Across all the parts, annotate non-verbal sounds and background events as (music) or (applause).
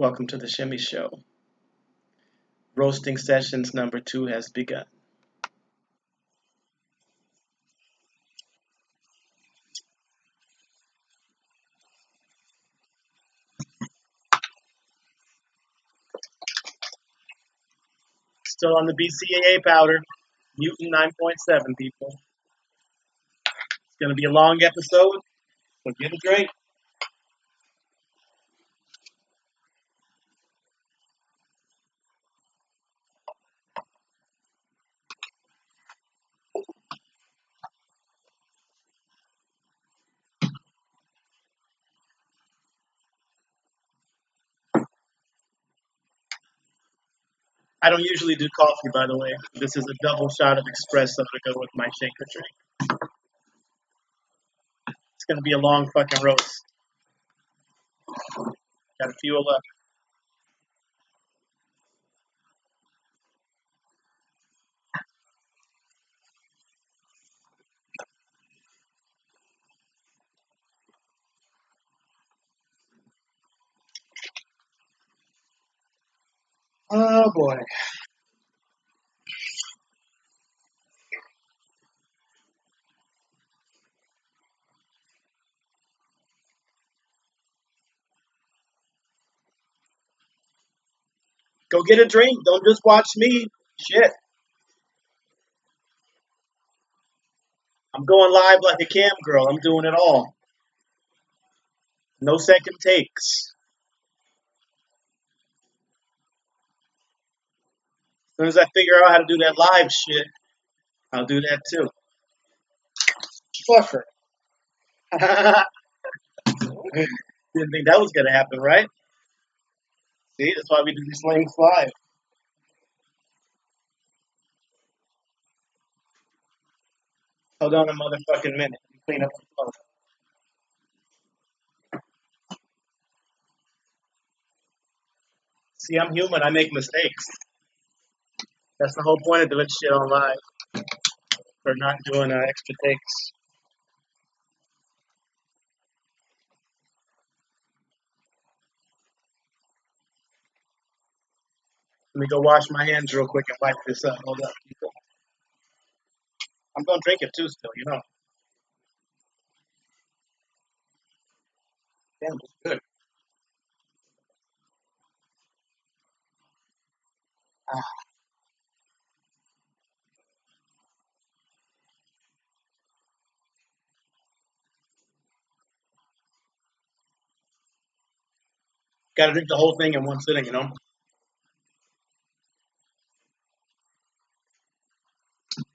Welcome to the Shimmy Show. Roasting sessions number two has begun. Still on the BCAA powder. Mutant 9.7, people. It's going to be a long episode, so get a drink. I don't usually do coffee, by the way. This is a double shot of espresso to go with my shaker drink. It's gonna be a long fucking roast. Gotta fuel up. Oh boy. Go get a drink. Don't just watch me. Shit. I'm going live like a cam girl. I'm doing it all. No second takes. Soon as I figure out how to do that live shit, I'll do that too. Fucker. (laughs) Didn't think that was gonna happen, right? See, that's why we do these links live. Hold on a motherfucking minute. Clean up the floor. See, I'm human. I make mistakes. That's the whole point of doing shit on live. Or not doing uh, extra takes. Let me go wash my hands real quick and wipe this up. Hold up, people. I'm gonna drink it too, still. You know. Damn, it's good. Ah, gotta drink the whole thing in one sitting, you know.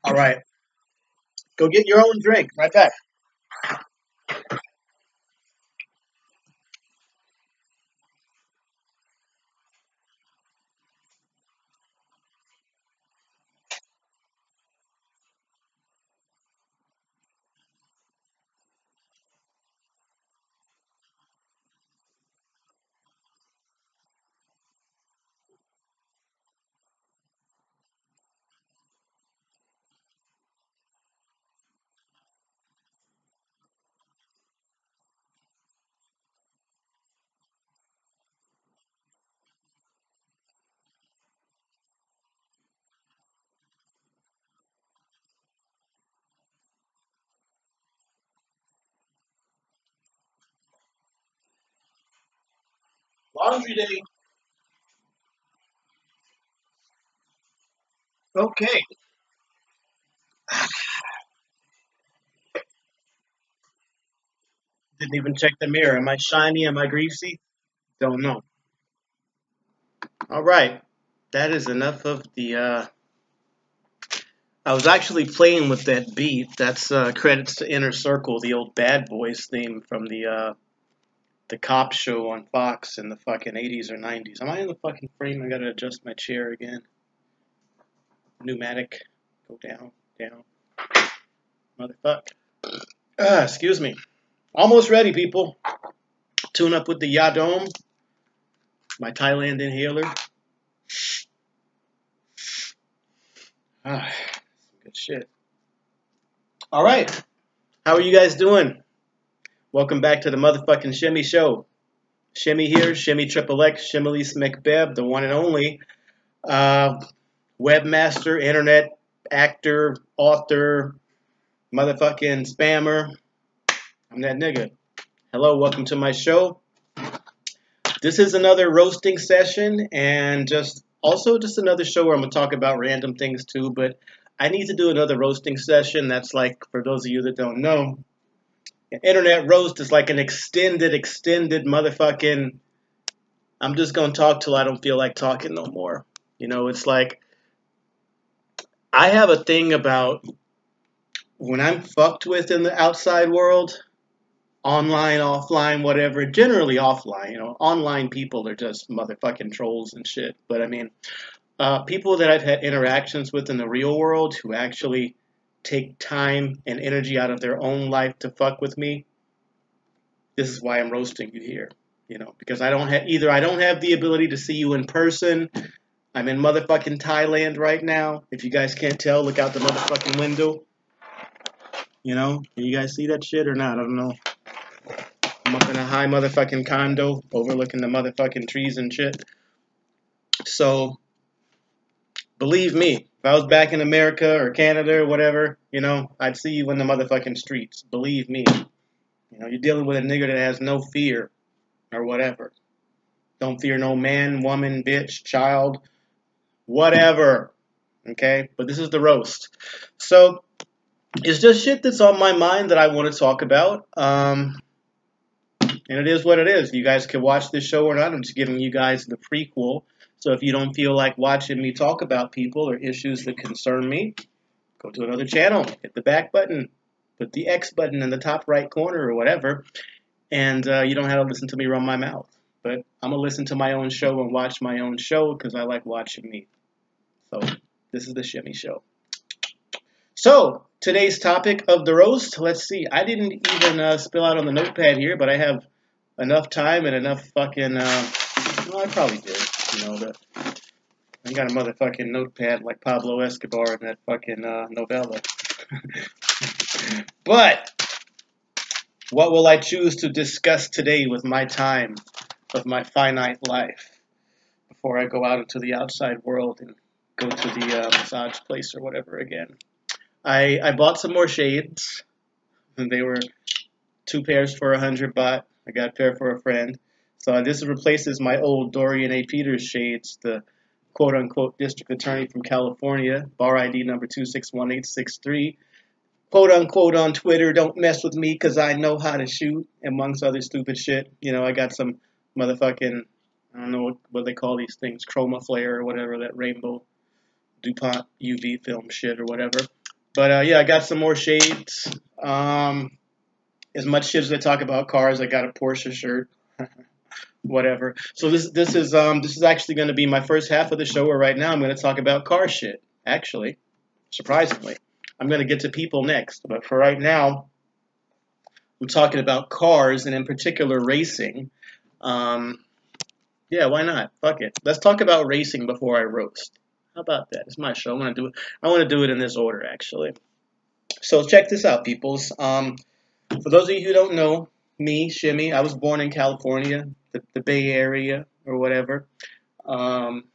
All right. Go get your own drink. Right back. Laundry day. Okay. (sighs) Didn't even check the mirror. Am I shiny? Am I greasy? Don't know. All right. That is enough of the. Uh, I was actually playing with that beat. That's uh, credits to Inner Circle, the old Bad Boys theme from the uh, the cop show on Fox in the fucking 80s or 90s. Am I in the fucking frame? I gotta adjust my chair again. Pneumatic. Go down, down. Motherfuck. Ah, excuse me. Almost ready, people. Tune up with the Yadom, my Thailand inhaler. Ah, good shit. All right. How are you guys doing? Welcome back to the motherfucking Shimmy Show. Shimmy here, Shimmy Triple X, Shimelesse Mekbeb, the one and only uh, webmaster, internet actor, author, motherfucking spammer. I'm that nigga. Hello, welcome to my show. This is another roasting session and just also just another show where I'm gonna talk about random things too, but I need to do another roasting session. That's like for those of you that don't know, internet roast is like an extended, extended motherfucking. I'm just gonna talk till I don't feel like talking no more. You know, it's like I have a thing about when I'm fucked with in the outside world, online, offline, whatever. Generally offline. You know, online people are just motherfucking trolls and shit. But I mean, uh, people that I've had interactions with in the real world who actually take time and energy out of their own life to fuck with me, this is why I'm roasting you here. You know, because I don't have either I don't have the ability to see you in person. I'm in motherfucking Thailand right now. If you guys can't tell, look out the motherfucking window. You know, you guys see that shit or not? I don't know. I'm up in a high motherfucking condo overlooking the motherfucking trees and shit. So, believe me, if I was back in America or Canada or whatever, you know, I'd see you in the motherfucking streets. Believe me. You know, you're dealing with a nigga that has no fear or whatever. Don't fear no man, woman, bitch, child, whatever. Okay? But this is the roast. So, it's just shit that's on my mind that I want to talk about. Um, and it is what it is. You guys can watch this show or not. I'm just giving you guys the prequel so if you don't feel like watching me talk about people or issues that concern me, go to another channel, hit the back button, put the X button in the top right corner or whatever, and uh, you don't have to listen to me run my mouth. But I'm going to listen to my own show and watch my own show because I like watching me. So this is the Shimmy Show. So today's topic of the roast, let's see. I didn't even uh, spill out on the notepad here, but I have enough time and enough fucking. Uh, well, I probably did. You know that. I got a motherfucking notepad like Pablo Escobar in that fucking uh, novella. (laughs) but what will I choose to discuss today with my time of my finite life before I go out into the outside world and go to the uh, massage place or whatever again? I I bought some more shades, and they were two pairs for a hundred baht. I got a pair for a friend. So this replaces my old Dorian A. Peters shades, the quote unquote district attorney from California, bar ID number 261863. Quote unquote on Twitter, don't mess with me because I know how to shoot, amongst other stupid shit. You know, I got some motherfucking, I don't know what, what they call these things, chroma flare or whatever, that rainbow DuPont UV film shit or whatever. But uh, yeah, I got some more shades. Um, as much shit as I talk about cars, I got a Porsche shirt. (laughs) whatever. So this this is um this is actually going to be my first half of the show. Where right now I'm going to talk about car shit. Actually, surprisingly, I'm going to get to people next. But for right now, I'm talking about cars and in particular racing. Um, yeah, why not? Fuck it. Let's talk about racing before I roast. How about that? It's my show. I want to do it. I want to do it in this order, actually. So check this out, peoples. Um, for those of you who don't know, me, Shimmy, I was born in California, the, the Bay Area or whatever. Um,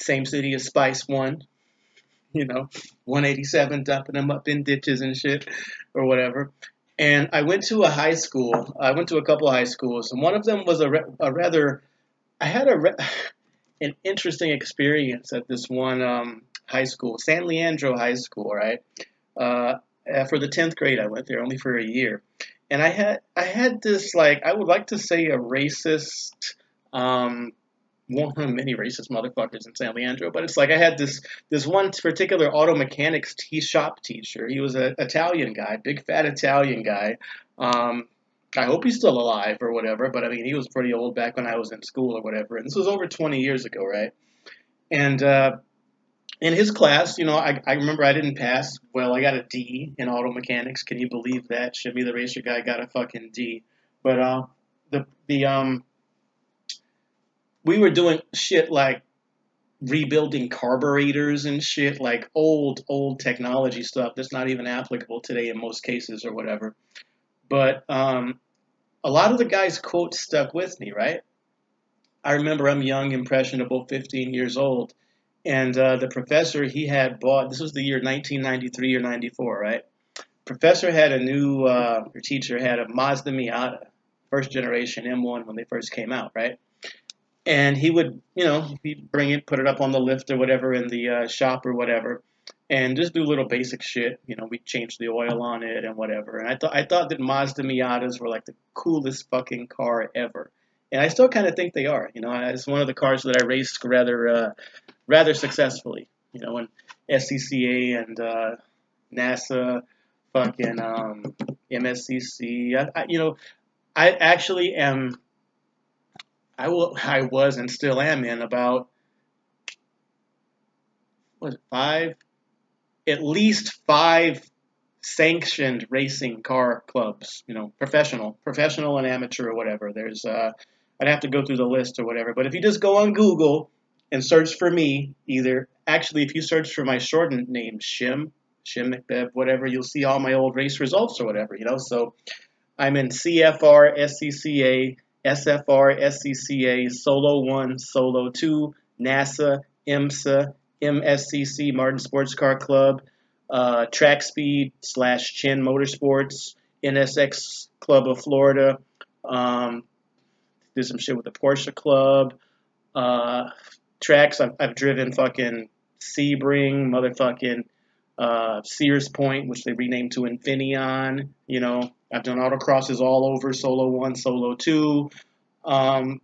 same city as Spice One, (laughs) you know, 187 dumping them up in ditches and shit or whatever. And I went to a high school. I went to a couple high schools, and one of them was a, a rather. I had a (laughs) an interesting experience at this one um, high school, San Leandro High School, right? Uh, for the 10th grade, I went there only for a year and I had I had this like I would like to say a racist um one of (laughs) many racist motherfuckers in San Leandro, but it's like I had this this one particular auto mechanics tea shop teacher. He was an Italian guy, big fat Italian guy. Um, I hope he's still alive or whatever, but I mean he was pretty old back when I was in school or whatever. And this was over 20 years ago, right? And uh, in his class, you know, I, I remember I didn't pass. Well, I got a D in auto mechanics. Can you believe that? Shimmy the racer guy got a fucking D. But uh, the the um, we were doing shit like rebuilding carburetors and shit, like old old technology stuff that's not even applicable today in most cases or whatever. But um, a lot of the guy's quotes stuck with me, right? I remember I'm young, impressionable, 15 years old, and uh, the professor he had bought. This was the year 1993 or 94, right? Professor had a new, uh, or teacher had a Mazda Miata, first generation M1 when they first came out, right? And he would, you know, he'd bring it, put it up on the lift or whatever in the uh, shop or whatever, and just do little basic shit. You know, we change the oil on it and whatever. And I thought I thought that Mazda Miatas were like the coolest fucking car ever, and I still kind of think they are. You know, it's one of the cars that I raced rather uh, rather successfully. You know, when SCCA and uh, NASA, fucking um, MSCC. I, I, you know, I actually am. I will. I was and still am in about what five at least five sanctioned racing car clubs, you know, professional, professional and amateur or whatever. There's, uh, I'd have to go through the list or whatever. But if you just go on Google and search for me, either actually, if you search for my shortened name, Shim, Shim Mekbeb, whatever, you'll see all my old race results or whatever, you know. So I'm in CFR, SCCA, SFR, SCCA, Solo 1, Solo 2, NASA, IMSA, MSCC Martin Sports Car Club, uh, Track Speed slash Chin Motorsports, NSX Club of Florida. Um, did some shit with the Porsche Club. Uh, tracks I've, I've driven fucking Sebring, motherfucking uh, Sears Point, which they renamed to Infineon. You know, I've done autocrosses all over Solo 1, Solo 2. Um,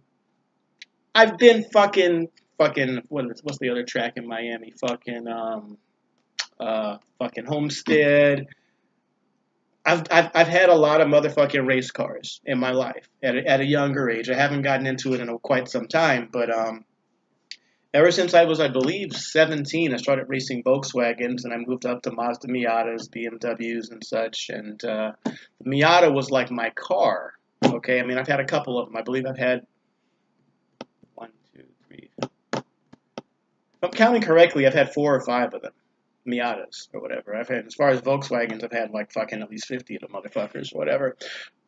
I've been fucking fucking what is, what's the other track in Miami? Fucking um, uh, fucking Homestead. I've, I've, I've had a lot of motherfucking race cars in my life at a, at a younger age. I haven't gotten into it in a, quite some time, but um, ever since I was, I believe, 17, I started racing Volkswagens, and I moved up to Mazda Miatas, BMWs, and such. And uh, the Miata was like my car. Okay, I mean, I've had a couple of them. I believe I've had one, two, three. If I'm counting correctly, I've had four or five of them. Miatas or whatever. I've had as far as Volkswagens, I've had like fucking at least fifty of them motherfuckers, whatever.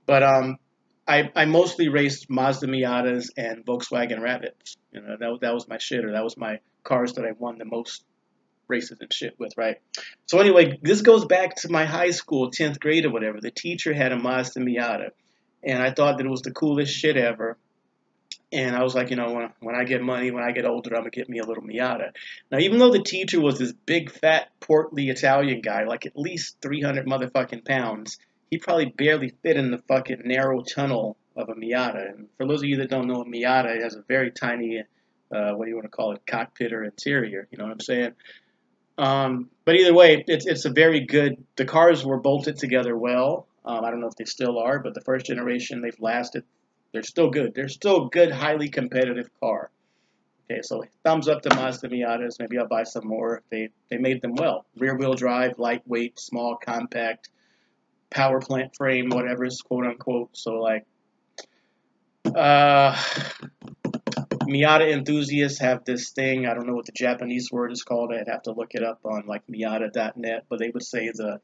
But um, I I mostly raced Mazda Miatas and Volkswagen Rabbits. You know that that was my shit, or that was my cars that I won the most races and shit with, right? So anyway, this goes back to my high school, tenth grade or whatever. The teacher had a Mazda Miata, and I thought that it was the coolest shit ever. And I was like, you know, when, when I get money, when I get older, I'm going to get me a little Miata. Now, even though the teacher was this big, fat, portly Italian guy, like at least 300 motherfucking pounds, he probably barely fit in the fucking narrow tunnel of a Miata. And for those of you that don't know, a Miata it has a very tiny, uh, what do you want to call it, cockpit or interior. You know what I'm saying? Um, but either way, it's, it's a very good, the cars were bolted together well. Um, I don't know if they still are, but the first generation, they've lasted they're still good. They're still a good, highly competitive car. Okay, so thumbs up to Mazda Miatas. Maybe I'll buy some more. They they made them well. Rear wheel drive, lightweight, small, compact, power plant frame, whatever is quote unquote. So like, uh, Miata enthusiasts have this thing. I don't know what the Japanese word is called. I'd have to look it up on like Miata.net. But they would say the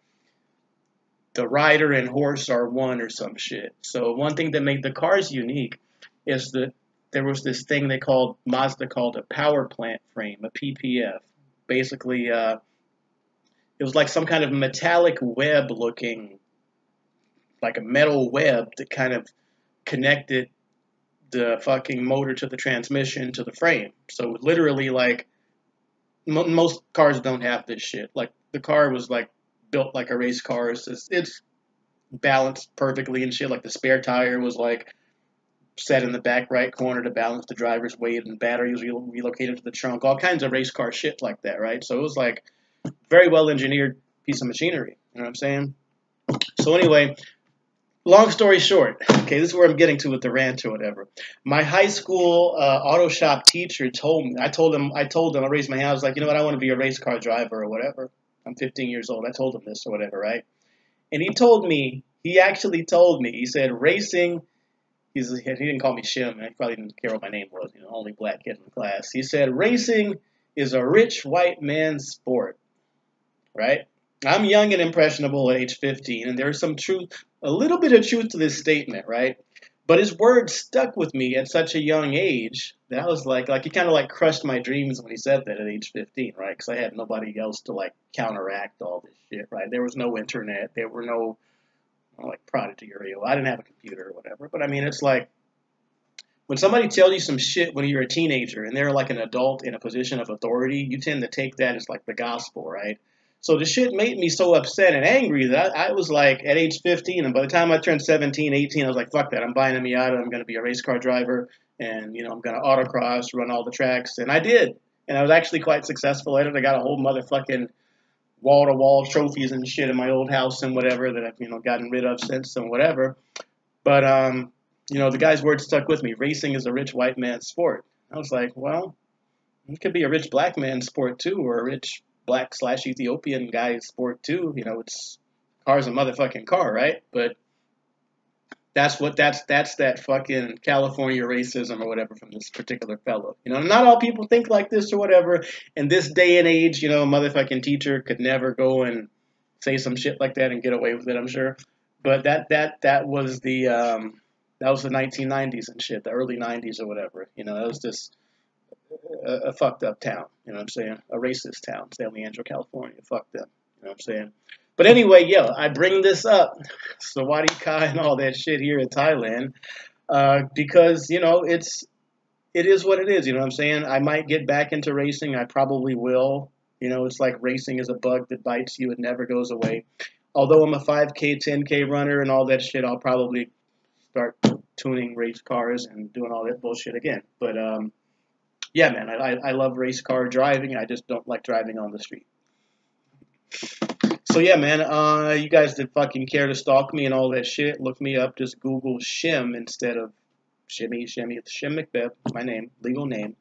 the rider and horse are one or some shit. So one thing that made the cars unique is that there was this thing they called Mazda called a power plant frame, a PPF. Basically, uh, it was like some kind of metallic web looking, like a metal web that kind of connected the fucking motor to the transmission to the frame. So literally, like most cars don't have this shit. Like the car was like built like a race car. It's, it's balanced perfectly and shit. Like the spare tire was like set in the back right corner to balance the driver's weight, and battery was relocated to the trunk. All kinds of race car shit like that, right? So it was like very well engineered piece of machinery. You know what I'm saying? So anyway, long story short, (laughs) okay, this is where I'm getting to with the rant or whatever. My high school uh, auto shop teacher told me, I told him, I told him, I raised my hand, I was like, you know what, I want to be a race car driver or whatever. I'm 15 years old. I told him this or whatever, right? And he told me, he actually told me, he said, racing, he's, he didn't call me Shim, he probably didn't care what my name was, you know, only black kid in the class. He said, racing is a rich white man's sport, right? I'm young and impressionable at age 15, and there's some truth, a little bit of truth to this statement, right? But his words stuck with me at such a young age that I was like, like he kind of like crushed my dreams when he said that at age 15, right? Because I had nobody else to like counteract all this shit, right? There was no internet, there were no like Prodigy or. I didn't have a computer or whatever. But I mean, it's like when somebody tells you some shit when you're a teenager and they're like an adult in a position of authority, you tend to take that as like the gospel, right? So the shit made me so upset and angry that I, I, was like at age 15, and by the time I turned 17, 18, I was like, fuck that, I'm buying a Miata, I'm going to be a race car driver, and you know I'm going to autocross, run all the tracks, and I did, and I was actually quite successful at it. I got a whole motherfucking wall to wall trophies and shit in my old house and whatever that I've you know gotten rid of since and whatever. But um, you know the guy's words stuck with me. Racing is a rich white man's sport. I was like, well, it could be a rich black man's sport too, or a rich black slash Ethiopian guy's sport too. You know, it's car's a motherfucking car, right? But that's what that's that's that fucking California racism or whatever from this particular fellow. You know, not all people think like this or whatever. In this day and age, you know, a motherfucking teacher could never go and say some shit like that and get away with it. I'm sure. But that that that was the um, that was the 1990s and shit, the early 90s or whatever. You know, that was just a, a, fucked up town. You know what I'm saying? A racist town, San Leandro, California. Fucked up. You know what I'm saying? But anyway, yo, I bring this up, (laughs) Sawadi Kai and all that shit here in Thailand, uh, because you know it's it is what it is. You know what I'm saying? I might get back into racing. I probably will. You know, it's like racing is a bug that bites you; it never goes away. Although I'm a 5K, 10K runner and all that shit, I'll probably start tuning race cars and doing all that bullshit again. But um, yeah, man, I, I love race car driving. I just don't like driving on the street. So yeah, man, uh, you guys did fucking care to stalk me and all that shit. Look me up. Just Google Shim instead of Shimmy Shimmy. It's Shim Mekbeb, my name, legal name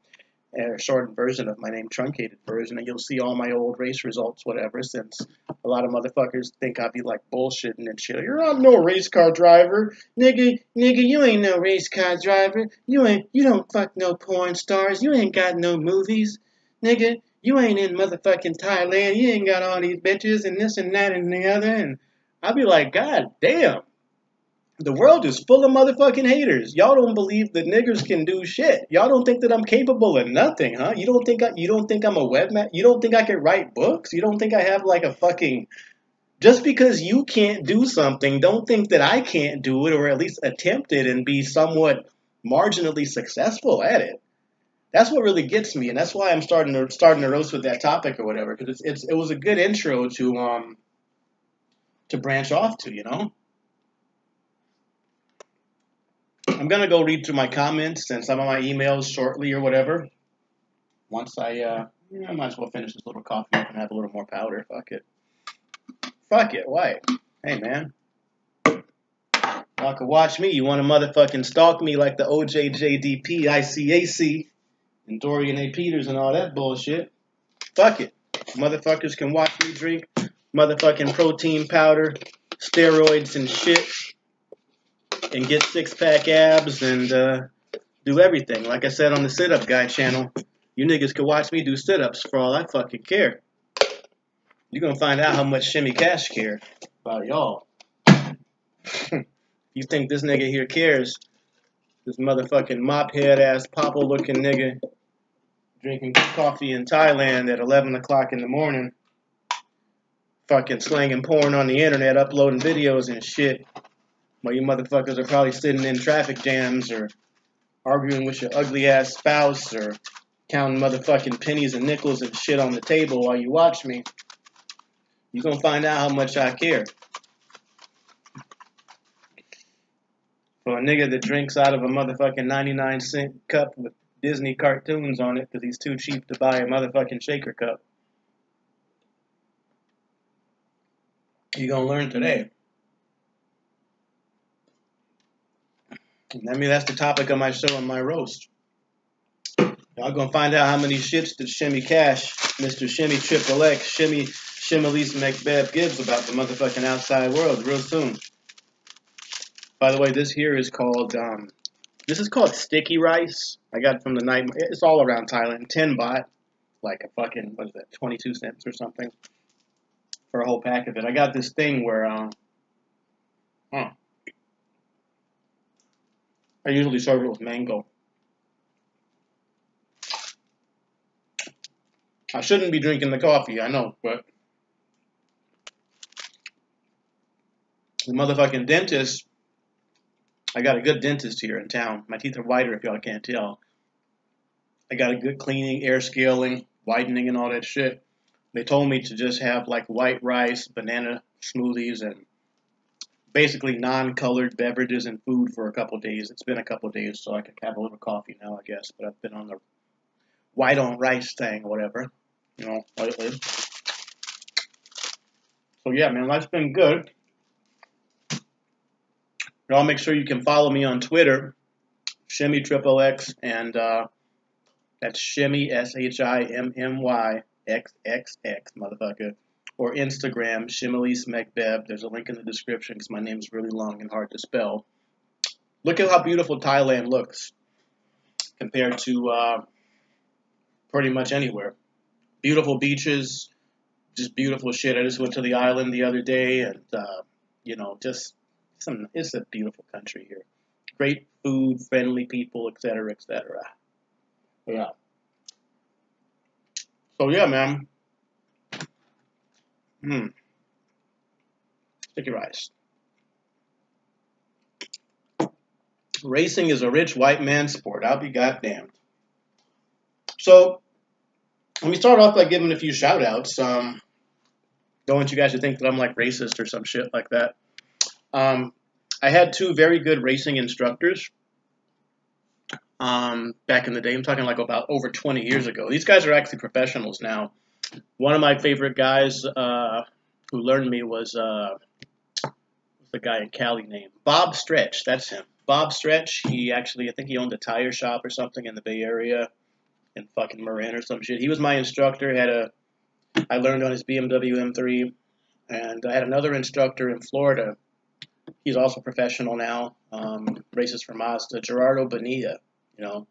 a shortened version of my name, truncated version, and you'll see all my old race results, whatever, since a lot of motherfuckers think I'd be like bullshitting and shit. You're not no race car driver. Nigga, nigga, you ain't no race car driver. You ain't, you don't fuck no porn stars. You ain't got no movies. Nigga, you ain't in motherfucking Thailand. You ain't got all these bitches and this and that and the other. And I'd be like, God damn. The world is full of motherfucking haters. Y'all don't believe that niggers can do shit. Y'all don't think that I'm capable of nothing, huh? You don't think I, you don't think I'm a webman? You don't think I can write books? You don't think I have like a fucking just because you can't do something, don't think that I can't do it or at least attempt it and be somewhat marginally successful at it. That's what really gets me, and that's why I'm starting to starting to roast with that topic or whatever because it's, it's it was a good intro to um to branch off to, you know. I'm gonna go read through my comments and some of my emails shortly or whatever. Once I, uh, I might as well finish this little coffee and have a little more powder. Fuck it. Fuck it. Why? Hey, man. Y'all can watch me. You want to motherfucking stalk me like the OJJDP, ICAC, and Dorian A. Peters and all that bullshit. Fuck it. Motherfuckers can watch me drink motherfucking protein powder, steroids and shit and get six pack abs and uh, do everything. Like I said on the sit up guy channel, you niggas can watch me do sit ups for all I fucking care. You're gonna find out how much Shimmy Cash care about y'all. (laughs) you think this nigga here cares? This motherfucking mop head ass papa looking nigga drinking coffee in Thailand at 11 o'clock in the morning, fucking slanging porn on the internet, uploading videos and shit. While you motherfuckers are probably sitting in traffic jams or arguing with your ugly ass spouse or counting motherfucking pennies and nickels and shit on the table while you watch me, you're gonna find out how much I care. For a nigga that drinks out of a motherfucking 99 cent cup with Disney cartoons on it because he's too cheap to buy a motherfucking shaker cup. You're gonna learn today. I mean, that's the topic of my show and my roast. Y'all gonna find out how many shits did Shimmy Cash, Mr. Shimmy Triple X, Shimmy Shimelesse Mekbeb Gibbs about the motherfucking outside world real soon. By the way, this here is called um, this is called sticky rice. I got from the night. It's all around Thailand. Ten baht, like a fucking what is that? Twenty two cents or something for a whole pack of it. I got this thing where um, huh, I usually serve it with mango. I shouldn't be drinking the coffee, I know, but the motherfucking dentist, I got a good dentist here in town. My teeth are whiter if y'all can't tell. I got a good cleaning, air scaling, whitening, and all that shit. They told me to just have like white rice, banana smoothies, and basically non-colored beverages and food for a couple days. It's been a couple days, so I can have a little coffee now, I guess. But I've been on the white on rice thing, whatever, you know, lately. So yeah, man, life's been good. Y'all make sure you can follow me on Twitter, Shimmy Triple X, and uh, that's Shimmy S H I M M Y X X X, motherfucker or Instagram, Shimelesse Mekbeb. There's a link in the description because my name is really long and hard to spell. Look at how beautiful Thailand looks compared to uh, pretty much anywhere. Beautiful beaches, just beautiful shit. I just went to the island the other day, and uh, you know, just some. It's a beautiful country here. Great food, friendly people, etc., etc. Yeah. So yeah, man. Hmm. Sticky rice. Racing is a rich white man sport. I'll be goddamned. So, let me start off by giving a few shout outs. Um, don't want you guys to think that I'm like racist or some shit like that. Um, I had two very good racing instructors um, back in the day. I'm talking like about over 20 years ago. These guys are actually professionals now one of my favorite guys uh, who learned me was uh, the guy in Cali named Bob Stretch. That's him. Bob Stretch. He actually, I think he owned a tire shop or something in the Bay Area, in fucking Marin or some shit. He was my instructor. Had a, I learned on his BMW M3, and I had another instructor in Florida. He's also professional now. Um, races for Mazda. Gerardo Bonilla. You know,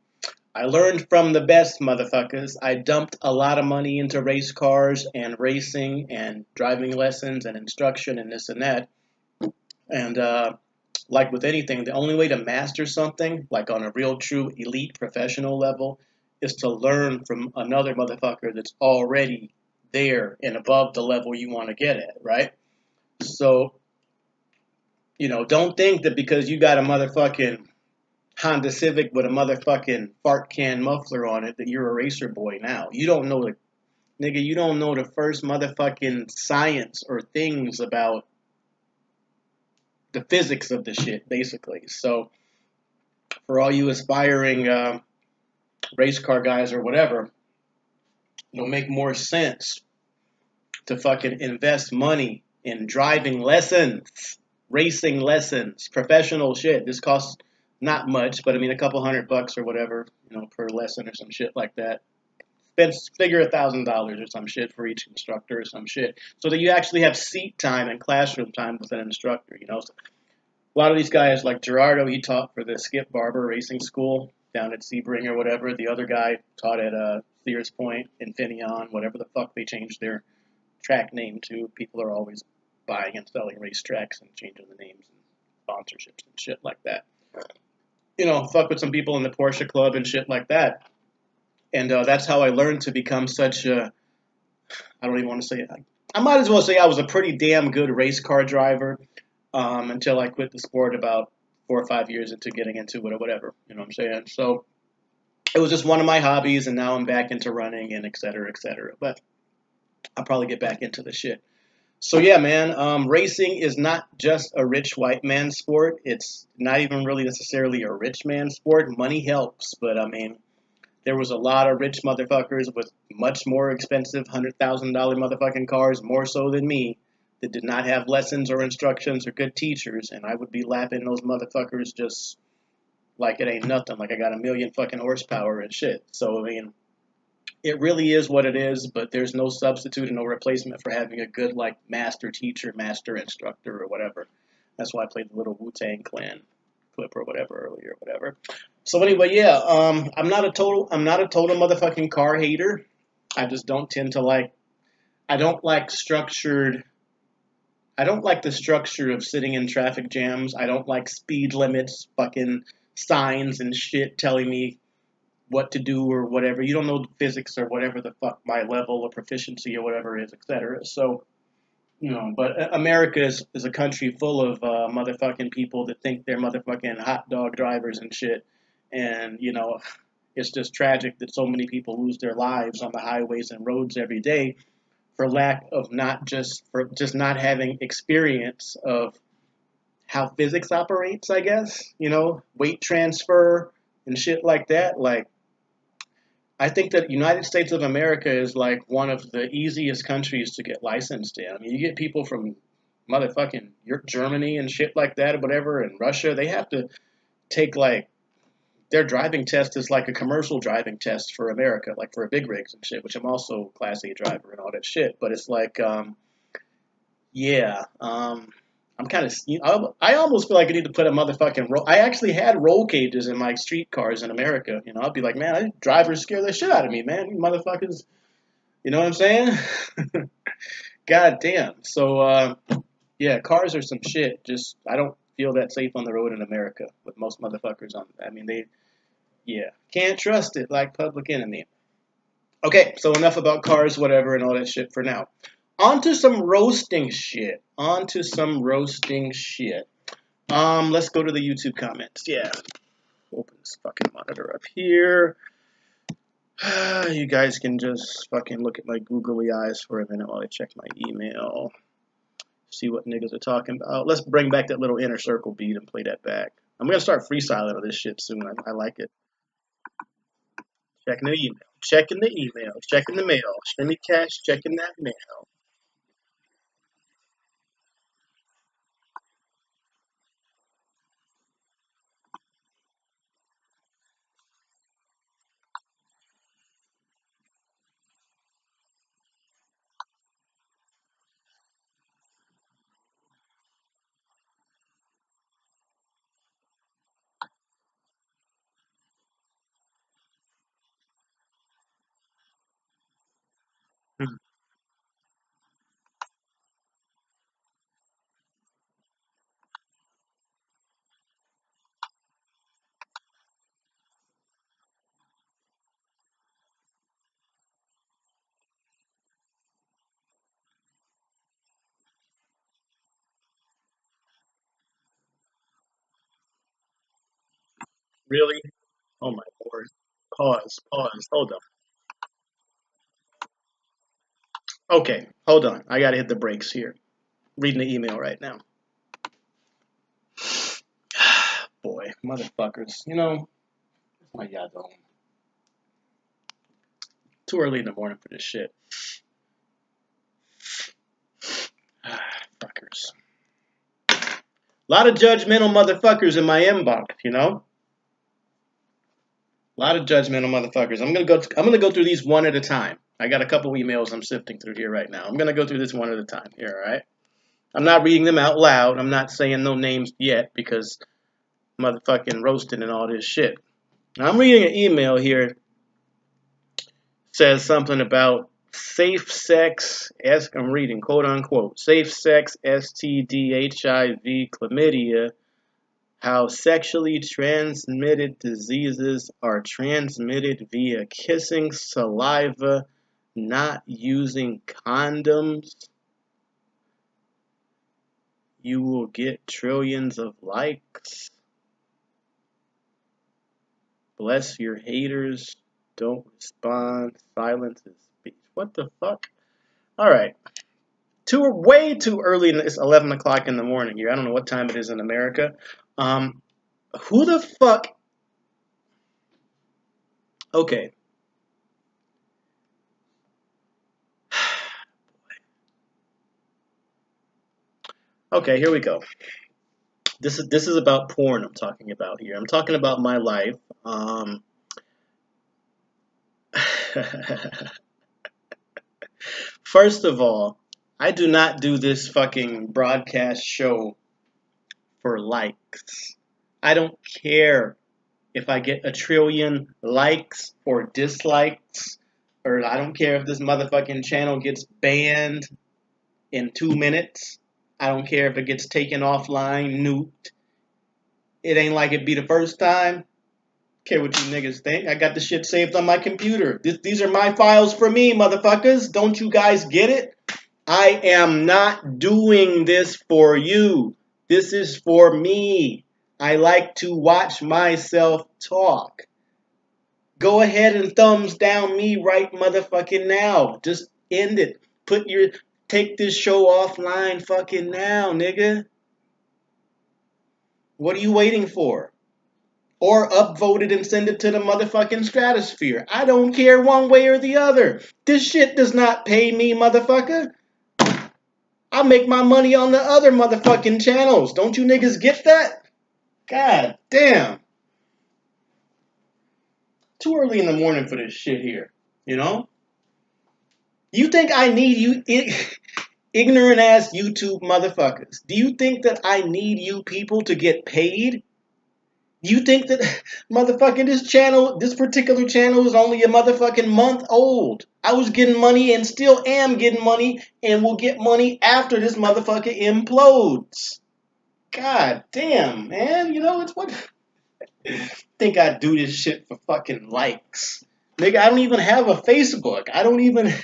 I learned from the best motherfuckers. I dumped a lot of money into race cars and racing and driving lessons and instruction and this and that. And uh, like with anything, the only way to master something, like on a real true elite professional level, is to learn from another motherfucker that's already there and above the level you want to get at, right? So, you know, don't think that because you got a motherfucking Honda Civic with a motherfucking fart can muffler on it that you're a racer boy now. You don't know the nigga, you don't know the first motherfucking science or things about the physics of the shit, basically. So for all you aspiring uh, race car guys or whatever, it'll make more sense to fucking invest money in driving lessons, racing lessons, professional shit. This costs not much, but I mean a couple hundred bucks or whatever, you know, per lesson or some shit like that. Spend figure a thousand dollars or some shit for each instructor or some shit, so that you actually have seat time and classroom time with an instructor. You know, so a lot of these guys like Gerardo, he taught for the Skip Barber Racing School down at Sebring or whatever. The other guy taught at uh, Sears Point, Infineon, whatever the fuck they changed their track name to. People are always buying and selling racetracks and changing the names and sponsorships and shit like that you know, fuck with some people in the Porsche club and shit like that. And uh, that's how I learned to become such a. I don't even want to say it. I might as well say I was a pretty damn good race car driver um, until I quit the sport about four or five years into getting into it or whatever. You know what I'm saying? So it was just one of my hobbies, and now I'm back into running and et cetera, et cetera. But I'll probably get back into the shit. So yeah, man, um, racing is not just a rich white man sport. It's not even really necessarily a rich man sport. Money helps, but I mean, there was a lot of rich motherfuckers with much more expensive hundred thousand dollar motherfucking cars, more so than me, that did not have lessons or instructions or good teachers, and I would be lapping those motherfuckers just like it ain't nothing. Like I got a million fucking horsepower and shit. So I mean it really is what it is, but there's no substitute and no replacement for having a good like master teacher, master instructor, or whatever. That's why I played the little Wu Tang Clan clip or whatever earlier, whatever. So anyway, yeah, um, I'm not a total, I'm not a total motherfucking car hater. I just don't tend to like, I don't like structured. I don't like the structure of sitting in traffic jams. I don't like speed limits, fucking signs and shit telling me what to do or whatever. You don't know the physics or whatever the fuck my level of proficiency or whatever is, etc. So, you know, but America is, is a country full of uh, motherfucking people that think they're motherfucking hot dog drivers and shit. And, you know, (sighs) it's just tragic that so many people lose their lives on the highways and roads every day for lack of not just for just not having experience of how physics operates, I guess, you know, weight transfer and shit like that. Like, I think that United States of America is like one of the easiest countries to get licensed in. I mean, you get people from motherfucking your Germany and shit like that or whatever, and Russia, they have to take like their driving test is like a commercial driving test for America, like for a big rigs and shit, which I'm also class A driver and all that shit. But it's like, um, yeah, um, I'm kind of, I almost feel like I need to put a motherfucking roll. I actually had roll cages in my street cars in America. You know, I'd be like, man, I, drivers scare the shit out of me, man. You motherfuckers, you know what I'm saying? (laughs) God damn. So, uh, yeah, cars are some shit. Just, I don't feel that safe on the road in America with most motherfuckers on. I mean, they, yeah, can't trust it like Public Enemy. Okay, so enough about cars, whatever, and all that shit for now. On to some roasting shit. On to some roasting shit. Um, let's go to the YouTube comments. Yeah. Open this fucking monitor up here. (sighs) you guys can just fucking look at my googly eyes for a minute while I check my email see what niggas are talking about. Let's bring back that little inner circle beat and play that back. I'm gonna start freestyling on this shit soon. I, I like it. Checking the email. Checking the email. Checking the mail. Shimmy Cash checking that mail. Really? Oh my lord. Pause. Pause. Hold on. Okay, hold on. I gotta hit the brakes here. Reading the email right now. (sighs) Boy, motherfuckers. You know, my don't. Too early in the morning for this shit. (sighs) Fuckers. A lot of judgmental motherfuckers in my inbox, you know? A lot of judgmental motherfuckers. I'm gonna go. I'm gonna go through these one at a time. I got a couple emails I'm sifting through here right now. I'm gonna go through this one at a time here. All right. I'm not reading them out loud. I'm not saying no names yet because motherfucking roasting and all this shit. Now, I'm reading an email here. Says something about safe sex. As I'm reading, quote unquote, safe sex, STD, HIV, chlamydia how sexually transmitted diseases are transmitted via kissing, saliva, not using condoms. You will get trillions of likes. Bless your haters. Don't respond. Silence is speech. What the fuck? Alright. Too way too early. It's 11 o'clock in the morning here. I don't know what time it is in America. Um, who the fuck? Okay. (sighs) okay, here we go. This is this is about porn. I'm talking about here. I'm talking about my life. Um, (laughs) First of all, I do not do this fucking broadcast show for likes. I don't care if I get a trillion likes or dislikes, or I don't care if this motherfucking channel gets banned in two minutes. I don't care if it gets taken offline, nuked. it ain't like it be the first time. Care what you niggas think. I got the shit saved on my computer. These are my files for me, motherfuckers. Don't you guys get it? I am not doing this for you. This is for me. I like to watch myself talk. Go ahead and thumbs down me right motherfucking now. Just end it. Put your take this show offline fucking now, nigga. What are you waiting for? Or upvote it and send it to the motherfucking stratosphere. I don't care one way or the other. This shit does not pay me, motherfucker. I make my money on the other motherfucking channels. Don't you niggas get that? God damn. Too early in the morning for this shit here, you know? You think I need you (laughs) ignorant ass YouTube motherfuckers? Do you think that I need you people to get paid? You think that (laughs) motherfucking this channel, this particular channel is only a motherfucking month old? I was getting money and still am getting money and will get money after this motherfucker implodes. God damn, man. You know, it's what. (laughs) think I do this shit for fucking likes. Nigga, I don't even have a Facebook. I don't even. (laughs)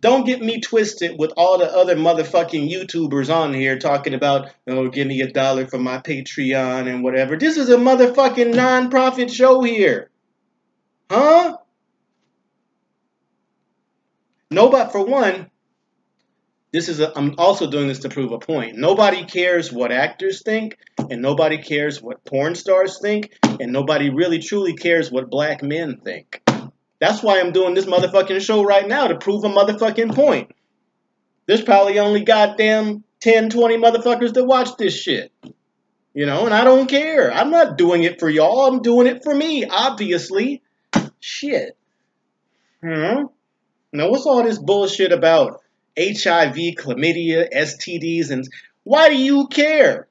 Don't get me twisted with all the other motherfucking YouTubers on here talking about, oh, give me a dollar for my Patreon and whatever. This is a motherfucking non-profit show here. Huh? No, but for one, this is a, I'm also doing this to prove a point. Nobody cares what actors think, and nobody cares what porn stars think, and nobody really truly cares what black men think. That's why I'm doing this motherfucking show right now to prove a motherfucking point. There's probably only goddamn 10, 20 motherfuckers that watch this shit. You know, and I don't care. I'm not doing it for y'all. I'm doing it for me, obviously. Shit. Hmm? Now, what's all this bullshit about HIV, chlamydia, STDs, and why do you care?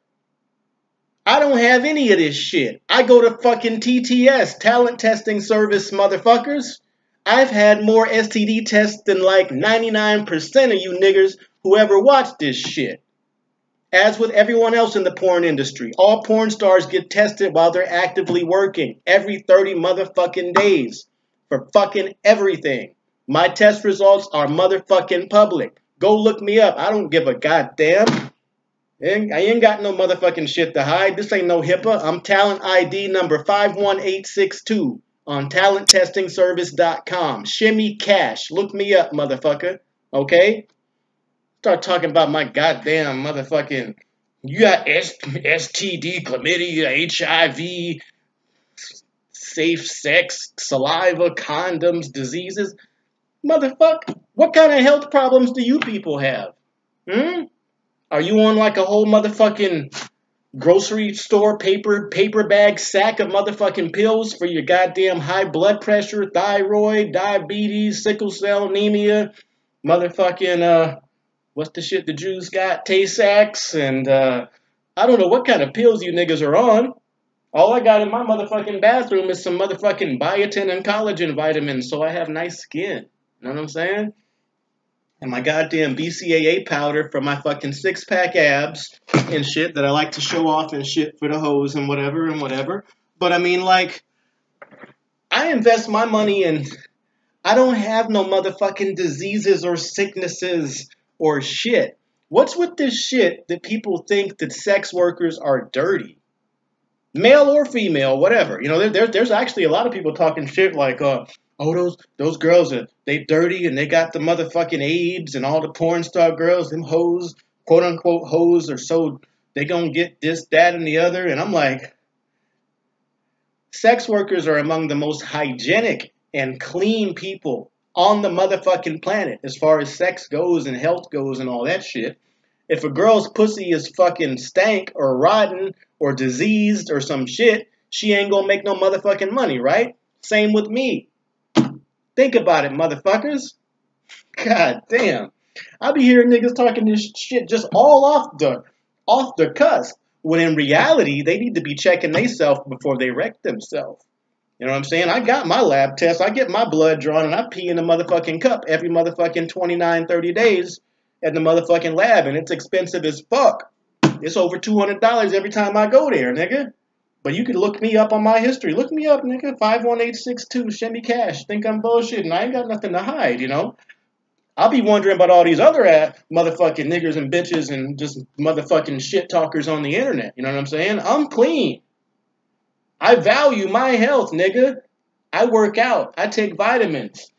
I don't have any of this shit. I go to fucking TTS, talent testing service, motherfuckers. I've had more STD tests than like 99% of you niggers who ever watched this shit. As with everyone else in the porn industry, all porn stars get tested while they're actively working every 30 motherfucking days for fucking everything. My test results are motherfucking public. Go look me up. I don't give a goddamn. I ain't got no motherfucking shit to hide. This ain't no HIPAA. I'm talent ID number 51862 on talenttestingservice.com. Shimmy Cash. Look me up, motherfucker. Okay? Start talking about my goddamn motherfucking. You got STD, chlamydia, HIV, safe sex, saliva, condoms, diseases. Motherfucker, what kind of health problems do you people have? Hmm? Are you on like a whole motherfucking grocery store paper paper bag sack of motherfucking pills for your goddamn high blood pressure, thyroid, diabetes, sickle cell anemia, motherfucking uh what's the shit the Jews got? Tay-Sachs and uh I don't know what kind of pills you niggas are on. All I got in my motherfucking bathroom is some motherfucking biotin and collagen vitamins so I have nice skin. You know what I'm saying? And my goddamn BCAA powder for my fucking six pack abs and shit that I like to show off and shit for the hoes and whatever and whatever. But I mean, like, I invest my money in. I don't have no motherfucking diseases or sicknesses or shit. What's with this shit that people think that sex workers are dirty? Male or female, whatever. You know, there, there, there's actually a lot of people talking shit like, uh, oh those those girls are they dirty and they got the motherfucking AIDS and all the porn star girls, them hoes, quote unquote hoes are so they gonna get this, that, and the other. And I'm like, sex workers are among the most hygienic and clean people on the motherfucking planet as far as sex goes and health goes and all that shit. If a girl's pussy is fucking stank or rotten or diseased or some shit, she ain't gonna make no motherfucking money, right? Same with me. Think about it, motherfuckers. God damn. I be hearing niggas talking this shit just all off the off the cusp. When in reality, they need to be checking themselves before they wreck themselves. You know what I'm saying? I got my lab test. I get my blood drawn and I pee in a motherfucking cup every motherfucking 29, 30 days at the motherfucking lab and it's expensive as fuck. It's over two hundred dollars every time I go there, nigga. But you can look me up on my history. Look me up, nigga. Five one eight six two. Send me cash. Think I'm bullshitting. I ain't got nothing to hide, you know. I'll be wondering about all these other motherfucking niggers and bitches and just motherfucking shit talkers on the internet. You know what I'm saying? I'm clean. I value my health, nigga. I work out. I take vitamins,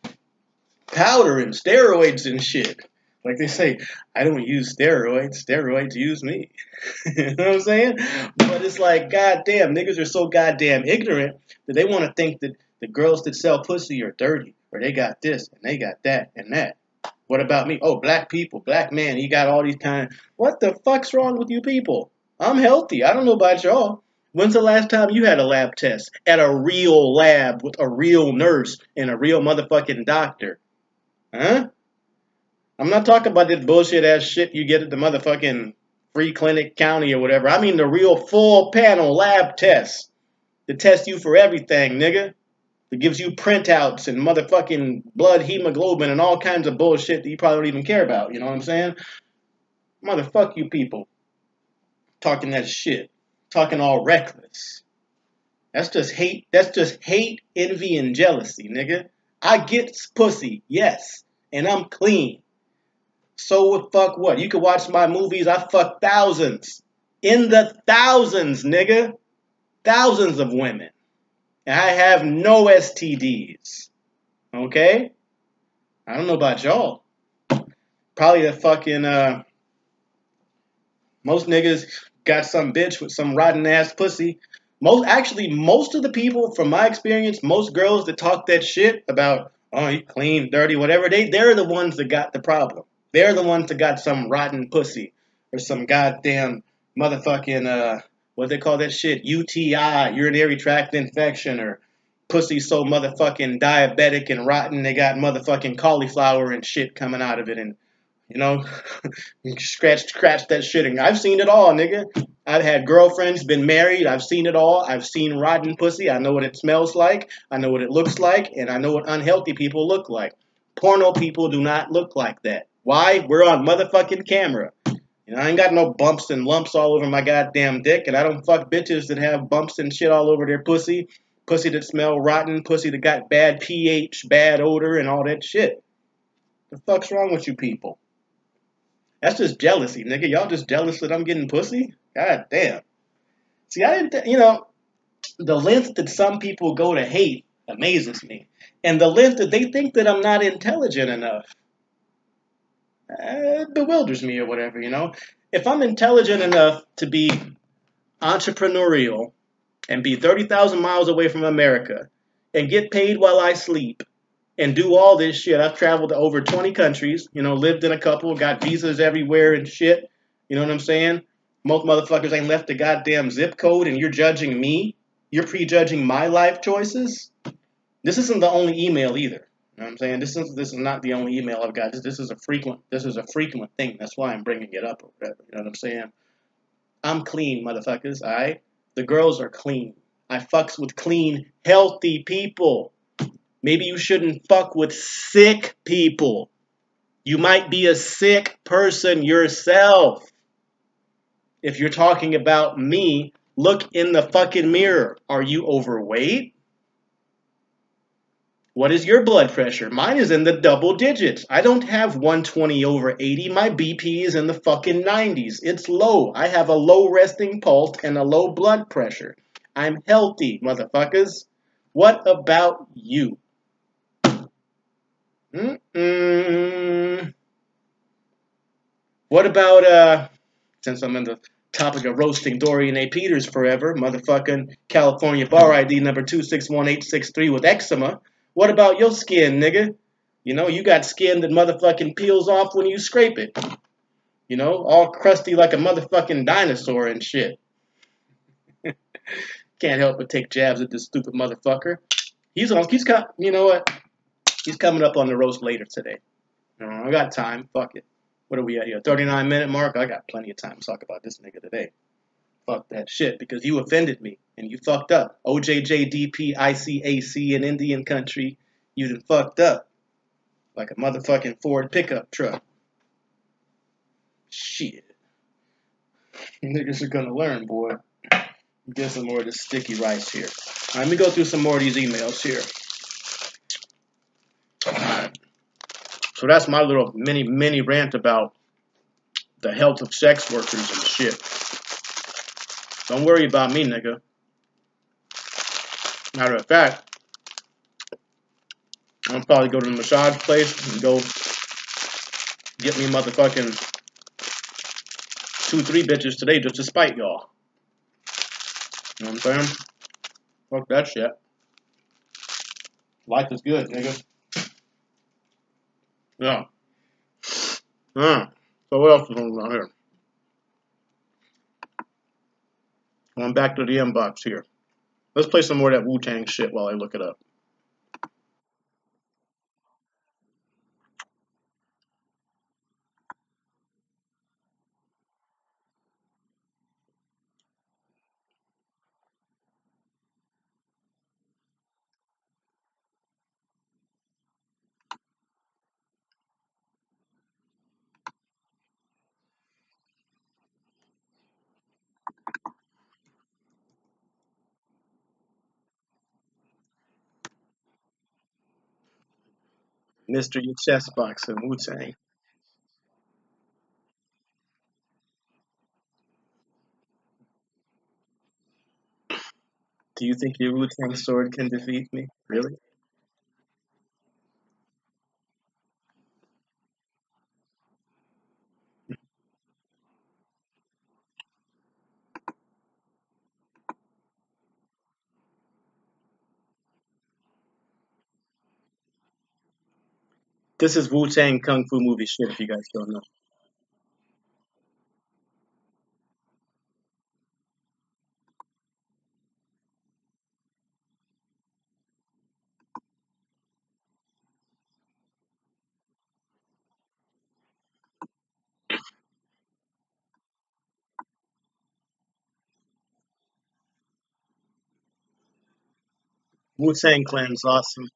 powder, and steroids and shit. Like they say, I don't use steroids. Steroids use me. (laughs) you know what I'm saying? But it's like, goddamn, niggas are so goddamn ignorant that they want to think that the girls that sell pussy are dirty, or they got this and they got that and that. What about me? Oh, black people, black man, he got all these kind of. What the fuck's wrong with you people? I'm healthy. I don't know about y'all. When's the last time you had a lab test at a real lab with a real nurse and a real motherfucking doctor? Huh? I'm not talking about this bullshit ass shit you get at the motherfucking free clinic county or whatever. I mean the real full panel lab test to test you for everything, nigga. That gives you printouts and motherfucking blood hemoglobin and all kinds of bullshit that you probably don't even care about. You know what I'm saying? Motherfuck you people. Talking that shit talking all reckless. That's just hate. That's just hate, envy, and jealousy, nigga. I get pussy, yes, and I'm clean. So fuck what? You can watch my movies. I fuck thousands, in the thousands, nigga, thousands of women. And I have no STDs. Okay. I don't know about y'all. Probably the fucking uh. Most niggas got some bitch with some rotten ass pussy. Most actually, most of the people from my experience, most girls that talk that shit about oh you clean, dirty, whatever, they they're the ones that got the problem. They're the ones that got some rotten pussy or some goddamn motherfucking uh what they call that shit UTI, urinary tract infection or pussy so motherfucking diabetic and rotten they got motherfucking cauliflower and shit coming out of it and you know, (laughs) scratch scratch that shitting. I've seen it all, nigga. I've had girlfriends, been married. I've seen it all. I've seen rotten pussy. I know what it smells like. I know what it looks like, and I know what unhealthy people look like. Porno people do not look like that. Why? We're on motherfucking camera. You know, I ain't got no bumps and lumps all over my goddamn dick, and I don't fuck bitches that have bumps and shit all over their pussy. Pussy that smell rotten, pussy that got bad pH, bad odor, and all that shit. The fuck's wrong with you people? That's just jealousy, nigga. Y'all just jealous that I'm getting pussy? God damn. See, I didn't, th- you know, the length that some people go to hate amazes me. And the length that they think that I'm not intelligent enough uh, bewilders me or whatever, you know. If I'm intelligent enough to be entrepreneurial and be 30,000 miles away from America and get paid while I sleep and do all this shit. I've traveled to over 20 countries, you know, lived in a couple, got visas everywhere and shit. You know what I'm saying? Most motherfuckers ain't left a goddamn zip code and you're judging me? You're prejudging my life choices? This isn't the only email either. You know what I'm saying? This is this is not the only email I've got. This, this is a frequent this is a frequent thing. That's why I'm bringing it up or whatever. You know what I'm saying? I'm clean, motherfuckers. Alright? The girls are clean. I fucks with clean, healthy people. Maybe you shouldn't fuck with sick people. You might be a sick person yourself. If you're talking about me, look in the fucking mirror. Are you overweight? What is your blood pressure? Mine is in the double digits. I don't have 120 over 80. My BP is in the fucking 90s. It's low. I have a low resting pulse and a low blood pressure. I'm healthy, motherfuckers. What about you? Mm-mm. What about, uh, since I'm in the topic of roasting Dorian A. Peters forever, motherfucking California bar ID number 261863 with eczema, what about your skin, nigga? You know, you got skin that motherfucking peels off when you scrape it. You know, all crusty like a motherfucking dinosaur and shit. (laughs) Can't help but take jabs at this stupid motherfucker. He's on, he's got, you know what? He's coming up on the roast later today. I got time. Fuck it. What are we at here? 39 minute mark? I got plenty of time to talk about this nigga today. Fuck that shit because you offended me and you fucked up. OJJDP, ICAC in Indian country, you done fucked up. Like a motherfucking Ford pickup truck. Shit. Niggas are gonna learn, boy. Get some more of this sticky rice here. Right, let me go through some more of these emails here. So that's my little mini mini rant about the health of sex workers and shit. Don't worry about me, nigga. Matter of fact, I'll probably go to the massage place and go get me motherfucking two, three bitches today just to spite y'all. You know what I'm saying? Fuck that shit. Life is good, nigga. Yeah. Yeah. So what else is going on here? Going back to the inbox here. Let's play some more of that Wu-Tang shit while I look it up. Mystery chess box and Wu-Tang. Do you think your Wu-Tang sword can defeat me? Really? This is Wu-Tang Kung Fu movie shit if you guys don't know. Wu-Tang Clan's awesome.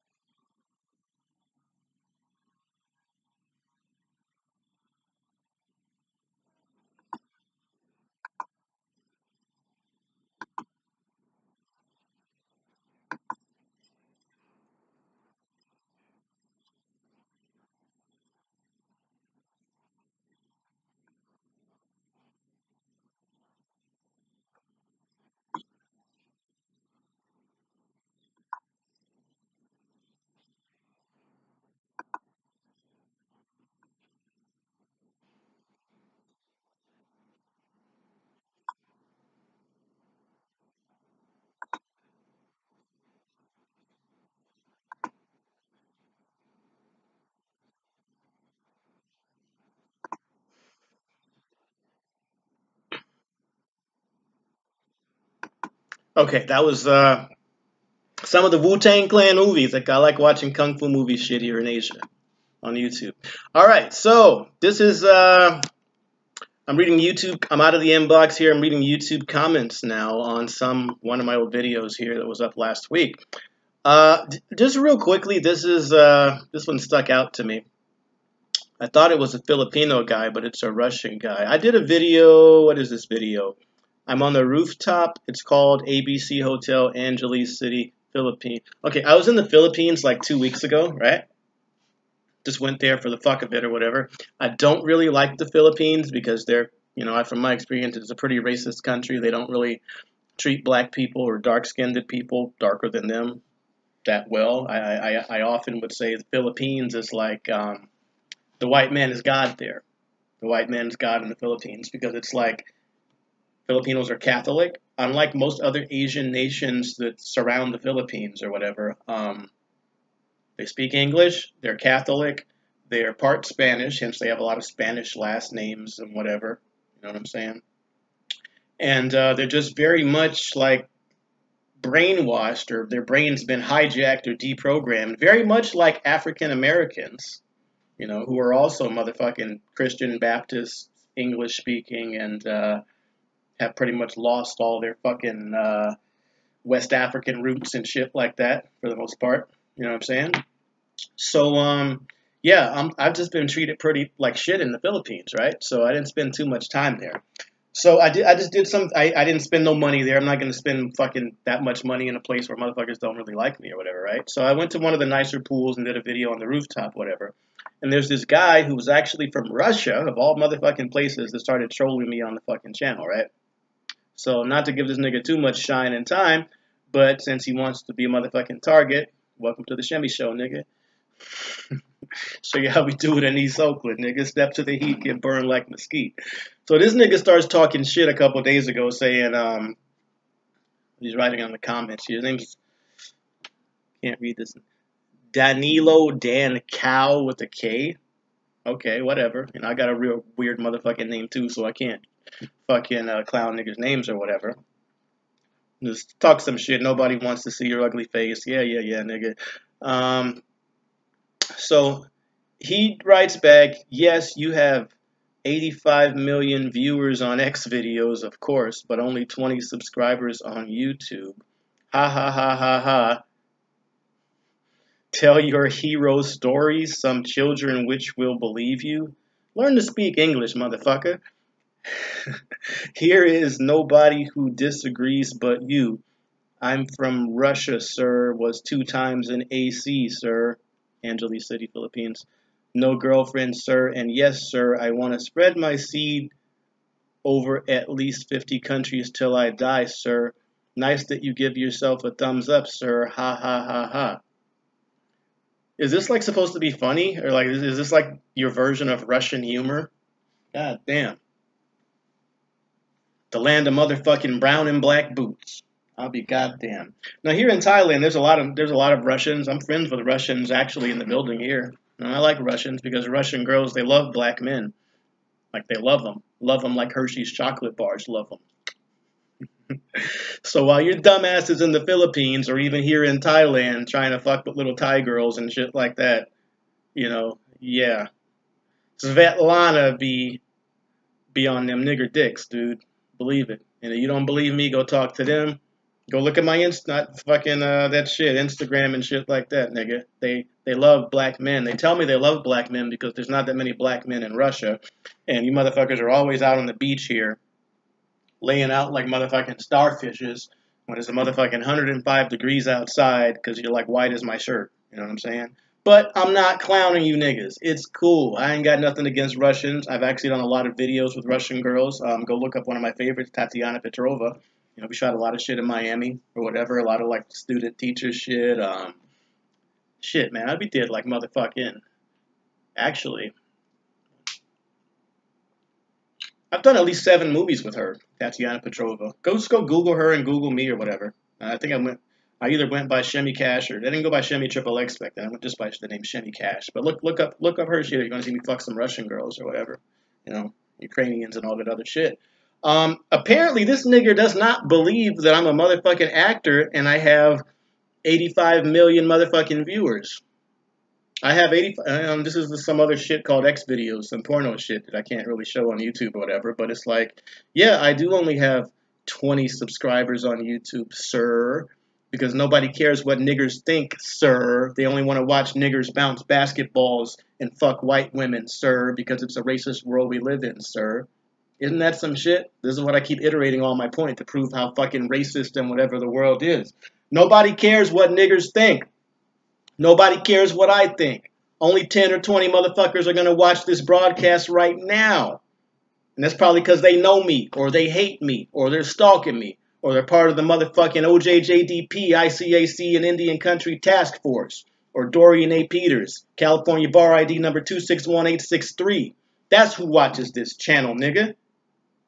Okay, that was uh, some of the Wu-Tang Clan movies. Like I like watching kung fu movies shit here in Asia on YouTube. All right, so this is uh, I'm reading YouTube. I'm out of the inbox here. I'm reading YouTube comments now on some one of my old videos here that was up last week. Uh, just real quickly, this is uh, this one stuck out to me. I thought it was a Filipino guy, but it's a Russian guy. I did a video. What is this video? I'm on the rooftop. It's called ABC Hotel, Angeles City, Philippines. Okay, I was in the Philippines like two weeks ago, right? Just went there for the fuck of it or whatever. I don't really like the Philippines because they're, you know, from my experience, it's a pretty racist country. They don't really treat black people or dark-skinned people, darker than them, that well. I, I, I often would say the Philippines is like um, the white man is God there. The white man is God in the Philippines because it's like Filipinos are Catholic, unlike most other Asian nations that surround the Philippines or whatever. Um, they speak English, they're Catholic, they're part Spanish, hence they have a lot of Spanish last names and whatever. You know what I'm saying? And uh, they're just very much like brainwashed or their brain's been hijacked or deprogrammed, very much like African Americans, you know, who are also motherfucking Christian Baptist, English speaking, and uh, have pretty much lost all their fucking uh, West African roots and shit like that for the most part. You know what I'm saying? So, um, yeah, i have just been treated pretty like shit in the Philippines, right? So I didn't spend too much time there. So I did. I just did some. I, I didn't spend no money there. I'm not gonna spend fucking that much money in a place where motherfuckers don't really like me or whatever, right? So I went to one of the nicer pools and did a video on the rooftop, whatever. And there's this guy who was actually from Russia, of all motherfucking places, that started trolling me on the fucking channel, right? So not to give this nigga too much shine and time, but since he wants to be a motherfucking target, welcome to the Shimmy Show, nigga. (laughs) Show you how we do it in East Oakland, nigga. Step to the heat, get burned like mesquite. So this nigga starts talking shit a couple days ago, saying, um, he's writing on the comments. His name's can't read this. Danilo Dan Cow with a K. Okay, whatever. And I got a real weird motherfucking name too, so I can't fucking uh, clown niggas' names or whatever. Just talk some shit. Nobody wants to see your ugly face. Yeah, yeah, yeah, nigga. Um, so he writes back, yes, you have 85 million viewers on Xvideos, of course, but only 20 subscribers on YouTube. Ha ha ha ha ha. Tell your hero stories, some children which will believe you. Learn to speak English, motherfucker. (laughs) Here is nobody who disagrees but you. I'm from Russia, sir. Was two times in AC, sir. Angeles City, Philippines. No girlfriend, sir. And yes, sir, I want to spread my seed over at least 50 countries till I die, sir. Nice that you give yourself a thumbs up, sir. Ha ha ha ha. Is this like supposed to be funny? Or like, is this like your version of Russian humor? God damn. The land of motherfucking brown and black boots. I'll be goddamn. Now here in Thailand, there's a lot of there's a lot of Russians. I'm friends with Russians actually in the building here. And I like Russians because Russian girls they love black men, like they love them, love them like Hershey's chocolate bars, love them. (laughs) so while your dumbass is in the Philippines or even here in Thailand trying to fuck with little Thai girls and shit like that, you know, yeah, Svetlana be be on them nigger dicks, dude. Believe it. And if you don't believe me, go talk to them. Go look at my inst not fucking uh, that shit, Instagram and shit like that, nigga. They they love black men. They tell me they love black men because there's not that many black men in Russia, and you motherfuckers are always out on the beach here, laying out like motherfucking starfishes when it's a motherfucking 105 degrees outside because you're like white as my shirt. You know what I'm saying? But I'm not clowning you niggas. It's cool. I ain't got nothing against Russians. I've actually done a lot of videos with Russian girls. Um, go look up one of my favorites, Tatiana Petrova. You know, we shot a lot of shit in Miami or whatever, a lot of like student teacher shit. Um, shit, man, I'd be dead like motherfucking. Actually, I've done at least seven movies with her, Tatiana Petrova. Go just go Google her and Google me or whatever. I think I went. I either went by Shimmy Cash or I didn't go by Shimmy Triple X back then. I went just by the name Shimmy Cash. But look, look up, look up her shit. You're gonna see me fuck some Russian girls or whatever, you know, Ukrainians and all that other shit. Um, apparently, this nigger does not believe that I'm a motherfucking actor and I have 85 million motherfucking viewers. I have 80. Um, this is some other shit called Xvideos, some porno shit that I can't really show on YouTube or whatever. But it's like, yeah, I do only have 20 subscribers on YouTube, sir, because nobody cares what niggers think, sir. They only want to watch niggers bounce basketballs and fuck white women, sir, because it's a racist world we live in, sir. Isn't that some shit? This is what I keep iterating on my point to prove how fucking racist and whatever the world is. Nobody cares what niggers think. Nobody cares what I think. Only 10 or 20 motherfuckers are going to watch this broadcast right now. And that's probably because they know me, or they hate me, or they're stalking me, or they're part of the motherfucking OJJDP, ICAC, and Indian Country Task Force, or Dorian A. Peters, California Bar ID number 261863. That's who watches this channel, nigga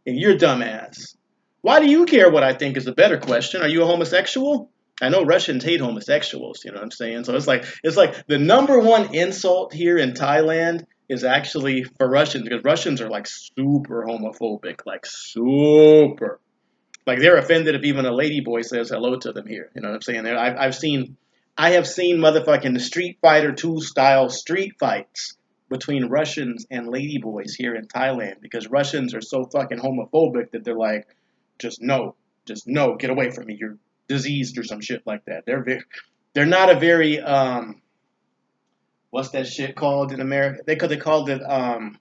and you're dumbass. Why do you care what I think is a better question? Are you a homosexual? I know Russians hate homosexuals, you know what I'm saying? So it's like it's like the number one insult here in Thailand is actually for Russians because Russians are like super homophobic, like super. Like they're offended if even a lady boy says hello to them here. You know what I'm saying? I've, I've seen, I have seen motherfucking Street Fighter 2 style street fights between Russians and ladyboys here in Thailand because Russians are so fucking homophobic that they're like, just no, just no, get away from me. You're diseased or some shit like that. They're very, they're not a very um, what's that shit called in America? They could they called it um,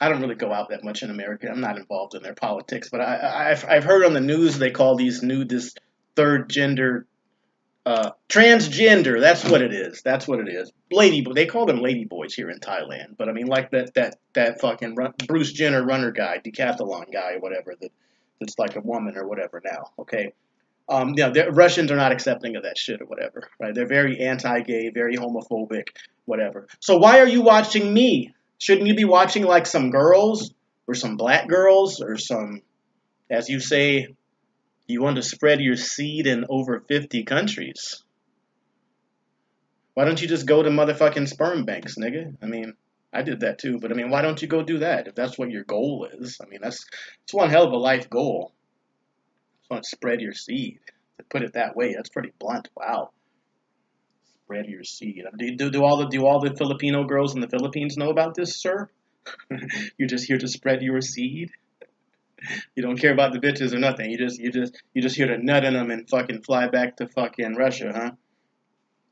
I don't really go out that much in America. I'm not involved in their politics, but I, I've I've heard on the news they call these new this third gender uh, transgender. That's what it is. That's what it is. Lady, they call them lady boys here in Thailand. But I mean, like that that that fucking run, Bruce Jenner runner guy, decathlon guy, whatever. That that's like a woman or whatever now. Okay. Um, yeah, the Russians are not accepting of that shit or whatever, right? They're very anti-gay, very homophobic, whatever. So why are you watching me? Shouldn't you be watching like some girls or some black girls or some, as you say, you want to spread your seed in over 50 countries? Why don't you just go to motherfucking sperm banks, nigga? I mean, I did that too, but I mean, why don't you go do that if that's what your goal is? I mean, that's it's one hell of a life goal. Just want to spread your seed. To put it that way, that's pretty blunt. Wow. Spread your seed. Uh, do, do, do all the do all the Filipino girls in the Philippines know about this, sir? (laughs) You're just here to spread your seed. You don't care about the bitches or nothing. You just you just you just here to nut in them and fucking fly back to fucking Russia, huh?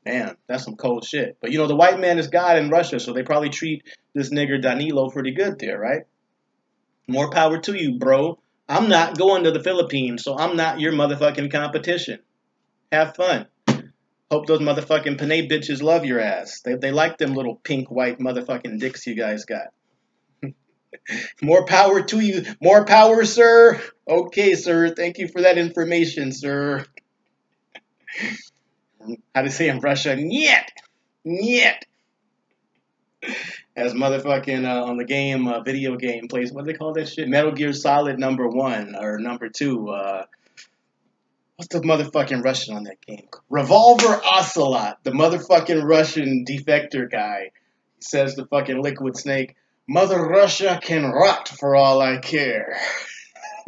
Man, that's some cold shit. But you know, the white man is God in Russia, so they probably treat this nigger Danilo pretty good there, right? More power to you, bro. I'm not going to the Philippines, so I'm not your motherfucking competition. Have fun. Hope those motherfucking Pinay bitches love your ass. They, they like them little pink, white motherfucking dicks you guys got. (laughs) More power to you. More power, sir. Okay, sir. Thank you for that information, sir. (laughs) How to say in Russia? Niet. Niet. As motherfucking uh, on the game, uh, video game plays, what do they call that shit? Metal Gear Solid number one or number two. Uh, what's the motherfucking Russian on that game? Revolver Ocelot, the motherfucking Russian defector guy, says the fucking Liquid Snake. Mother Russia can rot for all I care. (laughs)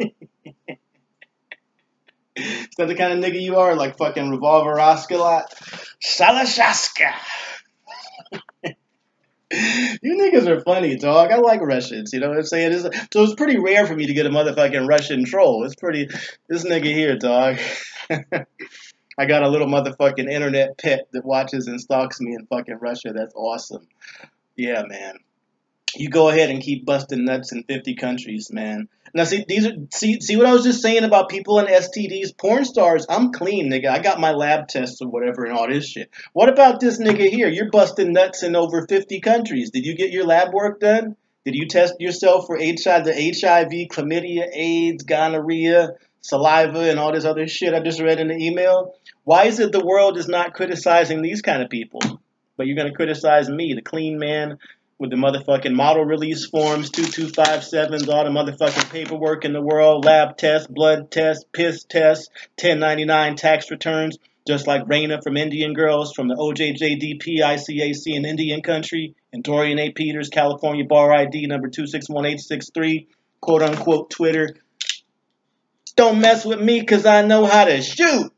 Is that the kind of nigga you are? Like fucking Revolver Ocelot? Shalashaska! You niggas are funny, dog. I like Russians, you know what I'm saying? It's, so it's pretty rare for me to get a motherfucking Russian troll. It's pretty, this nigga here, dog. (laughs) I got a little motherfucking internet pet that watches and stalks me in fucking Russia. That's awesome. Yeah, man you go ahead and keep busting nuts in 50 countries, man. Now see these are see see what I was just saying about people and STDs, porn stars. I'm clean, nigga. I got my lab tests or whatever and all this shit. What about this nigga here? You're busting nuts in over 50 countries. Did you get your lab work done? Did you test yourself for HIV, the HIV, chlamydia, AIDS, gonorrhea, saliva, and all this other shit I just read in the email? Why is it the world is not criticizing these kind of people? But you're gonna criticize me, the clean man with the motherfucking model release forms, 2257s, all the motherfucking paperwork in the world, lab tests, blood tests, piss tests, 1099 tax returns, just like Raina from Indian Girls from the OJJDP ICAC in Indian Country, and Dorian A. Peters, California Bar ID number 261863, quote unquote Twitter. Don't mess with me because I know how to shoot.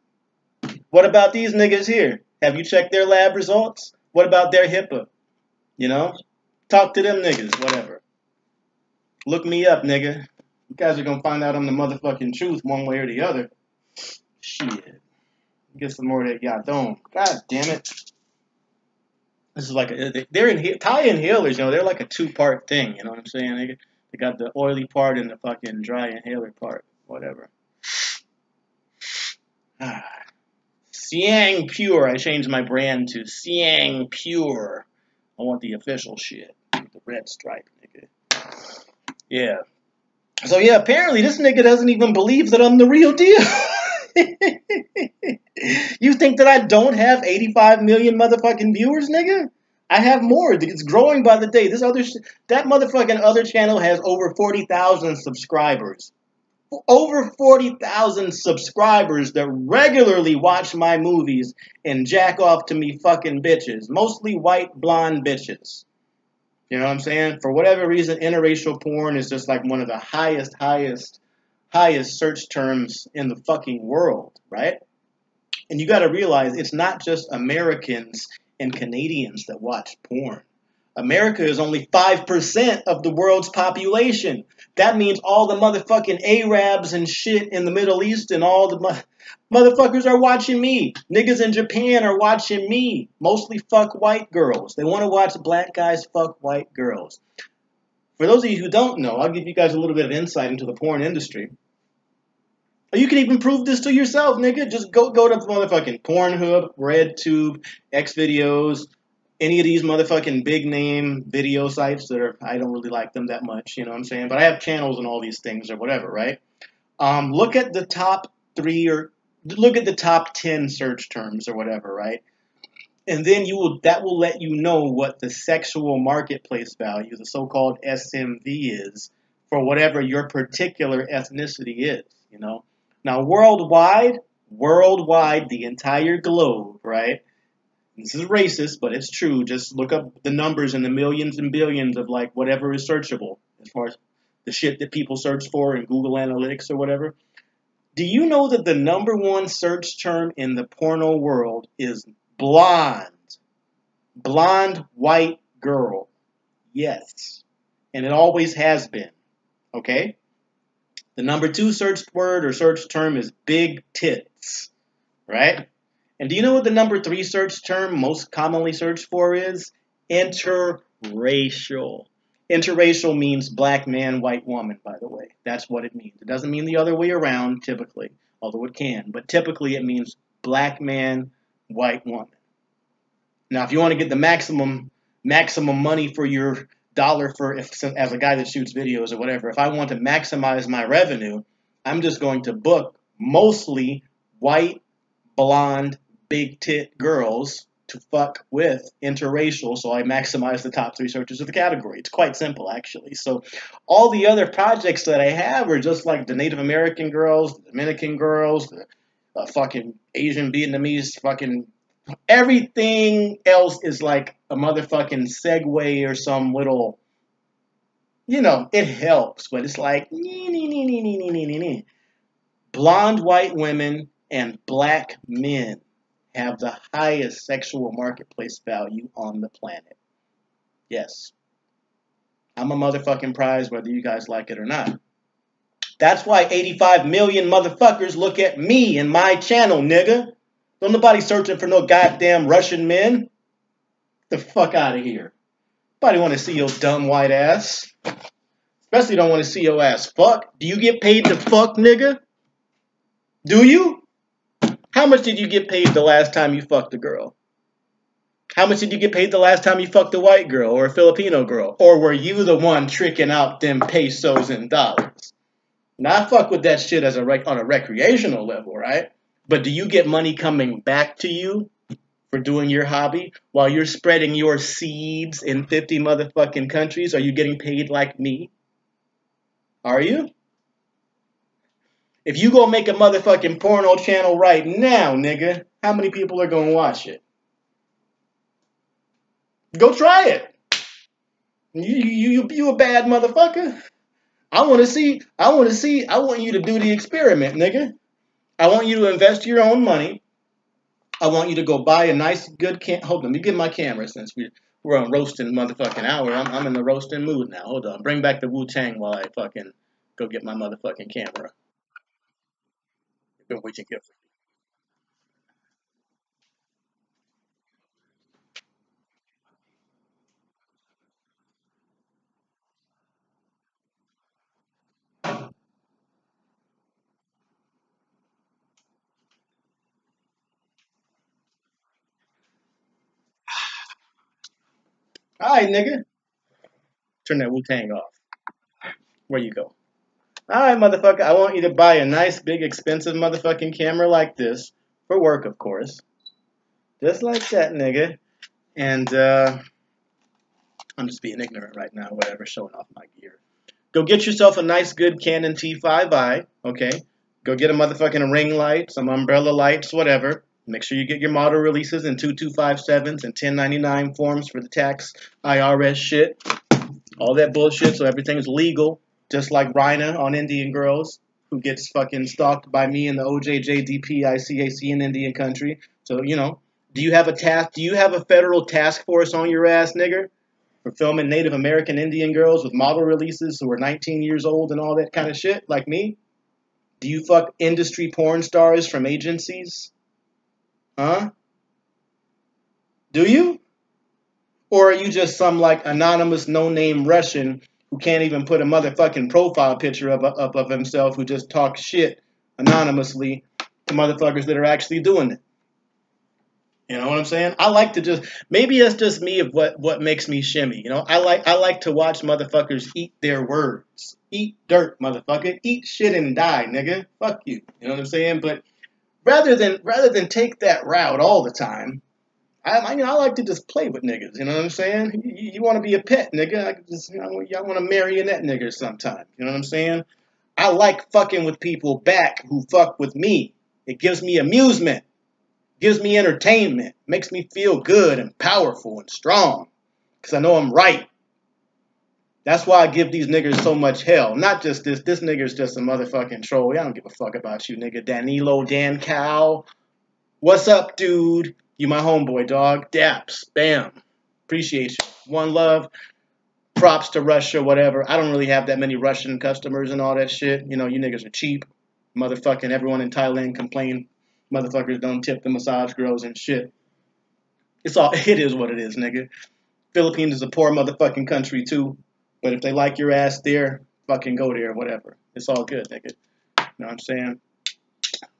What about these niggas here? Have you checked their lab results? What about their HIPAA? You know? Talk to them niggas, whatever. Look me up, nigga. You guys are gonna find out I'm the motherfucking truth one way or the other. Shit. Get some more of that yadom. God damn it. This is like a, they're in Thai inhalers, you know, they're like a two part thing, you know what I'm saying? They, they got the oily part and the fucking dry inhaler part, whatever. Ah. (sighs) Siang Pure. I changed my brand to Siang Pure. I want the official shit red stripe, nigga. Yeah. So yeah, apparently this nigga doesn't even believe that I'm the real deal. (laughs) you think that I don't have 85 million motherfucking viewers, nigga? I have more. It's growing by the day. This other that motherfucking other channel has over 40,000 subscribers. Over 40,000 subscribers that regularly watch my movies and jack off to me fucking bitches. Mostly white blonde bitches. You know what I'm saying? For whatever reason, interracial porn is just like one of the highest, highest, highest search terms in the fucking world, right? And you got to realize it's not just Americans and Canadians that watch porn. America is only 5% of the world's population. That means all the motherfucking Arabs and shit in the Middle East and all the motherfuckers are watching me. Niggas in Japan are watching me. Mostly fuck white girls. They want to watch black guys fuck white girls. For those of you who don't know, I'll give you guys a little bit of insight into the porn industry. You can even prove this to yourself, nigga. Just go go to the motherfucking Pornhub, RedTube, Xvideos, any of these motherfucking big name video sites that are I don't really like them that much, you know what I'm saying? But I have channels and all these things or whatever, right? Um, look at the top three or look at the top ten search terms or whatever, right? And then you will that will let you know what the sexual marketplace value, the so-called SMV is for whatever your particular ethnicity is, you know. Now worldwide, worldwide, the entire globe, right? This is racist, but it's true. Just look up the numbers and the millions and billions of like whatever is searchable as far as the shit that people search for in Google Analytics or whatever. Do you know that the number one search term in the porno world is blonde? Blonde white girl. Yes. And it always has been. Okay? The number two search word or search term is big tits. Right? And do you know what the number three search term most commonly searched for is? Interracial. Interracial means black man, white woman, by the way. That's what it means. It doesn't mean the other way around, typically, although it can. But typically it means black man, white woman. Now, if you want to get the maximum maximum money for your dollar for if as a guy that shoots videos or whatever, if I want to maximize my revenue, I'm just going to book mostly white, blonde, big tit girls to fuck with interracial, so I maximize the top three searches of the category. It's quite simple, actually. So all the other projects that I have are just like the Native American girls, the Dominican girls, the uh, fucking Asian Vietnamese, fucking everything else is like a motherfucking segue or some little, you know, it helps, but it's like blonde white women and black men have the highest sexual marketplace value on the planet. Yes. I'm a motherfucking prize whether you guys like it or not. That's why 85 million motherfuckers look at me and my channel, nigga. Don't nobody searching for no goddamn Russian men. The fuck out of here. Nobody want to see your dumb white ass. Especially don't want to see your ass fuck. Do you get paid to fuck, nigga? Do you? How much did you get paid the last time you fucked a girl? How much did you get paid the last time you fucked a white girl or a Filipino girl? Or were you the one tricking out them pesos and dollars? Now I fuck with that shit as a rec- on a recreational level, right? But do you get money coming back to you for doing your hobby while you're spreading your seeds in 50 motherfucking countries? Are you getting paid like me? Are you? If you go make a motherfucking porno channel right now, nigga, how many people are gonna watch it? Go try it. You you you, you a bad motherfucker. I want to see. I want to see. I want you to do the experiment, nigga. I want you to invest your own money. I want you to go buy a nice, good can. Hold on, let me get my camera since we we're on roasting motherfucking hour. I'm I'm in the roasting mood now. Hold on, bring back the Wu Tang while I fucking go get my motherfucking camera been waiting here for you. Alright, nigga. Turn that Wu Tang off. Where you go? Alright, motherfucker, I want you to buy a nice, big, expensive motherfucking camera like this. For work, of course. Just like that, nigga. And, uh, I'm just being ignorant right now, whatever, showing off my gear. Go get yourself a nice, good Canon T5i, okay? Go get a motherfucking ring light, some umbrella lights, whatever. Make sure you get your model releases in 2257s and 1099 forms for the tax IRS shit. All that bullshit so everything's legal just like Rhina on Indian Girls, who gets fucking stalked by me and the OJJDP ICAC in Indian country. So, you know, do you have a task? Do you have a federal task force on your ass, nigger? For filming Native American Indian girls with model releases who are 19 years old and all that kind of shit, like me? Do you fuck industry porn stars from agencies? Huh? Do you? Or are you just some like anonymous no name Russian who can't even put a motherfucking profile picture of, of, of himself, who just talks shit anonymously to motherfuckers that are actually doing it. You know what I'm saying? I like to just maybe it's just me of what what makes me shimmy. You know, I like I like to watch motherfuckers eat their words. Eat dirt, motherfucker. Eat shit and die, nigga. Fuck you. You know what I'm saying? But rather than rather than take that route all the time, I, I, you know, I like to just play with niggas. You know what I'm saying? You, you want to be a pet nigga? I just, you know, y'all want to marry marionette niggas sometimes. You know what I'm saying? I like fucking with people back who fuck with me. It gives me amusement, gives me entertainment, makes me feel good and powerful and strong because I know I'm right. That's why I give these niggas so much hell. Not just this. This nigga's just a motherfucking troll. I don't give a fuck about you, nigga. Danilo Dan Cow. What's up, dude? You my homeboy, dog. Daps. Bam. Appreciate you. One love. Props to Russia, whatever. I don't really have that many Russian customers and all that shit. You know, you niggas are cheap. Motherfucking everyone in Thailand complain. Motherfuckers don't tip the massage girls and shit. It's all, (laughs) it is what it is, nigga. Philippines is a poor motherfucking country, too. But if they like your ass there, fucking go there, whatever. It's all good, nigga. You know what I'm saying?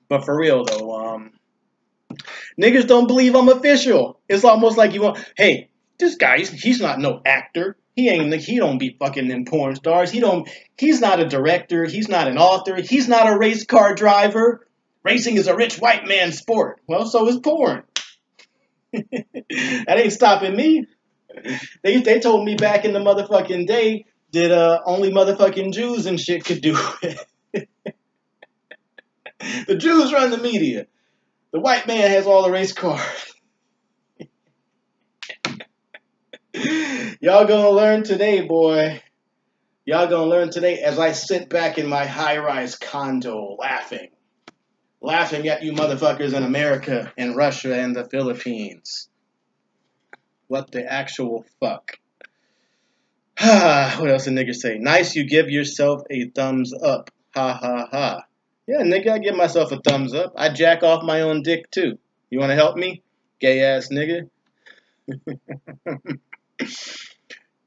But for real though, um, niggas don't believe I'm official. It's almost like you want, hey, this guy, he's, he's not no actor. He ain't, he don't be fucking them porn stars. He don't, he's not a director. He's not an author. He's not a race car driver. Racing is a rich white man sport. Well, so is porn. (laughs) that ain't stopping me. They they told me back in the motherfucking day that uh, only motherfucking Jews and shit could do it. (laughs) the Jews run the media. The white man has all the race cars. Y'all gonna learn today, boy. Y'all gonna learn today as I sit back in my high-rise condo laughing. Laughing at you motherfuckers in America and Russia and the Philippines. What the actual fuck? (sighs) what else did nigga say? Nice, you give yourself a thumbs up. Ha ha ha. Yeah, nigga, I give myself a thumbs up. I jack off my own dick too. You want to help me? Gay ass nigga. (laughs)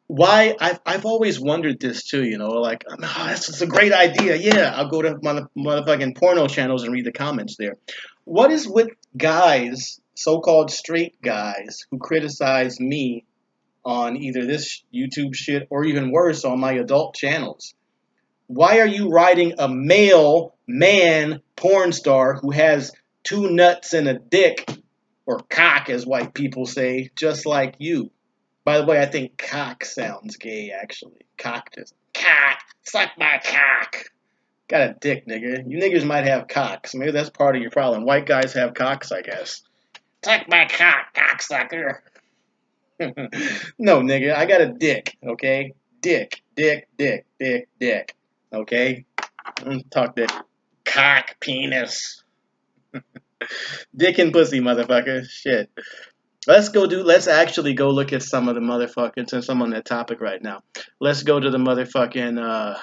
Why? I've, I've always wondered this too, you know, like, oh, that's, that's a great idea. Yeah, I'll go to mother, motherfucking porno channels and read the comments there. What is with guys so-called straight guys who criticize me on either this YouTube shit or even worse on my adult channels. Why are you writing a male man porn star who has two nuts and a dick, or cock as white people say, just like you? By the way, I think cock sounds gay actually. Cock just cock, suck my cock. Got a dick, nigga. You niggers might have cocks. Maybe that's part of your problem. White guys have cocks, I guess. Suck my cock, cocksucker. (laughs) no, nigga, I got a dick, okay? Dick, dick, dick, dick, dick, okay? Talk to cock, penis. (laughs) dick and pussy, motherfucker. Shit. Let's go do, let's actually go look at some of the motherfuckers since I'm on that topic right now. Let's go to the motherfucking, uh,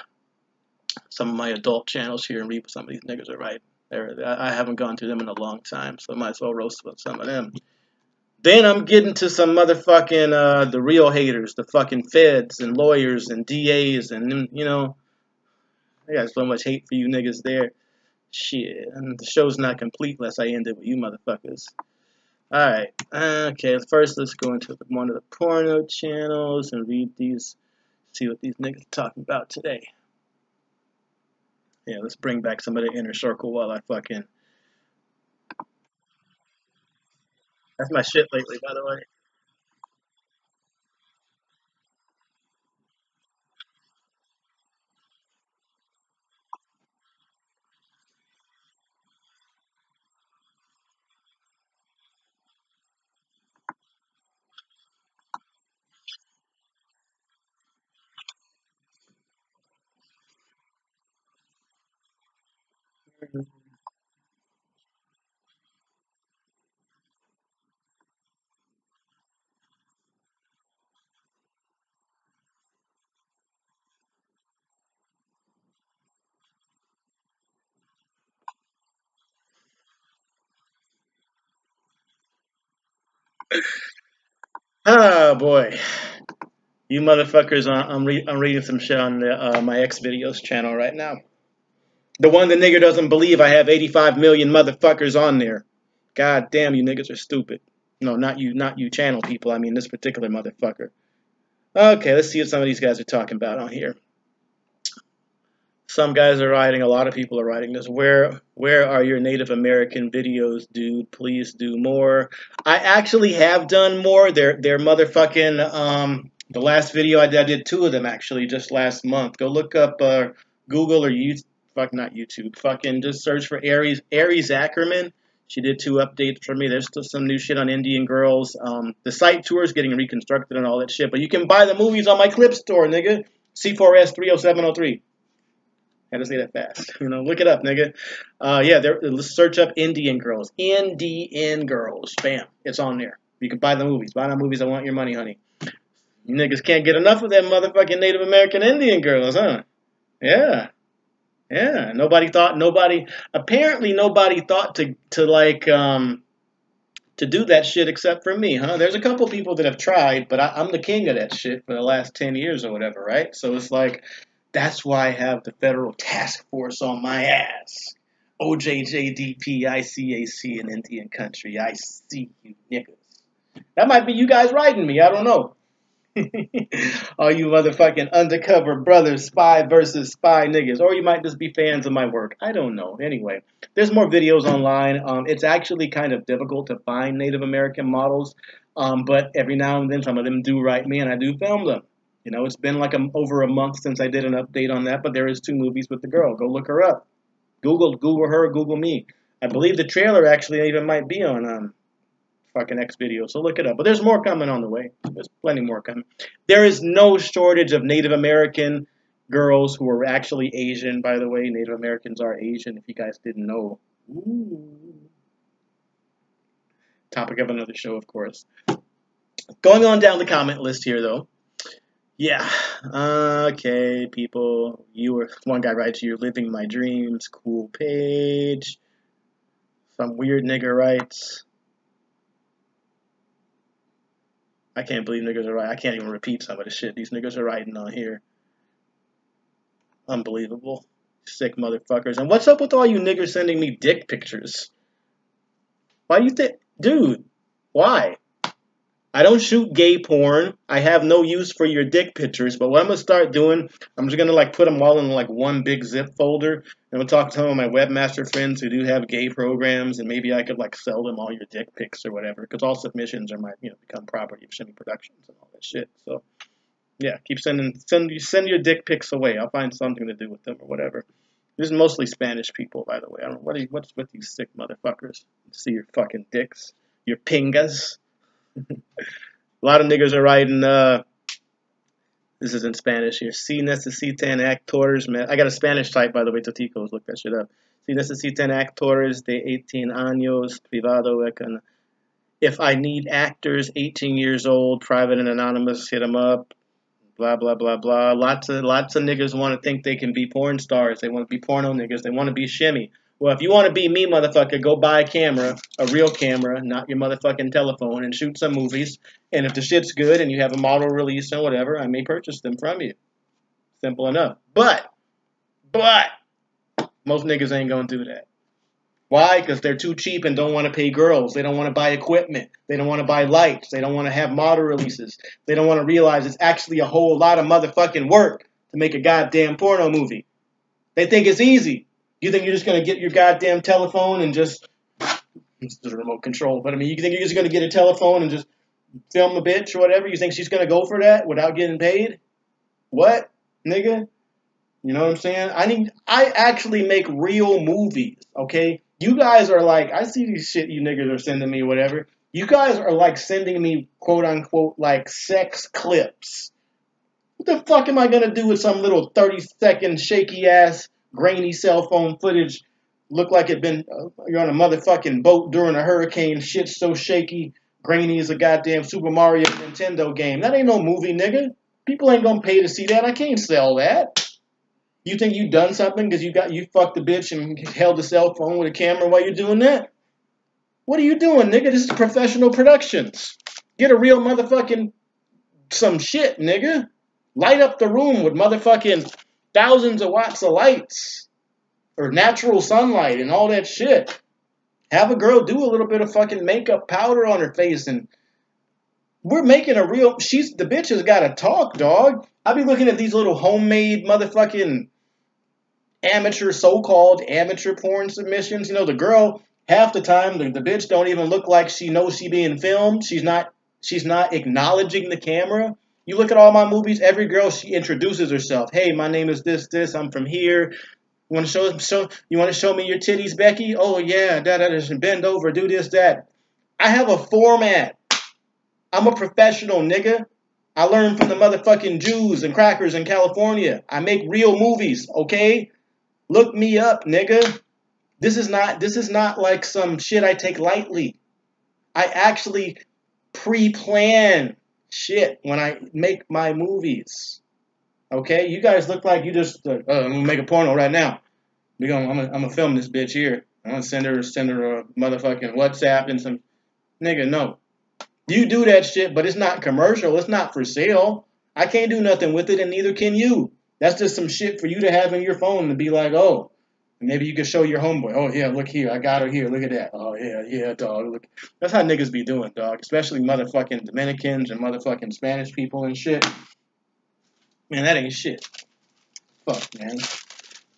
some of my adult channels here and read what some of these niggas are writing. I haven't gone through them in a long time, so I might as well roast some of them. Then I'm getting to some motherfucking uh, the real haters, the fucking feds and lawyers and DAs and you know, I got so much hate for you niggas there. Shit, and the show's not complete unless I end it with you motherfuckers. Alright, okay, first let's go into one of the porno channels and read these, see what these niggas are talking about today. Yeah, let's bring back some of the inner circle while I fucking. That's my shit lately, by the way. Oh boy. You motherfuckers, I'm, re- I'm reading some shit on the, uh, my Xvideos channel right now. The one the nigger doesn't believe I have 85 million motherfuckers on there. God damn, you niggas are stupid. No, not you, not you channel people. I mean this particular motherfucker. Okay, let's see what some of these guys are talking about on here. Some guys are writing, a lot of people are writing this. Where where are your Native American videos, dude? Please do more. I actually have done more. They're they're motherfucking um the last video I did, I did two of them actually just last month. Go look up uh, Google or YouTube, fuck not YouTube, fucking just search for Aries Aries Ackerman. She did two updates for me. There's still some new shit on Indian Girls. Um, the site tour is getting reconstructed and all that shit. But you can buy the movies on my clip store, nigga. C4S 30703. Had to say that fast. (laughs) You know, look it up, nigga. Uh, yeah, there. Search up Indian Girls. Indian Girls. Bam. It's on there. You can buy the movies. Buy the movies. I want your money, honey. You niggas can't get enough of them motherfucking Native American Indian girls, huh? Yeah. Yeah. Nobody thought nobody apparently nobody thought to to like um to do that shit except for me, huh? There's a couple people that have tried, but I, am the king of that shit for the last 10 years or whatever, right? So it's like, that's why I have the federal task force on my ass. OJJDP, ICAC in Indian country. I see you niggas. That might be you guys writing me. I don't know. (laughs) All you motherfucking undercover brothers, spy versus spy niggas. Or you might just be fans of my work. I don't know. Anyway, there's more videos online. Um, it's actually kind of difficult to find Native American models, um, but every now and then some of them do write me and I do film them. You know, it's been like a, over a month since I did an update on that, but there is two movies with the girl. Go look her up. Google, Google her, Google me. I believe the trailer actually even might be on um, fucking X video. So look it up. But there's more coming on the way. There's plenty more coming. There is no shortage of Native American girls who are actually Asian, by the way. Native Americans are Asian, if you guys didn't know. Ooh. Topic of another show, of course. Going on down the comment list here, though. Yeah. Okay, people. You were one guy writes, "You're living my dreams." Cool page. Some weird nigga writes, I can't believe niggas are right. I can't even repeat some of the shit these niggas are writing on here. Unbelievable. Sick motherfuckers. And what's up with all you niggas sending me dick pictures? Why you think, dude, why? I don't shoot gay porn. I have no use for your dick pictures. But what I'm gonna start doing, I'm just gonna like put them all in like one big zip folder, and I'm gonna talk to some of my webmaster friends who do have gay programs, and maybe I could like sell them all your dick pics or whatever. Because all submissions are my you know become property of Shimmy Productions and all that shit. So yeah, keep sending send you send your dick pics away. I'll find something to do with them or whatever. This is mostly Spanish people, by the way. I don't know what you, what's with these sick motherfuckers. See your fucking dicks, your pingas (laughs) a lot of niggas are writing, uh, this is in Spanish here. Si necesitan actores, man. I got a Spanish type, by the way, Toticos. Look that shit up. Si necesitan actores de 18 años, privado. If I need actors, 18 years old, private and anonymous, hit them up. Blah, blah, blah, blah. Lots of, lots of niggas want to think they can be porn stars. They want to be porno niggas. They want to be shimmy. Well, if you want to be me, motherfucker, go buy a camera, a real camera, not your motherfucking telephone, and shoot some movies. And if the shit's good and you have a model release and whatever, I may purchase them from you. Simple enough. But, but, most niggas ain't gonna do that. Why? Because they're too cheap and don't want to pay girls. They don't want to buy equipment. They don't want to buy lights. They don't want to have model releases. They don't want to realize it's actually a whole lot of motherfucking work to make a goddamn porno movie. They think it's easy. You think you're just gonna get your goddamn telephone and just it's (laughs) the remote control, but I mean, you think you're just gonna get a telephone and just film a bitch or whatever? You think she's gonna go for that without getting paid? What, nigga? You know what I'm saying? I need. I actually make real movies. Okay, you guys are like, I see these shit you niggas are sending me, whatever. You guys are like sending me quote unquote like sex clips. What the fuck am I gonna do with some little 30 second shaky ass grainy cell phone footage. Look like it'd been uh, you're on a motherfucking boat during a hurricane. Shit's so shaky, grainy as a goddamn Super Mario Nintendo game. That ain't no movie, nigga. People ain't gonna pay to see that. I can't sell that. You think you done something because you got you fucked the bitch and held a cell phone with a camera while you're doing that? What are you doing, nigga? This is professional productions. Get a real motherfucking some shit, nigga. Light up the room with motherfucking thousands of watts of lights or natural sunlight and all that shit. Have a girl do a little bit of fucking makeup powder on her face and we're making a real she's the bitch has gotta talk, dog. I be looking at these little homemade motherfucking amateur so-called amateur porn submissions. You know, the girl half the time the, the bitch don't even look like she knows she being filmed. She's not she's not acknowledging the camera. You look at all my movies, every girl she introduces herself. Hey, my name is this, this, I'm from here. You want to show, show you want to show me your titties, Becky? Oh yeah, that that is bend over, do this, that. I have a format. I'm a professional, nigga. I learned from the motherfucking Jews and crackers in California. I make real movies, okay? Look me up, nigga. This is not this is not like some shit I take lightly. I actually pre-plan shit when I make my movies. Okay, you guys look like you just uh, uh, I'm gonna make a porno right now. We gonna I'm gonna, I'm gonna film this bitch here. I'm gonna send her send her a motherfucking WhatsApp and some nigga. No, you do that shit, but it's not commercial. It's not for sale. I can't do nothing with it, and neither can you. That's just some shit for you to have in your phone to be like, oh, maybe you can show your homeboy. Oh yeah, look here, I got her here. Look at that. Oh yeah, yeah, dog. Look, that's how niggas be doing, dog. Especially motherfucking Dominicans and motherfucking Spanish people and shit. Man, that ain't shit. Fuck, man.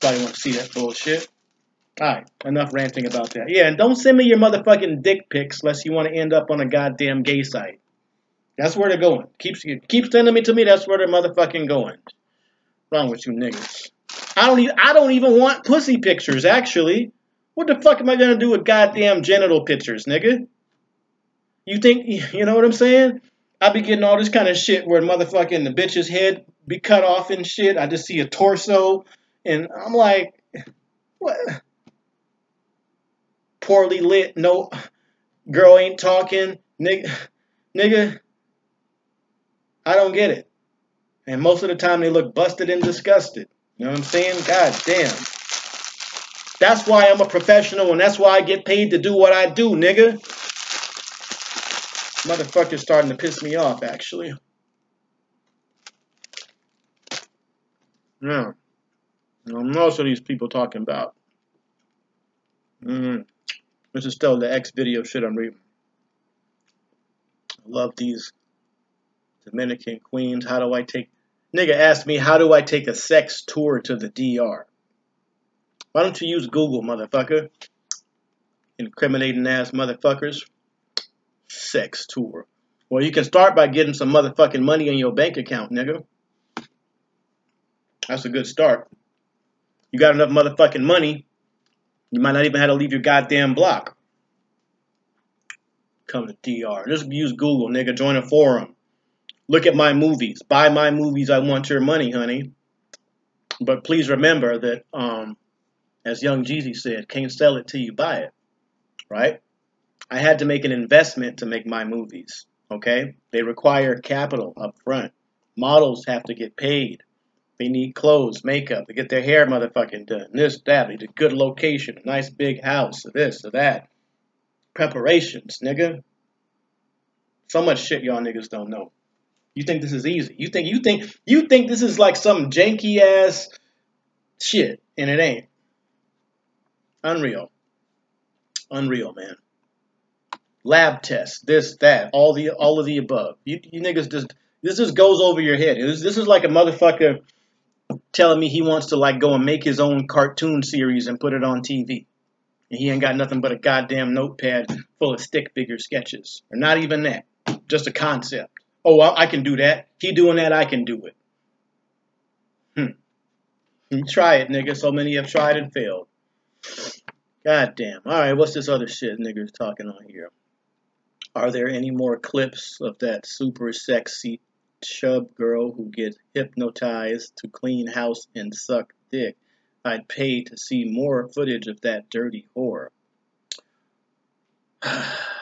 Probably want to see that bullshit. Alright, enough ranting about that. Yeah, and don't send me your motherfucking dick pics unless you want to end up on a goddamn gay site. That's where they're going. Keep, keep sending me to me, that's where they're motherfucking going. What's Wrong with you niggas. I don't even I don't even want pussy pictures, actually. What the fuck am I gonna do with goddamn genital pictures, nigga? You think (laughs) you know what I'm saying? I be getting all this kind of shit where motherfucking the bitch's head be cut off and shit. I just see a torso and I'm like, what? Poorly lit, no girl ain't talking, nigga, (laughs) nigga. I don't get it. And most of the time they look busted and disgusted. You know what I'm saying? God damn. That's why I'm a professional and that's why I get paid to do what I do, nigga. Motherfucker's starting to piss me off, actually. Yeah. Most of these people talking about. Mm. This is still the X video shit I'm reading. I love these Dominican queens. How do I take... Nigga asked me, how do I take a sex tour to the DR? Why don't you use Google, motherfucker? Incriminating ass motherfuckers. Sex tour. Well, you can start by getting some motherfucking money in your bank account, nigga. That's a good start. You got enough motherfucking money, you might not even have to leave your goddamn block. Come to DR. Just use Google, nigga. Join a forum. Look at my movies. Buy my movies. I want your money, honey. But please remember that, um, as Young Jeezy said, can't sell it till you buy it. Right? I had to make an investment to make my movies. Okay? They require capital up front. Models have to get paid. They need clothes, makeup, they get their hair motherfucking done. This, that, they need a good location, a nice big house, this, or that. Preparations, nigga. So much shit y'all niggas don't know. You think this is easy. You think you think you think this is like some janky ass shit, and it ain't. Unreal. Unreal, man. Lab tests, this, that, all the all of the above. You, you niggas just this just goes over your head. This, this is like a motherfucker telling me he wants to like go and make his own cartoon series and put it on TV. And he ain't got nothing but a goddamn notepad full of stick figure sketches. Or not even that. Just a concept. Oh, I can do that. He doing that, I can do it. Hmm. Try it, nigga. So many have tried and failed. God damn. Alright, what's this other shit niggas talking on here? Are there any more clips of that super sexy chub girl who gets hypnotized to clean house and suck dick. I'd pay to see more footage of that dirty whore. (sighs) (sighs)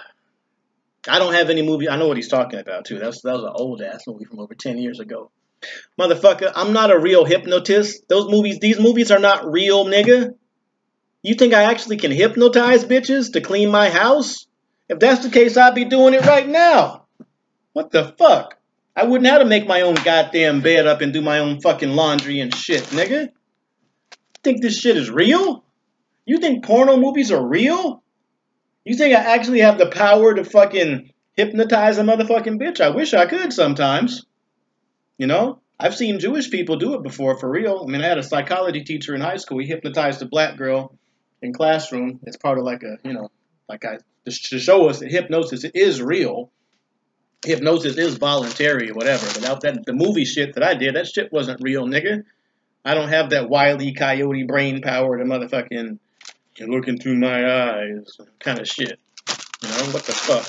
I don't have any movie. I know what he's talking about too. That's that was an old ass movie from over ten years ago. Motherfucker, I'm not a real hypnotist. Those movies, these movies are not real, nigga. You think I actually can hypnotize bitches to clean my house? If that's the case, I'd be doing it right now. What the fuck? I wouldn't have to make my own goddamn bed up and do my own fucking laundry and shit, nigga. Think this shit is real? You think porno movies are real? You think I actually have the power to fucking hypnotize a motherfucking bitch? I wish I could sometimes. You know? I've seen Jewish people do it before for real. I mean, I had a psychology teacher in high school. He hypnotized a black girl in classroom. It's part of like a, you know, like I to show us that hypnosis is real. Hypnosis is voluntary or whatever. Without that, the movie shit that I did, that shit wasn't real, nigga. I don't have that wily coyote brain power to motherfucking you're looking through my eyes kind of shit. You know what the fuck?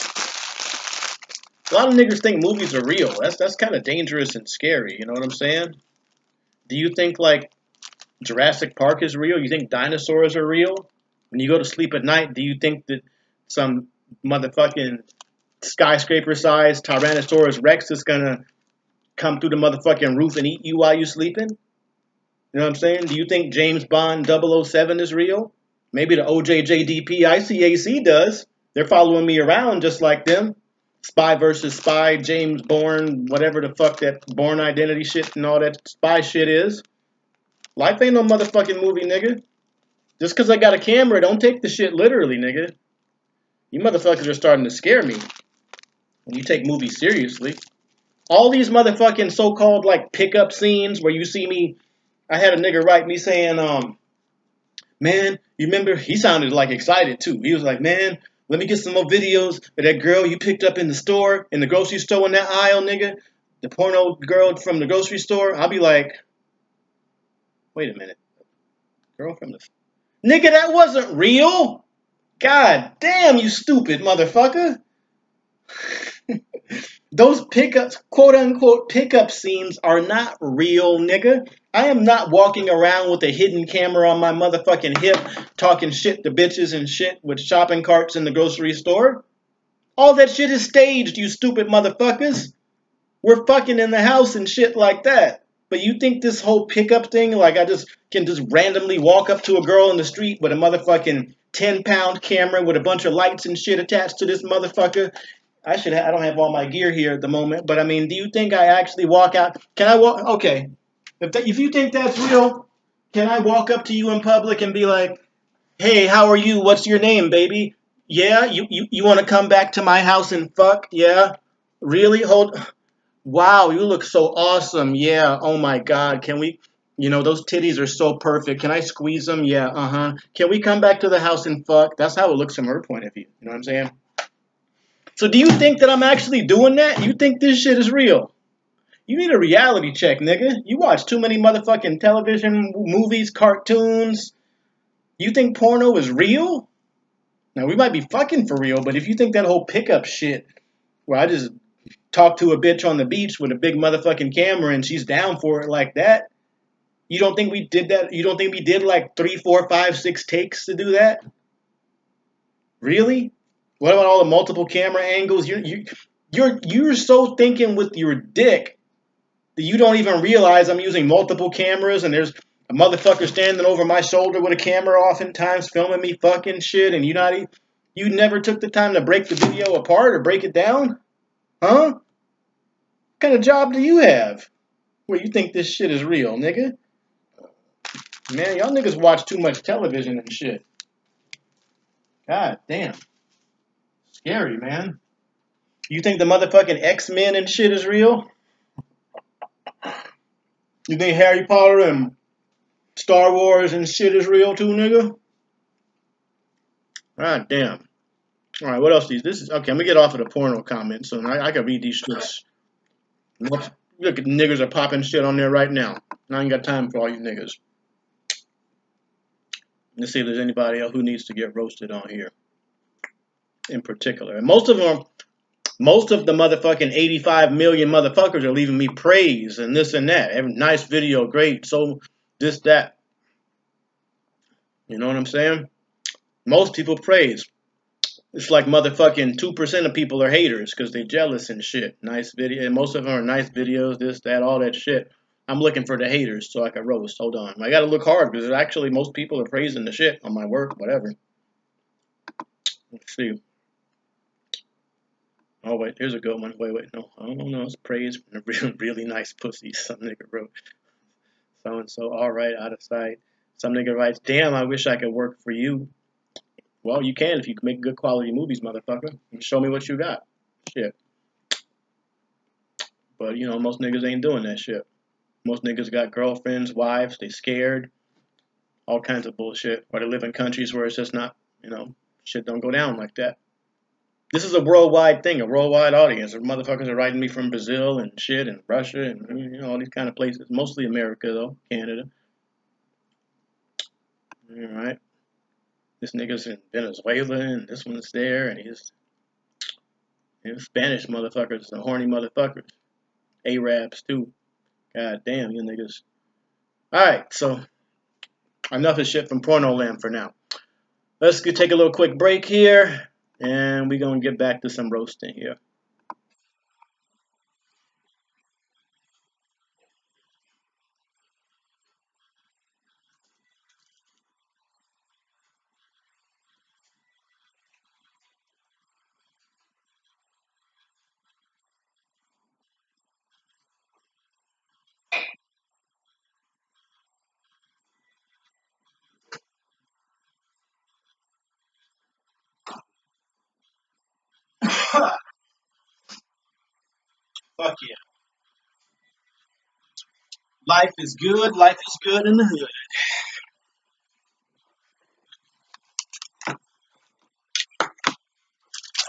A lot of niggas think movies are real. That's that's kind of dangerous and scary. You know what I'm saying? Do you think like Jurassic Park is real? You think dinosaurs are real? When you go to sleep at night, do you think that some motherfucking skyscraper-sized Tyrannosaurus Rex is gonna come through the motherfucking roof and eat you while you're sleeping? You know what I'm saying? Do you think James Bond 007 is real? Maybe the OJJDP ICAC does. They're following me around just like them. Spy versus Spy, James Bourne, whatever the fuck that Bourne Identity shit and all that spy shit is. Life ain't no motherfucking movie, nigga. Just because I got a camera, don't take the shit literally, nigga. You motherfuckers are starting to scare me. When you take movies seriously. All these motherfucking so-called like pickup scenes where you see me, I had a nigga write me saying, um, man, remember, he sounded like excited too. He was like, man, let me get some more videos of that girl you picked up in the store, in the grocery store in that aisle, nigga. The porno girl from the grocery store. I'll be like, wait a minute. Girl from the... Nigga, that wasn't real. God damn, you stupid motherfucker. (laughs) Those pickups, quote unquote, pickup scenes are not real, nigga. I am not walking around with a hidden camera on my motherfucking hip talking shit to bitches and shit with shopping carts in the grocery store. All that shit is staged, you stupid motherfuckers. We're fucking in the house and shit like that. But you think this whole pickup thing, like I just can just randomly walk up to a girl in the street with a motherfucking 10 pound camera with a bunch of lights and shit attached to this motherfucker I should. I don't have all my gear here at the moment, but I mean, do you think I actually walk out? Can I walk? Okay, if that, if you think that's real, can I walk up to you in public and be like, "Hey, how are you? What's your name, baby? Yeah, you you, you want to come back to my house and fuck? Yeah, really? Hold. Wow, you look so awesome. Yeah. Oh my God. Can we? You know, those titties are so perfect. Can I squeeze them? Yeah. Uh huh. Can we come back to the house and fuck? That's how it looks from her point of view. You know what I'm saying? So do you think that I'm actually doing that? You think this shit is real? You need a reality check, nigga. You watch too many motherfucking television, movies, cartoons. You think porno is real? Now, we might be fucking for real, but if you think that whole pickup shit, where I just talk to a bitch on the beach with a big motherfucking camera and she's down for it like that, you don't think we did that? You don't think we did like three, four, five, six takes to do that? Really? What about all the multiple camera angles? You're you, you're you're so thinking with your dick that you don't even realize I'm using multiple cameras and there's a motherfucker standing over my shoulder with a camera oftentimes filming me fucking shit and you not even, you never took the time to break the video apart or break it down? Huh? What kind of job do you have? Where you think this shit is real, nigga? Man, y'all niggas watch too much television and shit. God damn. Scary, man. You think the motherfucking X-Men and shit is real? You think Harry Potter and Star Wars and shit is real too, nigga? God damn. All right, what else? These this is okay. I'm gonna get off of the porno comments, so I, I can read these shits. Look at niggas are popping shit on there right now. I ain't got time for all you niggas. Let's see if there's anybody else who needs to get roasted on here in particular. And most of them, most of the motherfucking 85 million motherfuckers are leaving me praise and this and that. Every nice video, great, so this, that. You know what I'm saying? Most people praise. It's like motherfucking 2% of people are haters because they're jealous and shit. Nice video. And most of them are nice videos, this, that, all that shit. I'm looking for the haters so I can roast. Hold on. I got to look hard because actually most people are praising the shit on my work, whatever. Let's see. Oh wait, here's a good one. Wait, wait, no, oh, don't know. It's praise from (laughs) really, really nice pussy. Some nigga wrote. So and so, all right, out of sight. Some nigga writes, damn, I wish I could work for you. Well, you can if you can make good quality movies, motherfucker. Show me what you got. Shit. But, you know, most niggas ain't doing that shit. Most niggas got girlfriends, wives, they scared, all kinds of bullshit. Or they live in countries where it's just not, you know, shit don't go down like that. This is a worldwide thing, a worldwide audience. Motherfuckers are writing me from Brazil and shit and Russia and you know all these kind of places. Mostly America though, Canada. All right. This nigga's in Venezuela and this one's there and he's Spanish motherfuckers, the horny motherfuckers. Arabs too. God damn, you niggas. Alright, so enough of shit from Porno Land for now. Let's take a little quick break here. And we're going to get back to some roasting here. Fuck yeah. Life is good. Life is good in the hood.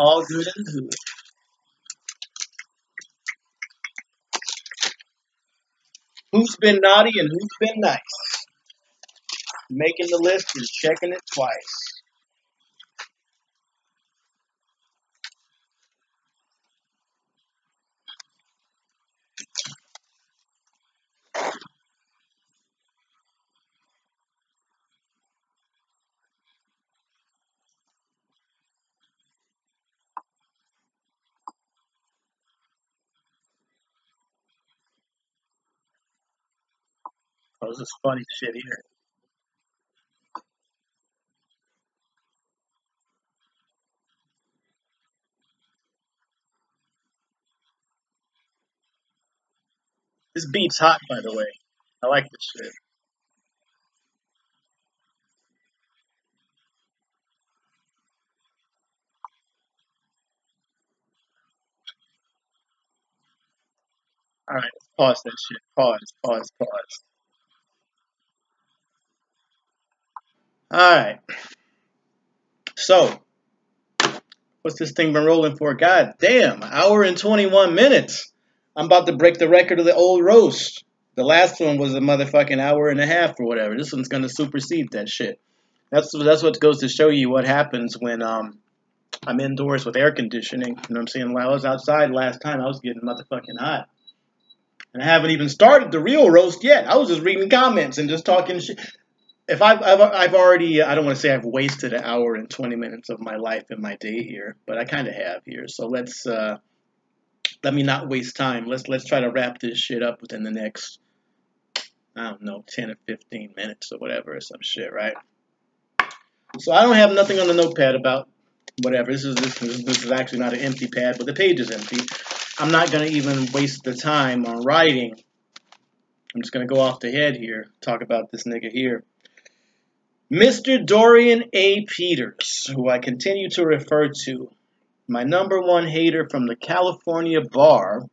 All good in the hood. Who's been naughty and who's been nice? Making the list and checking it twice. This is funny shit here. This beat's hot, by the way. I like this shit. Alright, pause that shit. Pause, pause, pause. Alright. So, what's this thing been rolling for? God damn, hour and 21 minutes. I'm about to break the record of the old roast. The last one was a motherfucking hour and a half or whatever. This one's gonna supersede that shit. That's that's what goes to show you what happens when um I'm indoors with air conditioning. You know what I'm saying? While I was outside last time, I was getting motherfucking hot. And I haven't even started the real roast yet. I was just reading comments and just talking shit. If I've, I've, I've already, I don't want to say I've wasted an hour and 20 minutes of my life and my day here, but I kind of have here. So let's, uh, let me not waste time. Let's let's try to wrap this shit up within the next I don't know, 10 or 15 minutes or whatever or some shit, right? So I don't have nothing on the notepad about whatever. This is this, this is actually not an empty pad, but the page is empty. I'm not going to even waste the time on writing. I'm just going to go off the head here, talk about this nigga here. Mr. Dorian A. Peters, who I continue to refer to my number one hater from the California bar.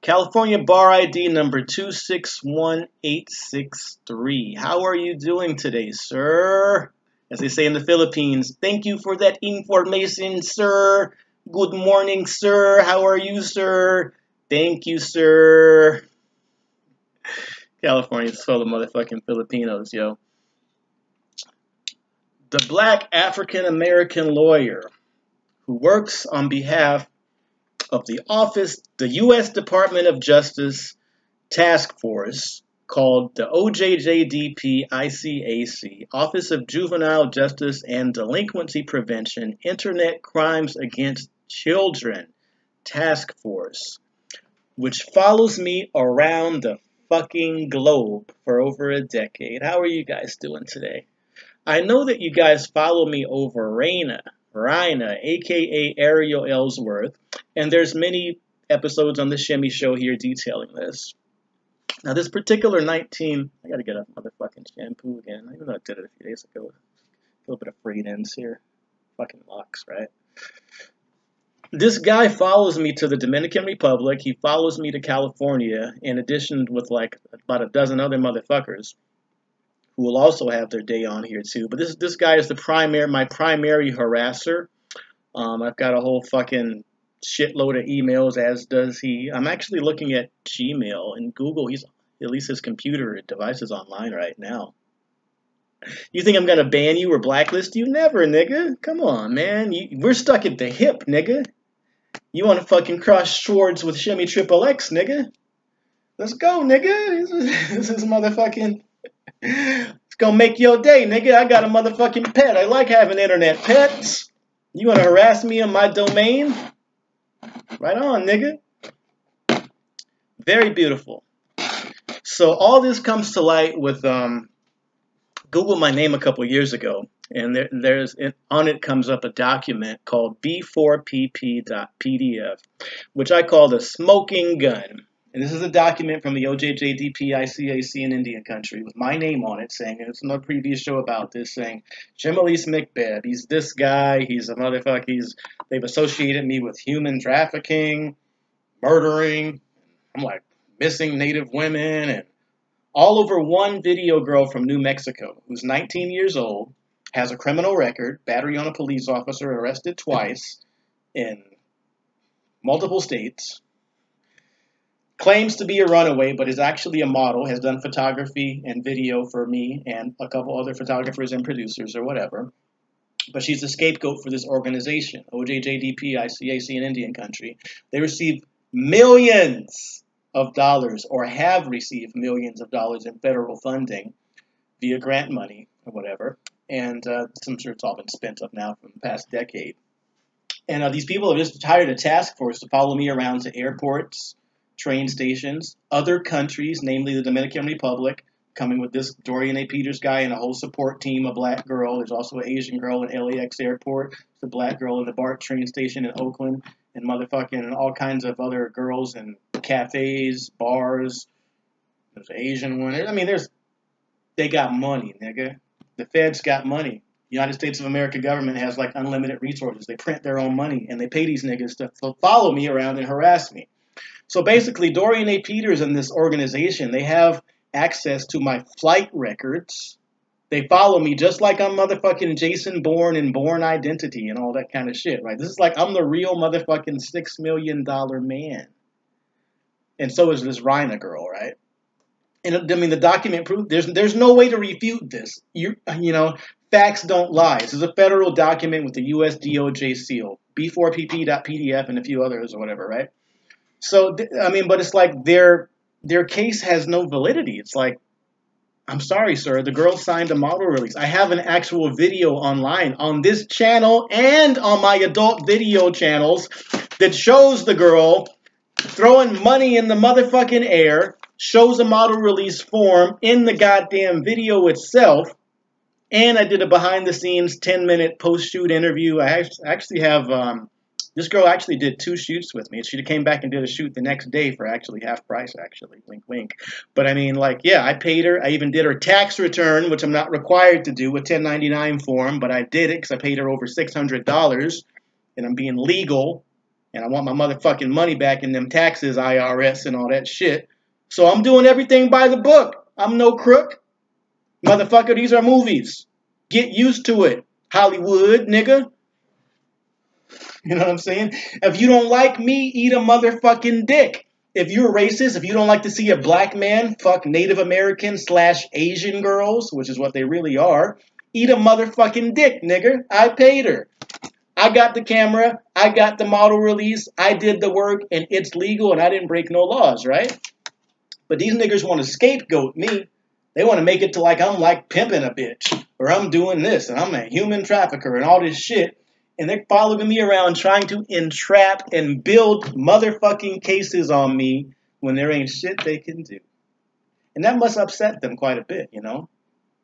California bar ID number 261863. How are you doing today, sir? As they say in the Philippines, thank you for that information, sir. Good morning, sir. How are you, sir? Thank you, sir. (laughs) California's full of motherfucking Filipinos, yo. The black African American lawyer who works on behalf of the office, the U.S. Department of Justice Task Force called the OJJDP ICAC, Office of Juvenile Justice and Delinquency Prevention, Internet Crimes Against Children Task Force, which follows me around the fucking globe for over a decade. How are you guys doing today? I know that you guys follow me over Raina, Rhina, aka Ariel Ellsworth, and there's many episodes on the Shimmy Show here detailing this. Now, this particular 19, I gotta get a motherfucking shampoo again. I even though I did it a few days ago. A little bit of frayed ends here. Fucking locks, right? This guy follows me to the Dominican Republic. He follows me to California, in addition with like about a dozen other motherfuckers who will also have their day on here too. But this this guy is the primary my primary harasser. Um, I've got a whole fucking shitload of emails, as does he. I'm actually looking at Gmail and Google. He's at least his computer device is online right now. You think I'm gonna ban you or blacklist you? Never, nigga. Come on, man. You, we're stuck at the hip, nigga. You want to fucking cross swords with Shimmy Triple X, nigga? Let's go, nigga. (laughs) This is, this is motherfucking. It's gonna make your day, nigga. I got a motherfucking pet. I like having internet pets. You wanna harass me on my domain? Right on, nigga. Very beautiful. So all this comes to light with um, Google my name a couple years ago, and there, there's on it comes up a document called B4PP.pdf, which I call the smoking gun. And this is a document from the OJJDP ICAC in Indian country with my name on it saying, and it's another previous show about this, saying, Shimelesse Mekbeb, he's this guy, he's a motherfucker, he's, they've associated me with human trafficking, murdering, I'm like, missing native women, and all over one video girl from New Mexico who's 19 years old, has a criminal record, battery on a police officer, arrested twice in multiple states, claims to be a runaway, but is actually a model, has done photography and video for me and a couple other photographers and producers or whatever. But she's the scapegoat for this organization, OJJDP, ICAC in Indian country. They receive millions of dollars or have received millions of dollars in federal funding via grant money or whatever. And uh, I'm sure it's all been spent up now from the past decade. And uh, these people have just hired a task force to follow me around to airports, train stations, other countries, namely the Dominican Republic, coming with this Dorian A. Peters guy and a whole support team, a black girl. There's also an Asian girl in LAX airport. There's a black girl in the BART train station in Oakland, and motherfucking all kinds of other girls in cafes, bars. There's an Asian one. I mean, there's they got money, nigga. The feds got money. United States of America government has like unlimited resources. They print their own money and they pay these niggas to follow me around and harass me. So basically, Dorian A. Peters and this organization, they have access to my flight records. They follow me just like I'm motherfucking Jason Bourne and Bourne Identity and all that kind of shit, right? This is like I'm the real motherfucking six million dollar man. And so is this Rhina girl, right? And I mean the document proves there's there's no way to refute this. You you know, facts don't lie. This is a federal document with the US DOJ seal, B4PP.pdf and a few others or whatever, right? So I mean, but it's like their their case has no validity. It's like, I'm sorry, sir, the girl signed a model release. I have an actual video online on this channel and on my adult video channels that shows the girl throwing money in the motherfucking air, shows a model release form in the goddamn video itself. And I did a behind the scenes 10 minute post shoot interview. I actually have um, this girl actually did two shoots with me. She came back and did a shoot the next day for actually half price, actually. Wink, wink. But I mean, like, yeah, I paid her. I even did her tax return, which I'm not required to do, a 1099 form, but I did it because I paid her over $600 and I'm being legal and I want my motherfucking money back in them taxes, IRS, and all that shit. So I'm doing everything by the book. I'm no crook. Motherfucker, these are movies. Get used to it. Hollywood, nigga. You know what I'm saying? If you don't like me, eat a motherfucking dick. If you're racist, if you don't like to see a black man fuck Native American slash Asian girls, which is what they really are, eat a motherfucking dick, nigger. I paid her. I got the camera, I got the model release, I did the work, and it's legal, and I didn't break no laws, right? But these niggers want to scapegoat me. They want to make it to like I'm like pimping a bitch, or I'm doing this, and I'm a human trafficker, and all this shit and they're following me around trying to entrap and build motherfucking cases on me when there ain't shit they can do. And that must upset them quite a bit, you know?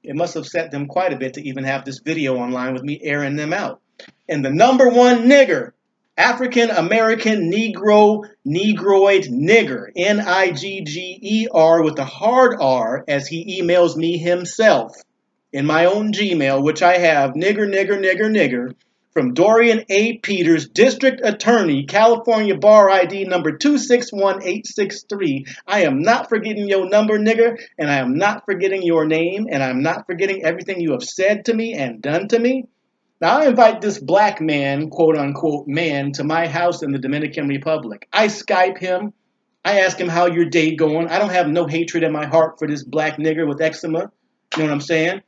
It must upset them quite a bit to even have this video online with me airing them out. And the number one nigger, African American Negro, Negroid nigger, N I G G E R with a hard R, as he emails me himself in my own Gmail, which I have, nigger, nigger, nigger, nigger, from Dorian A. Peters, District Attorney, California Bar ID number 261863. I am not forgetting your number, nigger, and I am not forgetting your name, and I'm not forgetting everything you have said to me and done to me. Now, I invite this black man, quote unquote man, to my house in the Dominican Republic. I Skype him. I ask him how your day going. I don't have no hatred in my heart for this black nigger with eczema. You know what I'm saying?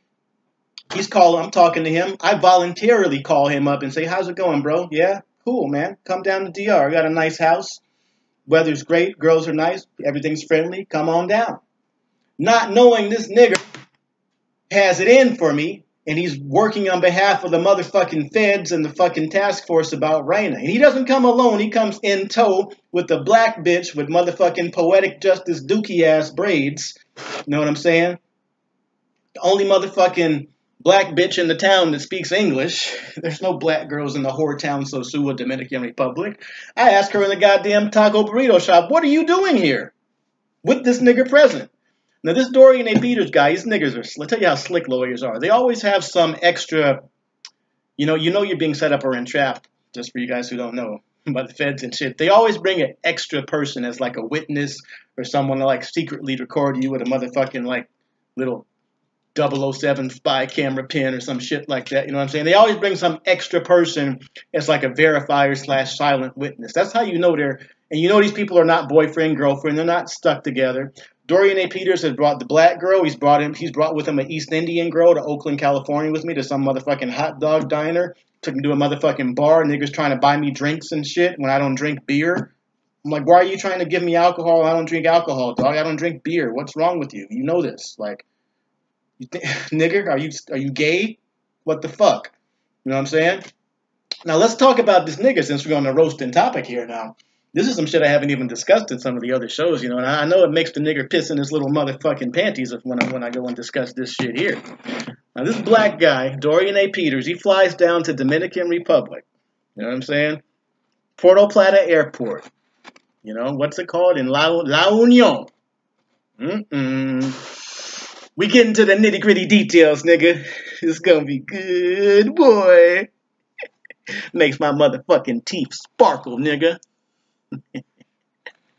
He's calling, I'm talking to him. I voluntarily call him up and say, How's it going, bro? Yeah, cool, man. Come down to DR. I got a nice house. Weather's great. Girls are nice. Everything's friendly. Come on down. Not knowing this nigger has it in for me and he's working on behalf of the motherfucking feds and the fucking task force about Raina. And he doesn't come alone. He comes in tow with the black bitch with motherfucking poetic justice dookie ass braids. You know what I'm saying? The only motherfucking black bitch in the town that speaks English. There's no black girls in the whore town Sosua, Dominican Republic. I asked her in the goddamn taco burrito shop, what are you doing here? With this nigger present. Now this Dorian A. Peters guy, these niggers are, let's tell you how slick lawyers are. They always have some extra, you know, you know you're being set up or entrapped, just for you guys who don't know, (laughs) by the feds and shit. They always bring an extra person as like a witness or someone to like secretly record you with a motherfucking like little 007 spy camera pin or some shit like that. You know what I'm saying? They always bring some extra person as like a verifier slash silent witness. That's how you know they're, and you know these people are not boyfriend, girlfriend. They're not stuck together. Dorian A. Peters has brought the black girl. He's brought him. He's brought with him an East Indian girl to Oakland, California, with me to some motherfucking hot dog diner. Took him to a motherfucking bar. Niggas trying to buy me drinks and shit when I don't drink beer. I'm like, why are you trying to give me alcohol? I don't drink alcohol, dog. I don't drink beer. What's wrong with you? You know this. Like, you (sighs) nigger, are you are you gay? What the fuck? You know what I'm saying? Now let's talk about this nigger since we're on the roasting topic here now. This is some shit I haven't even discussed in some of the other shows, you know, and I know it makes the nigger piss in his little motherfucking panties when I, when I go and discuss this shit here. Now this black guy, Dorian A. Peters, he flies down to Dominican Republic. You know what I'm saying? Puerto Plata Airport. You know, what's it called? In La, La Union. Mm-mm. We get into the nitty gritty details, nigga. It's gonna be good, boy. (laughs) Makes my motherfucking teeth sparkle, nigga. (laughs)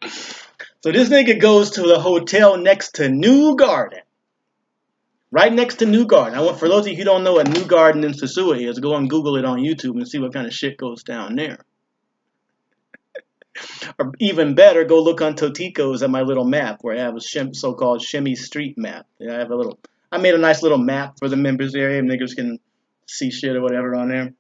so this nigga goes to the hotel next to New Garden. Right next to New Garden. I want for those of you who don't know what New Garden in Sosua is, go and Google it on YouTube and see what kind of shit goes down there. Or even better, go look on Totico's at my little map where I have a so-called shimmy street map. I have a little, I made a nice little map for the members area. Niggas can see shit or whatever on there.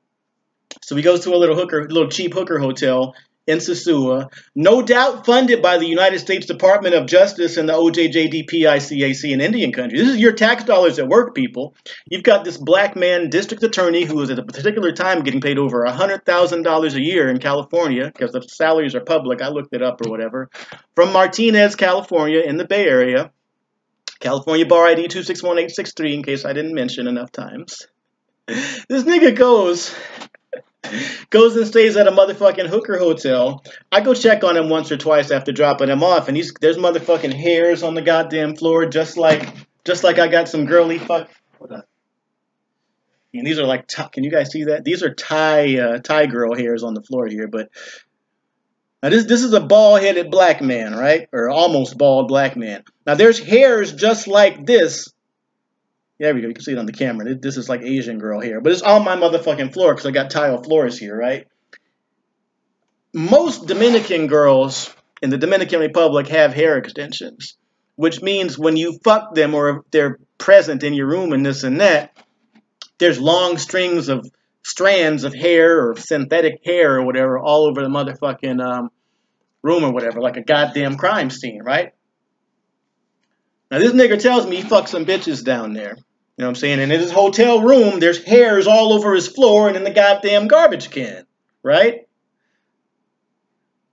So we go to a little hooker, little cheap hooker hotel in Sosua, no doubt funded by the United States Department of Justice and the OJJDP, ICAC, and Indian country. This is your tax dollars at work, people. You've got this black man district attorney who is at a particular time getting paid over $100,000 a year in California because the salaries are public. I looked it up or whatever. From Martinez, California, in the Bay Area. California Bar ID 261863, in case I didn't mention enough times. This nigga goes goes and stays at a motherfucking hooker hotel. I go check on him once or twice after dropping him off, and he's there's motherfucking hairs on the goddamn floor, just like just like I got some girly fuck. And these are like, can you guys see that? These are Thai uh, Thai girl hairs on the floor here, but now this this is a bald headed black man, right, or almost bald black man. Now there's hairs just like this there we go. You can see it on the camera. This is like Asian girl here. But it's on my motherfucking floor because I got tile floors here, right? Most Dominican girls in the Dominican Republic have hair extensions, which means when you fuck them or they're present in your room and this and that, there's long strings of strands of hair or synthetic hair or whatever all over the motherfucking um, room or whatever, like a goddamn crime scene, right? Now this nigga tells me he fucked some bitches down there. You know what I'm saying? And in his hotel room, there's hairs all over his floor and in the goddamn garbage can. Right?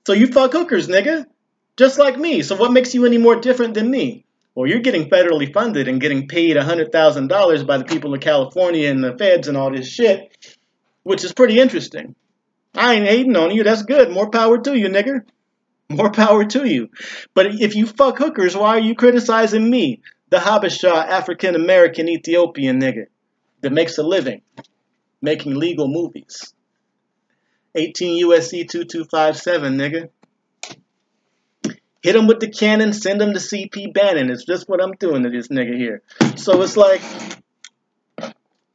So you fuck hookers, nigga. Just like me. So what makes you any more different than me? Well, you're getting federally funded and getting paid $100,000 by the people of California and the feds and all this shit. which is pretty interesting. I ain't hating on you. That's good. More power to you, nigger. More power to you. But if you fuck hookers, why are you criticizing me, the Habesha African American Ethiopian nigga that makes a living making legal movies? 18 USC 2257, nigga. Hit him with the cannon, send him to CP Bannon. It's just what I'm doing to this nigga here. So it's like,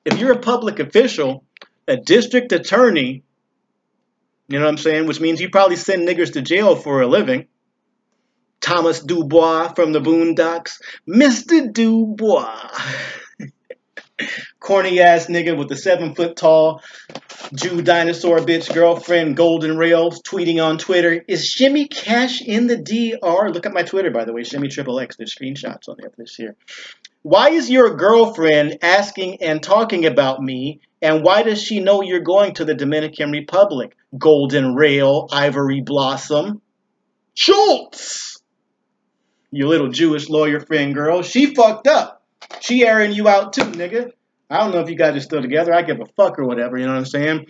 if you're a public official, a district attorney, you know what I'm saying? Which means you probably send niggers to jail for a living. Thomas Dubois from the Boondocks. Mr. Dubois. (laughs) Corny ass nigga with the seven foot tall Jew dinosaur bitch girlfriend Golden Rails tweeting on Twitter. Is Shimmy Cash in the DR? Look at my Twitter, by the way. Shimmy Triple X. There's screenshots on there this year. Why is your girlfriend asking and talking about me? And why does she know you're going to the Dominican Republic? Golden Rail, Ivory Blossom. Schultz! Your little Jewish lawyer friend girl. She fucked up. She airing you out too, nigga. I don't know if you guys are still together. I give a fuck or whatever, you know what I'm saying?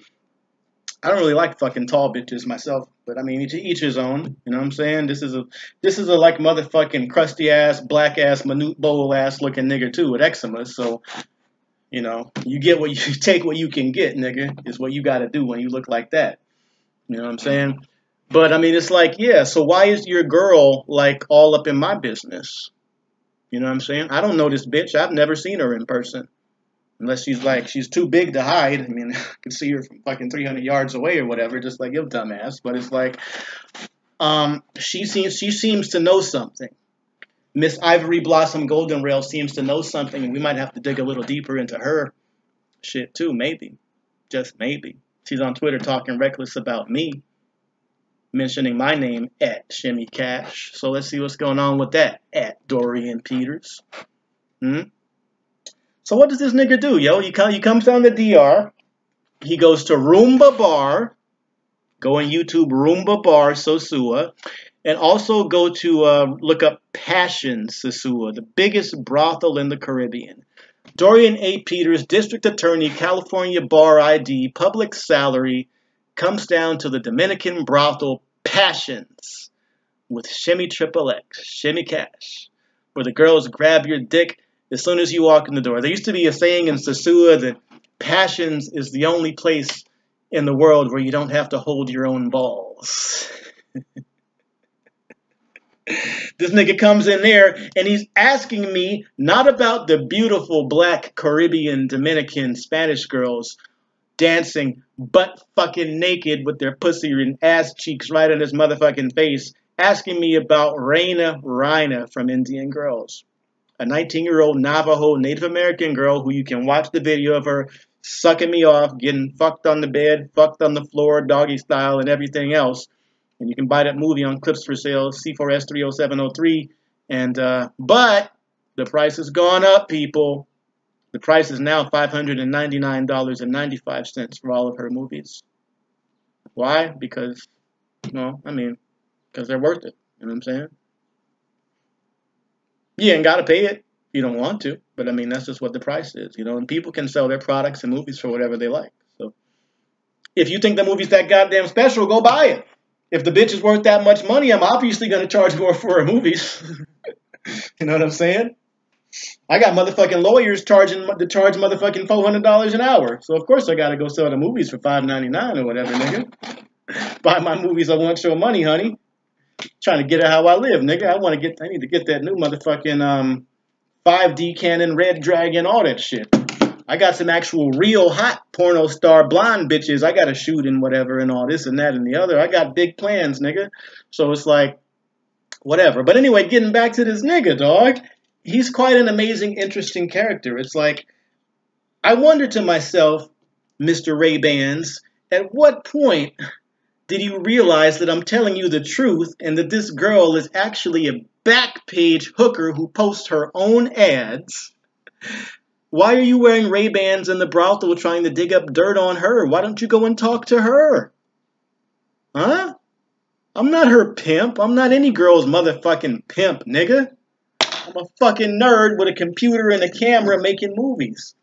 I don't really like fucking tall bitches myself, but I mean each, each his own. You know what I'm saying? This is a this is a like motherfucking crusty ass, black ass, minute bowl ass looking nigga too with eczema. So, you know, you get what (laughs) you take what you can get, nigga. Is what you got to do when you look like that. You know what I'm saying? But I mean, it's like, yeah. So why is your girl like all up in my business? You know what I'm saying? I don't know this bitch. I've never seen her in person. Unless she's like she's too big to hide. I mean, (laughs) I can see her from fucking 300 yards away or whatever, just like your dumbass. But it's like, um, she seems she seems to know something. Miss Ivory Blossom Golden Rail seems to know something, and we might have to dig a little deeper into her shit too. Maybe, just maybe. She's on Twitter talking reckless about me, mentioning my name at Shimmy Cash. So let's see what's going on with that at Dorian Peters. Hmm. So what does this nigga do, yo? He, come, he comes down to DR. He goes to Roomba Bar. Go on YouTube, Roomba Bar Sosua. And also go to uh, look up Passion Sosua, the biggest brothel in the Caribbean. Dorian A. Peters, District Attorney, California Bar ID, public salary, comes down to the Dominican brothel Passions with Shimmy Triple X, Shimmy Cash, where the girls grab your dick as soon as you walk in the door. There used to be a saying in Sosua that Passions is the only place in the world where you don't have to hold your own balls. (laughs) this nigga comes in there and he's asking me not about the beautiful black Caribbean, Dominican, Spanish girls dancing butt fucking naked with their pussy and ass cheeks right in his motherfucking face, asking me about Raina Raina from Indian Girls a 19 year old Navajo Native American girl who you can watch the video of her sucking me off, getting fucked on the bed, fucked on the floor, doggy style, and everything else. And you can buy that movie on Clips4Sale, C4S 30703. And uh, but the price has gone up, people. The price is now $599.95 for all of her movies. Why? Because, well, I mean, because they're worth it. You know what I'm saying? You ain't got to pay it. You don't want to, but I mean that's just what the price is, you know. And people can sell their products and movies for whatever they like. So if you think the movie's that goddamn special, go buy it. If the bitch is worth that much money, I'm obviously going to charge more for her movies. (laughs) you know what I'm saying? I got motherfucking lawyers charging to charge motherfucking four hundred dollars an hour. So of course I got to go sell the movies for five ninety nine or whatever, nigga. (laughs) Buy my movies, I want your money, honey trying to get it how I live, nigga. I want to get, I need to get that new motherfucking um, 5D Canon Red Dragon, all that shit. I got some actual real hot porno star blonde bitches I got to shoot and whatever and all this and that and the other. I got big plans, nigga. So it's like, whatever. But anyway, getting back to this nigga, dog. He's quite an amazing, interesting character. It's like, I wonder to myself, Mr. Ray Bans, at what point did you realize that I'm telling you the truth and that this girl is actually a back page hooker who posts her own ads? Why are you wearing Ray-Bans in the brothel trying to dig up dirt on her? Why don't you go and talk to her? Huh? I'm not her pimp. I'm not any girl's motherfucking pimp, nigga. I'm a fucking nerd with a computer and a camera making movies.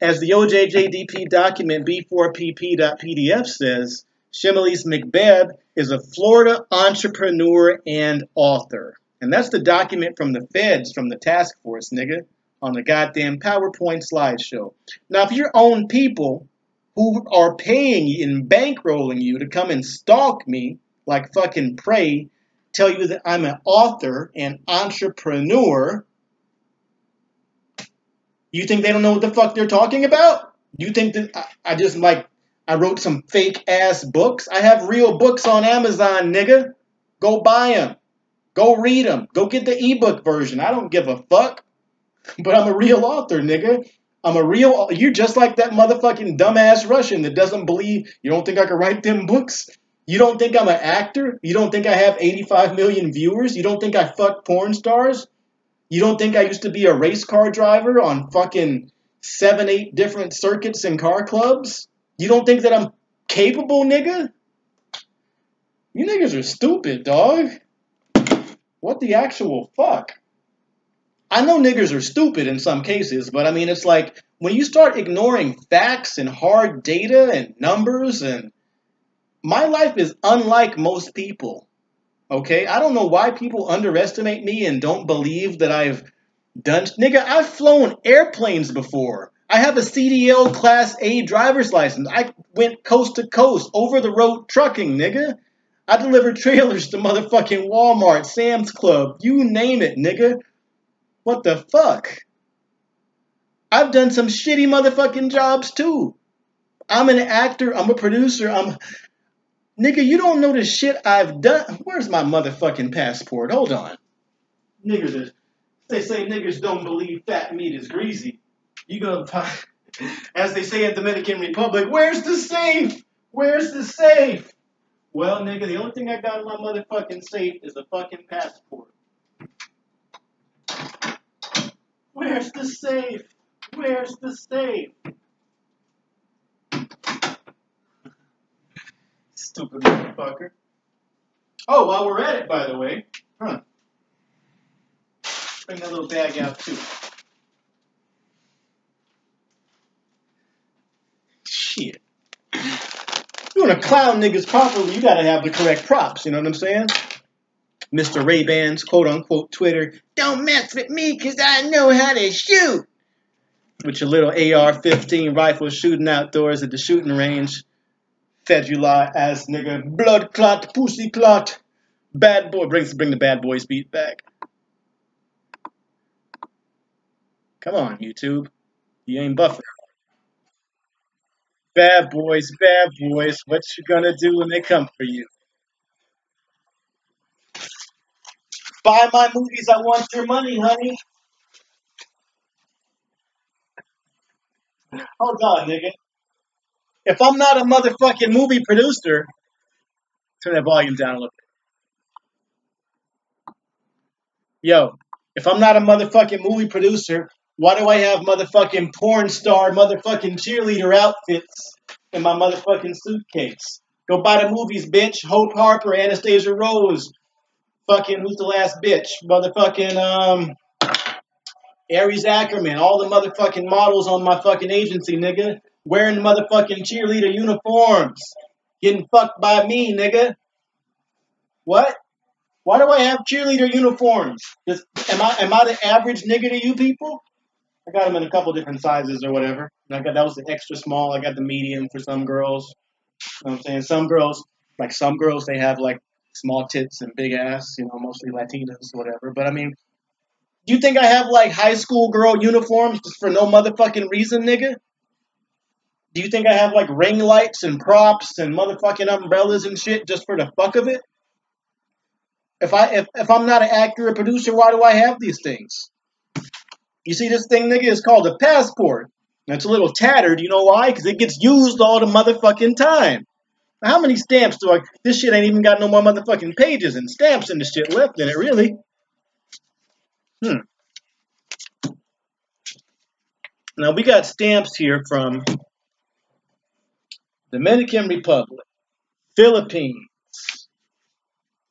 As the OJJDP document B4PP.pdf says, Shimelesse Mekbeb is a Florida entrepreneur and author. And that's the document from the feds, from the task force, nigga, on the goddamn PowerPoint slideshow. Now, if your own people who are paying you and bankrolling you to come and stalk me like fucking prey tell you that I'm an author and entrepreneur, you think they don't know what the fuck they're talking about? You think that I, I just like I wrote some fake ass books? I have real books on Amazon, nigga. Go buy them. Go read them. Go get the ebook version. I don't give a fuck. (laughs) But I'm a real author, nigga. I'm a real. You're just like that motherfucking dumbass Russian that doesn't believe. You don't think I can write them books? You don't think I'm an actor? You don't think I have 85 million viewers? You don't think I fuck porn stars? You don't think I used to be a race car driver on fucking seven, eight different circuits and car clubs? You don't think that I'm capable, nigga? You niggas are stupid, dog. What the actual fuck? I know niggers are stupid in some cases, but I mean, it's like when you start ignoring facts and hard data and numbers, and my life is unlike most people. Okay? I don't know why people underestimate me and don't believe that I've done. Nigga, I've flown airplanes before. I have a CDL Class A driver's license. I went coast to coast, over the road trucking, nigga. I delivered trailers to motherfucking Walmart, Sam's Club, you name it, nigga. What the fuck? I've done some shitty motherfucking jobs too. I'm an actor, I'm a producer, I'm. Nigga, you don't know the shit I've done. Where's my motherfucking passport? Hold on. Niggers, they say niggers don't believe fat meat is greasy. You gonna as they say in Dominican Republic, where's the safe? Where's the safe? Well, nigga, the only thing I got in my motherfucking safe is a fucking passport. Where's the safe? Where's the safe? Stupid motherfucker. Oh, while we're at it, by the way, huh? Bring that little bag out too. Shit. You want to clown niggas properly, you gotta have the correct props, you know what I'm saying? Mr. Ray-Ban's quote unquote Twitter, don't mess with me because I know how to shoot. With your little AR-15 rifle shooting outdoors at the shooting range. Fed you lie ass nigga, blood clot, pussy clot. Bad boy brings bring the bad boys beat back. Come on, YouTube. You ain't buffing. Bad boys, bad boys, what you gonna do when they come for you? Buy my movies, I want your money, honey. Hold on, nigga. If I'm not a motherfucking movie producer, turn that volume down a little bit. Yo, if I'm not a motherfucking movie producer, why do I have motherfucking porn star, motherfucking cheerleader outfits in my motherfucking suitcase? Go buy the movies, bitch. Hope Harper, Anastasia Rose, fucking who's the last bitch? Motherfucking um Aries Ackerman, all the motherfucking models on my fucking agency, nigga. Wearing motherfucking cheerleader uniforms. Getting fucked by me, nigga. What? Why do I have cheerleader uniforms? Just, am I am I the average nigga to you people? I got them in a couple different sizes or whatever. I got that was the extra small. I got the medium for some girls. You know what I'm saying? Some girls, like some girls, they have like small tits and big ass, you know, mostly Latinas, whatever. But I mean, do you think I have like high school girl uniforms just for no motherfucking reason, nigga? Do you think I have like ring lights and props and motherfucking umbrellas and shit just for the fuck of it? If I if, if I'm not an actor or producer, why do I have these things? You see this thing, nigga, is called a passport. And it's a little tattered, you know why? Because it gets used all the motherfucking time. How many stamps do I... This shit ain't even got no more motherfucking pages and stamps and the shit left in it, really. Hmm. Now, we got stamps here from Dominican Republic, Philippines.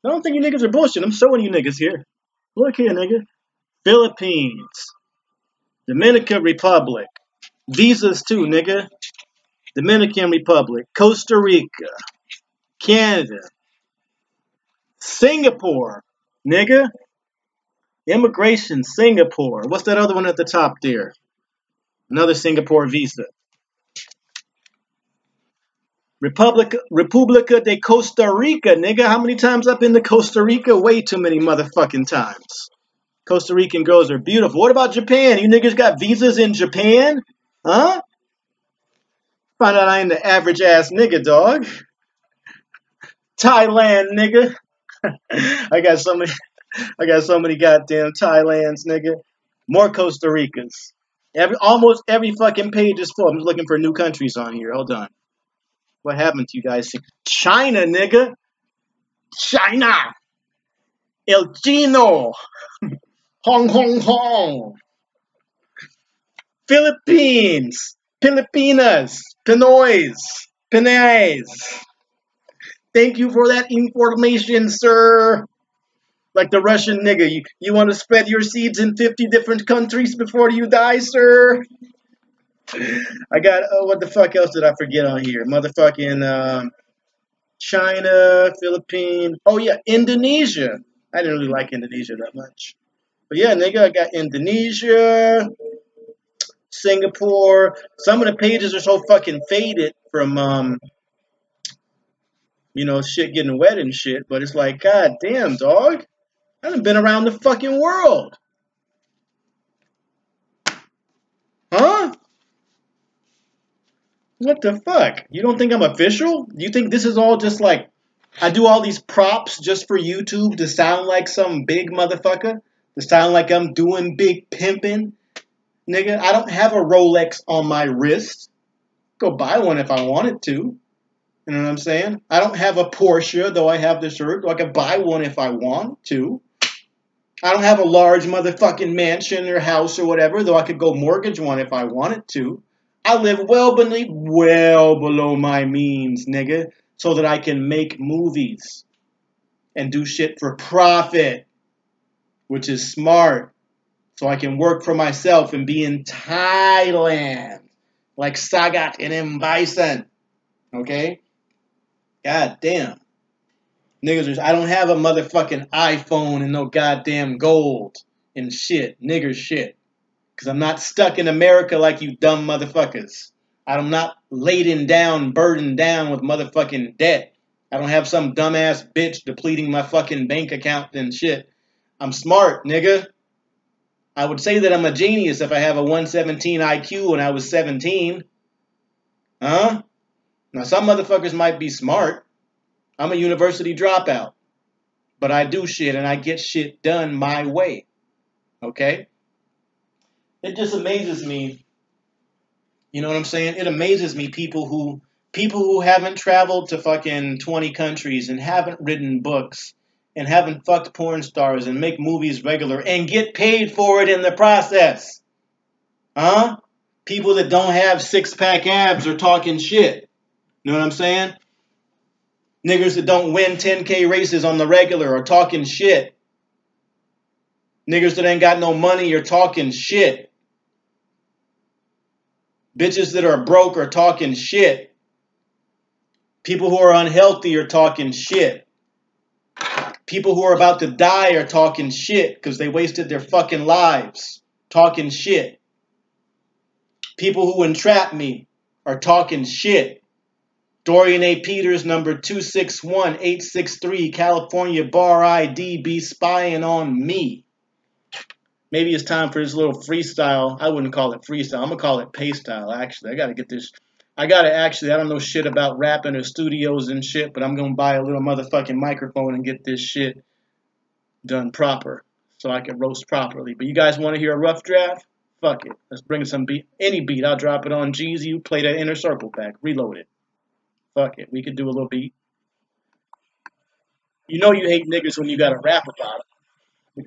I don't think you niggas are bullshit. I'm showing you niggas here. Look here, nigga. Philippines, Dominican Republic, Visas too, nigga. Dominican Republic, Costa Rica, Canada, Singapore, nigga. Immigration, Singapore. What's that other one at the top there? Another Singapore visa. Republic, Republica de Costa Rica, nigga. How many times I've been to Costa Rica? Way too many motherfucking times. Costa Rican girls are beautiful. What about Japan? You niggas got visas in Japan? Huh? Find out I ain't the average ass nigga, dog. Thailand, nigga. (laughs) I got so many I got so many goddamn Thailands, nigga. More Costa Ricans. Every almost every fucking page is full. I'm looking for new countries on here. Hold on. What happened to you guys? China, nigga. China. El Chino. (laughs) Hong Hong Hong. Philippines. Filipinas. Pinoys. Pinays. Thank you for that information, sir. Like the Russian nigga, you, you want to spread your seeds in 50 different countries before you die, sir? I got, oh, what the fuck else did I forget on here? Motherfucking um, China, Philippines. Oh, yeah, Indonesia. I didn't really like Indonesia that much. But yeah, nigga, I got Indonesia, Singapore. Some of the pages are so fucking faded from, um, you know, shit getting wet and shit. But it's like, god damn, dog. I have been around the fucking world. Huh? What the fuck? You don't think I'm official? You think this is all just like I do all these props just for YouTube to sound like some big motherfucker? To sound like I'm doing big pimping? Nigga, I don't have a Rolex on my wrist. Go buy one if I wanted to. You know what I'm saying? I don't have a Porsche, though I have the shirt. So I could buy one if I want to. I don't have a large motherfucking mansion or house or whatever, though I could go mortgage one if I wanted to. I live well beneath, well below my means, nigga, so that I can make movies and do shit for profit, which is smart. So I can work for myself and be in Thailand, like Sagat and M. Bison. Okay? God damn. Niggas, I don't have a motherfucking iPhone and no goddamn gold and shit. Nigger shit. Because I'm not stuck in America like you dumb motherfuckers. I'm not laden down, burdened down with motherfucking debt. I don't have some dumbass bitch depleting my fucking bank account and shit. I'm smart, nigga. I would say that I'm a genius if I have a 117 IQ when I was 17. Huh? Now, some motherfuckers might be smart. I'm a university dropout, but I do shit and I get shit done my way. Okay? It just amazes me. You know what I'm saying? It amazes me people who people who haven't traveled to fucking 20 countries and haven't written books and haven't fucked porn stars and make movies regular and get paid for it in the process. Huh? People that don't have six pack abs are talking shit. You know what I'm saying? Niggers that don't win 10K races on the regular are talking shit. Niggers that ain't got no money are talking shit. Bitches that are broke are talking shit. People who are unhealthy are talking shit. People who are about to die are talking shit because they wasted their fucking lives talking shit. People who entrap me are talking shit. Dorian A. Peters, number 261863, California Bar ID, be spying on me. Maybe it's time for this little freestyle. I wouldn't call it freestyle. I'm going to call it pay style, actually. I got to get this. I got to actually, I don't know shit about rapping or studios and shit, but I'm to buy a little motherfucking microphone and get this shit done proper so I can roast properly. But you guys want to hear a rough draft? Fuck it. Let's bring some beat. Any beat. I'll drop it on Jeezy. You play that inner circle back. Reload it. Fuck it. We could do a little beat. You know you hate niggas when you gotta rap about it.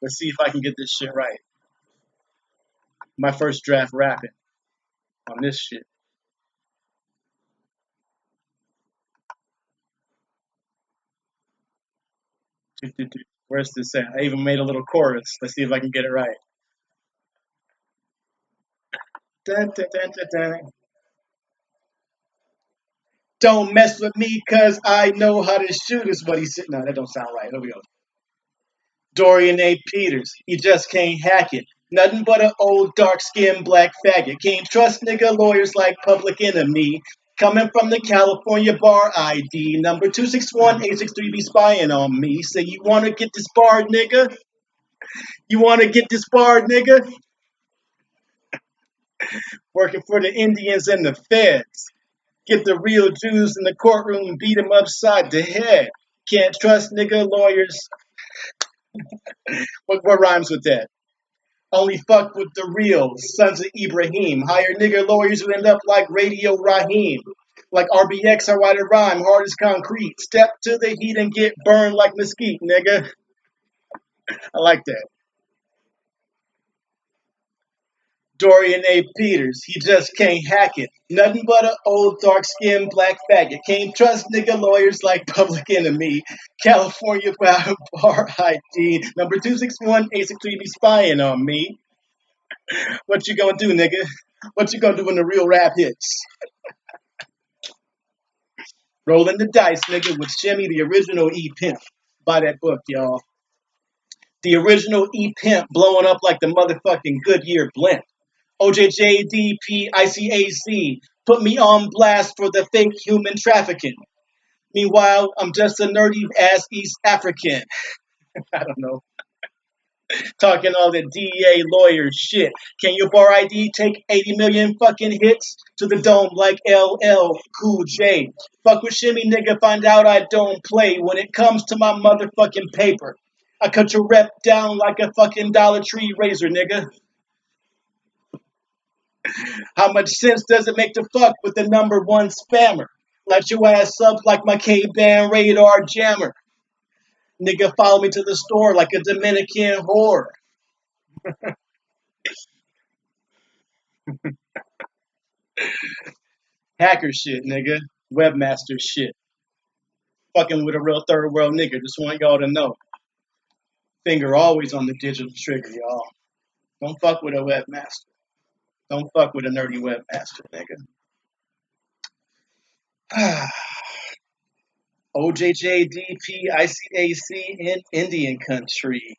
Let's see if I can get this shit right. My first draft rapping on this shit. Where's this at? I even made a little chorus. Let's see if I can get it right. Dun, dun, dun. Don't mess with me because I know how to shoot is what he's sitting No, that don't sound right. Here we go. Dorian A. Peters, you just can't hack it. Nothing but an old dark skinned black faggot. Can't trust nigga lawyers like public enemy. Coming from the California bar ID. Number 261-863 be spying on me. Say you wanna get this barred, nigga? You wanna get this barred, nigga? (laughs) Working for the Indians and the feds. Get the real Jews in the courtroom, beat them upside the head. Can't trust nigga lawyers. (laughs) what, what rhymes with that? Only fuck with the real sons of Ibrahim. Hire nigger lawyers who end up like Radio Raheem. Like RBX, I write a rhyme, hard as concrete. Step to the heat and get burned like mesquite, nigga. I like that. Dorian A. Peters, he just can't hack it. Nothing but an old dark skinned black faggot. Can't trust nigga lawyers like Public Enemy. California (laughs) Bar ID. Number 261 863 be spying on me. What you gonna do, nigga? What you gonna do when the real rap hits? Rolling the dice, nigga, with Shimmy, the original E Pimp. Buy that book, y'all. The original E Pimp blowing up like the motherfucking Goodyear blimp. OJJDP ICAC put me on blast for the fake human trafficking. Meanwhile, I'm just a nerdy ass East African. (laughs) I don't know. Talking all the DEA lawyer shit. Can your bar ID take 80 million fucking hits to the dome like LL Cool J? Fuck with Shimmy, nigga, find out I don't play when it comes to my motherfucking paper. I cut your rep down like a fucking Dollar Tree razor, nigga. How much sense does it make to fuck with the number one spammer? Light your ass up like my K-band radar jammer. Nigga, follow me to the store like a Dominican whore. Hacker shit, nigga. Webmaster shit. Fucking with a real third world nigga. Just want y'all to know. Finger always on the digital trigger, y'all. Don't fuck with a webmaster. Don't fuck with a nerdy webmaster, nigga. (sighs) OJJDP ICAC in Indian country.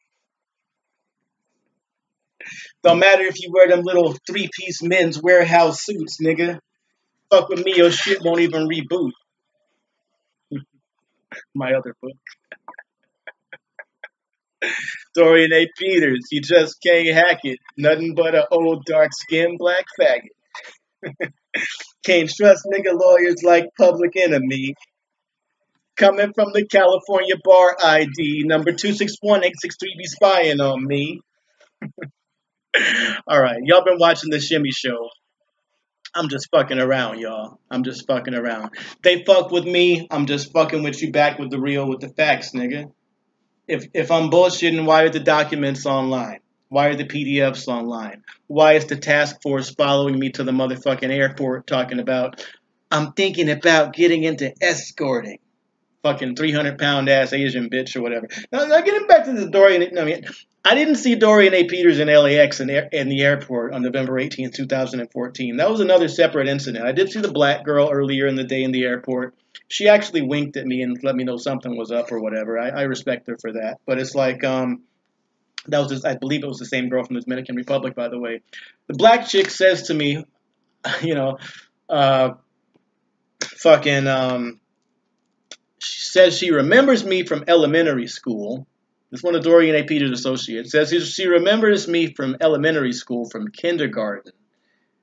Don't matter if you wear them little three piece Men's Wearhouse suits, nigga. Fuck with me, your shit won't even reboot. My other book. Dorian A. Peters, you just can't hack it. Nothing but an old dark skinned black faggot. (laughs) can't trust nigga lawyers like public enemy. Coming from the California bar ID, number 261-863 be spying on me. (laughs) All right, y'all been watching the Shimmy Show. I'm just fucking around, y'all. I'm just fucking around. They fuck with me. I'm just fucking with you back with the real, with the facts, nigga if if I'm bullshitting, why are the documents online? Why are the PDFs online? Why is the task force following me to the motherfucking airport talking about I'm thinking about getting into escorting? Fucking 300 pound ass Asian bitch or whatever. Now, now getting back to the Dorian, I, mean, I didn't see Dorian A. Peters in LAX in, in the airport on November 18, 2014. That was another separate incident. I did see the black girl earlier in the day in the airport she actually winked at me and let me know something was up or whatever. I, I respect her for that. But it's like, um, that was, just, I believe it was the same girl from the Dominican Republic, by the way. The black chick says to me, (laughs) you know, uh, fucking, um, she says she remembers me from elementary school. This one of Dorian A. Peters' associates says she remembers me from elementary school, from kindergarten,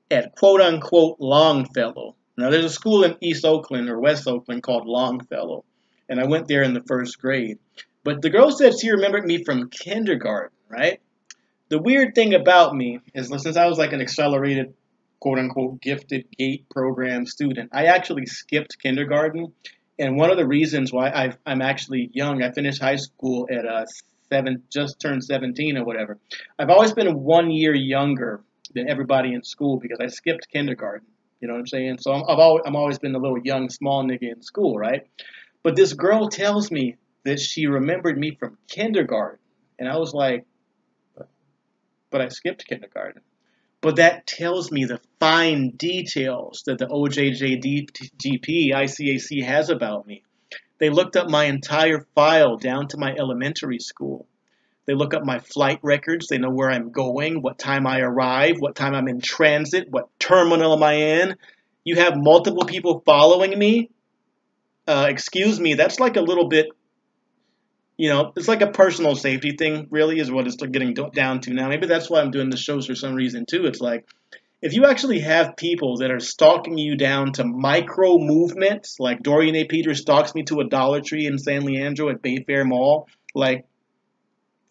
at quote unquote Longfellow. Now, there's a school in East Oakland or West Oakland called Longfellow, and I went there in the first grade. But the girl said she remembered me from kindergarten, right? The weird thing about me is since I was like an accelerated, quote unquote, gifted gate program student, I actually skipped kindergarten. And one of the reasons why i am actually young, I finished high school at uh, seven, just turned 17 or whatever. I've always been one year younger than everybody in school because I skipped kindergarten. You know what I'm saying? So I'm, I've always, I'm always been a little young, small nigga in school, right? But this girl tells me that she remembered me from kindergarten. And I was like, but I skipped kindergarten. But that tells me the fine details that the OJJDP ICAC has about me. They looked up my entire file down to my elementary school. They look up my flight records. They know where I'm going, what time I arrive, what time I'm in transit, what terminal am I in. You have multiple people following me. Uh, excuse me, that's like a little bit, you know, it's like a personal safety thing, really, is what it's getting down to now. Maybe that's why I'm doing the shows for some reason, too. It's like, if you actually have people that are stalking you down to micro movements, like Dorian A. Peters stalks me to a Dollar Tree in San Leandro at Bayfair Mall, like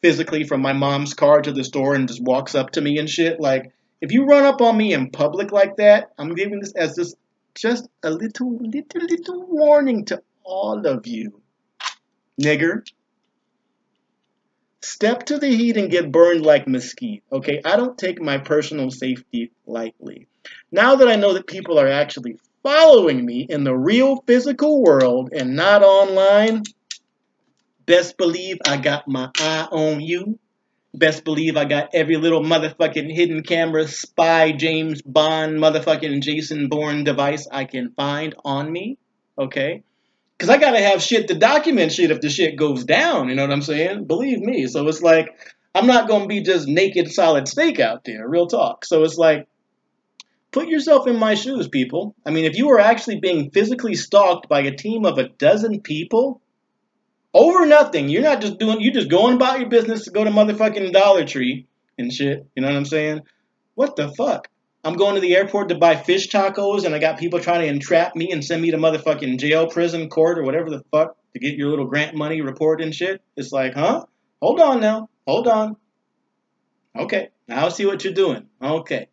physically from my mom's car to the store and just walks up to me and shit. Like, if you run up on me in public like that, I'm giving this as just just a little, little, little warning to all of you. Nigger. Step to the heat and get burned like mesquite. Okay, I don't take my personal safety lightly. Now that I know that people are actually following me in the real physical world and not online, Best believe I got my eye on you. Best believe I got every little motherfucking hidden camera, spy, James Bond, motherfucking Jason Bourne device I can find on me. Okay? Because I got to have shit to document shit if the shit goes down. You know what I'm saying? Believe me. So it's like, I'm not going to be just naked solid snake out there. Real talk. So it's like, put yourself in my shoes, people. I mean, if you were actually being physically stalked by a team of a dozen people, over nothing. You're not just doing, you're just going about your business to go to motherfucking Dollar Tree and shit. You know what I'm saying? What the fuck? I'm going to the airport to buy fish tacos and I got people trying to entrap me and send me to motherfucking jail, prison, court, or whatever the fuck to get your little grant money report and shit. It's like, huh? Hold on now. Hold on. Okay. Now I see what you're doing. Okay.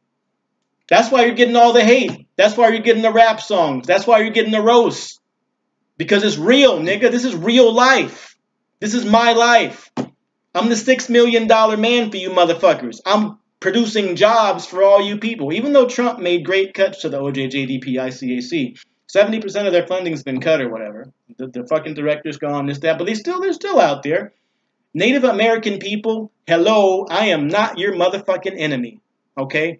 That's why you're getting all the hate. That's why you're getting the rap songs. That's why you're getting the roasts. Because it's real, nigga. This is real life. This is my life. I'm the six million dollar man for you motherfuckers. I'm producing jobs for all you people. Even though Trump made great cuts to the OJJDP ICAC, 70% of their funding's been cut or whatever. The, the fucking director's gone, this, that, but they still they're still out there. Native American people, hello, I am not your motherfucking enemy. Okay?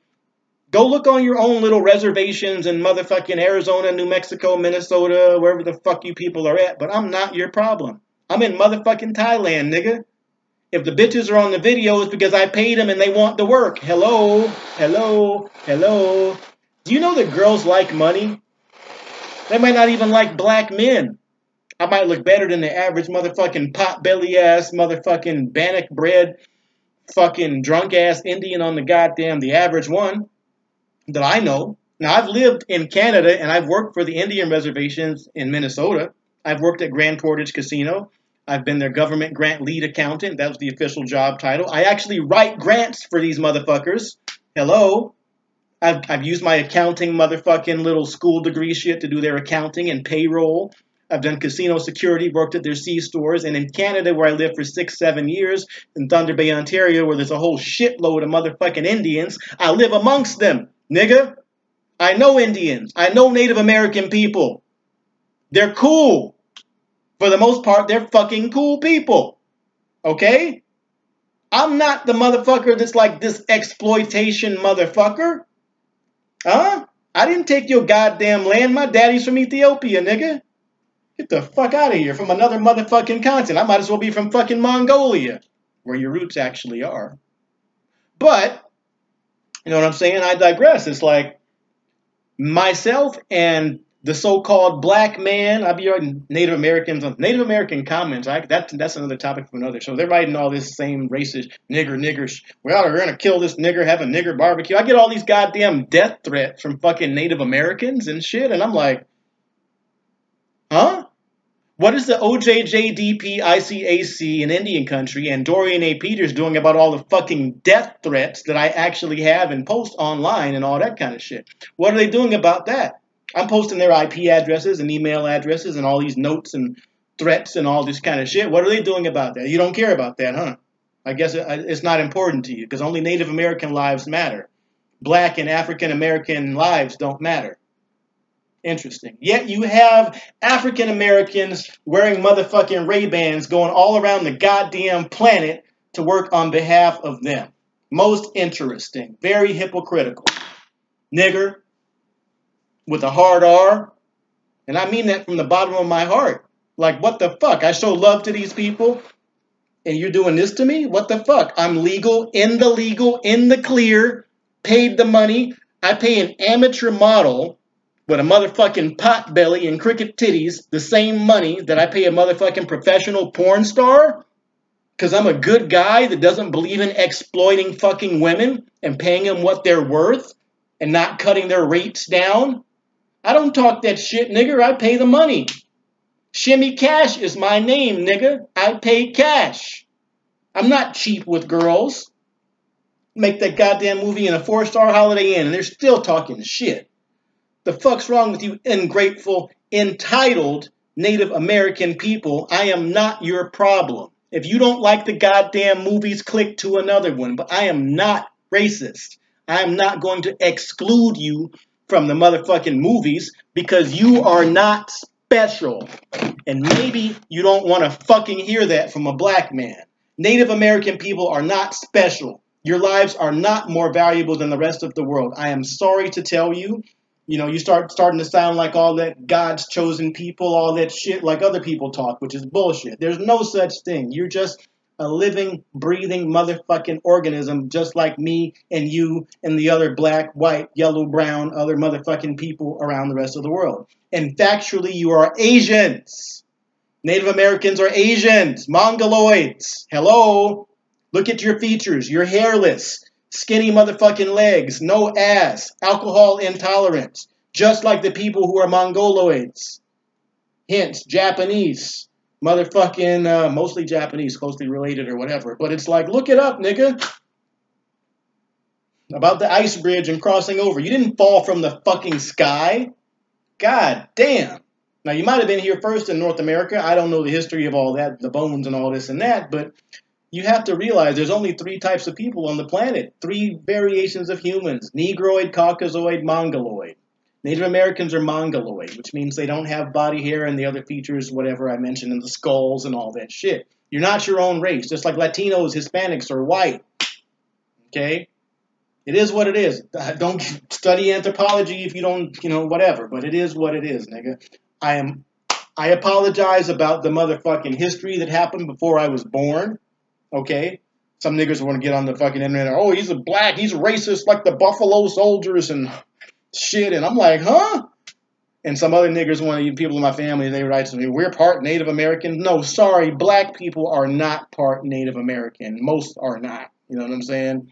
Go look on your own little reservations in motherfucking Arizona, New Mexico, Minnesota, wherever the fuck you people are at, but I'm not your problem. I'm in motherfucking Thailand, nigga. If the bitches are on the video, it's because I paid them and they want the work. Hello, hello, hello. Do you know that girls like money? They might not even like black men. I might look better than the average motherfucking pot belly ass motherfucking bannock bread fucking drunk ass Indian on the goddamn the average one that I know. Now, I've lived in Canada and I've worked for the Indian reservations in Minnesota. I've worked at Grand Portage Casino. I've been their government grant lead accountant. That was the official job title. I actually write grants for these motherfuckers. Hello. I've, I've used my accounting motherfucking little school degree shit to do their accounting and payroll. I've done casino security, worked at their C stores, and in Canada, where I lived for six, seven years, in Thunder Bay, Ontario, where there's a whole shitload of motherfucking Indians, I live amongst them. Nigga, I know Indians. I know Native American people. They're cool. For the most part, they're fucking cool people. Okay? I'm not the motherfucker that's like this exploitation motherfucker. Huh? I didn't take your goddamn land. My daddy's from Ethiopia, nigga. Get the fuck out of here from another motherfucking continent. I might as well be from fucking Mongolia, where your roots actually are. But you know what I'm saying? I digress. It's like myself and the so-called black man. I'll be writing Native Americans on Native American comments. I, that, that's another topic for another show. They're writing all this same racist nigger niggers. Well, we're gonna kill this nigger, have a nigger barbecue. I get all these goddamn death threats from fucking Native Americans and shit, and I'm like, huh? What is the OJJDP ICAC in Indian country and Dorian A. Peters doing about all the fucking death threats that I actually have and post online and all that kind of shit? What are they doing about that? I'm posting their IP addresses and email addresses and all these notes and threats and all this kind of shit. What are they doing about that? You don't care about that, huh? I guess it's not important to you because only Native American lives matter. Black and African American lives don't matter. Interesting. Yet you have African Americans wearing motherfucking Ray-Bans going all around the goddamn planet to work on behalf of them. Most interesting. Very hypocritical. Nigger with a hard R. And I mean that from the bottom of my heart. Like, what the fuck? I show love to these people and you're doing this to me? What the fuck? I'm legal, in the legal, in the clear, paid the money. I pay an amateur model with a motherfucking pot belly and cricket titties the same money that I pay a motherfucking professional porn star? Because I'm a good guy that doesn't believe in exploiting fucking women and paying them what they're worth and not cutting their rates down? I don't talk that shit, nigger. I pay the money. Shimmy Cash is my name, nigga. I pay cash. I'm not cheap with girls. Make that goddamn movie in a four-star Holiday Inn, and they're still talking shit. The fuck's wrong with you ungrateful, entitled Native American people? I am not your problem. If you don't like the goddamn movies, click to another one. But I am not racist. I am not going to exclude you from the motherfucking movies because you are not special. And maybe you don't want to fucking hear that from a black man. Native American people are not special. Your lives are not more valuable than the rest of the world. I am sorry to tell you. You know, you start starting to sound like all that God's chosen people, all that shit like other people talk, which is bullshit. There's no such thing. You're just a living, breathing motherfucking organism just like me and you and the other black, white, yellow, brown, other motherfucking people around the rest of the world. And factually, you are Asians. Native Americans are Asians, Mongoloids. Hello? Look at your features. You're hairless, skinny motherfucking legs, no ass, alcohol intolerance, just like the people who are Mongoloids. Hence, Japanese motherfucking, uh, mostly Japanese, closely related or whatever. But it's like, look it up, nigga. About the ice bridge and crossing over. You didn't fall from the fucking sky. God damn. Now, you might have been here first in North America. I don't know the history of all that, the bones and all this and that, but you have to realize there's only three types of people on the planet. Three variations of humans Negroid, Caucasoid, Mongoloid. Native Americans are mongoloid, which means they don't have body hair and the other features, whatever I mentioned, in the skulls and all that shit. You're not your own race, just like Latinos, Hispanics or white. Okay? It is what it is. (laughs) Don't study anthropology if you don't, you know, whatever. But it is what it is, nigga. I am. I apologize about the motherfucking history that happened before I was born. Okay? Some niggas want to get on the fucking internet. Oh, he's a black. He's racist like the Buffalo Soldiers and shit. And I'm like, huh? And some other niggers, one of you people in my family, they write to me, we're part Native American. No, sorry, black people are not part Native American. Most are not. You know what I'm saying?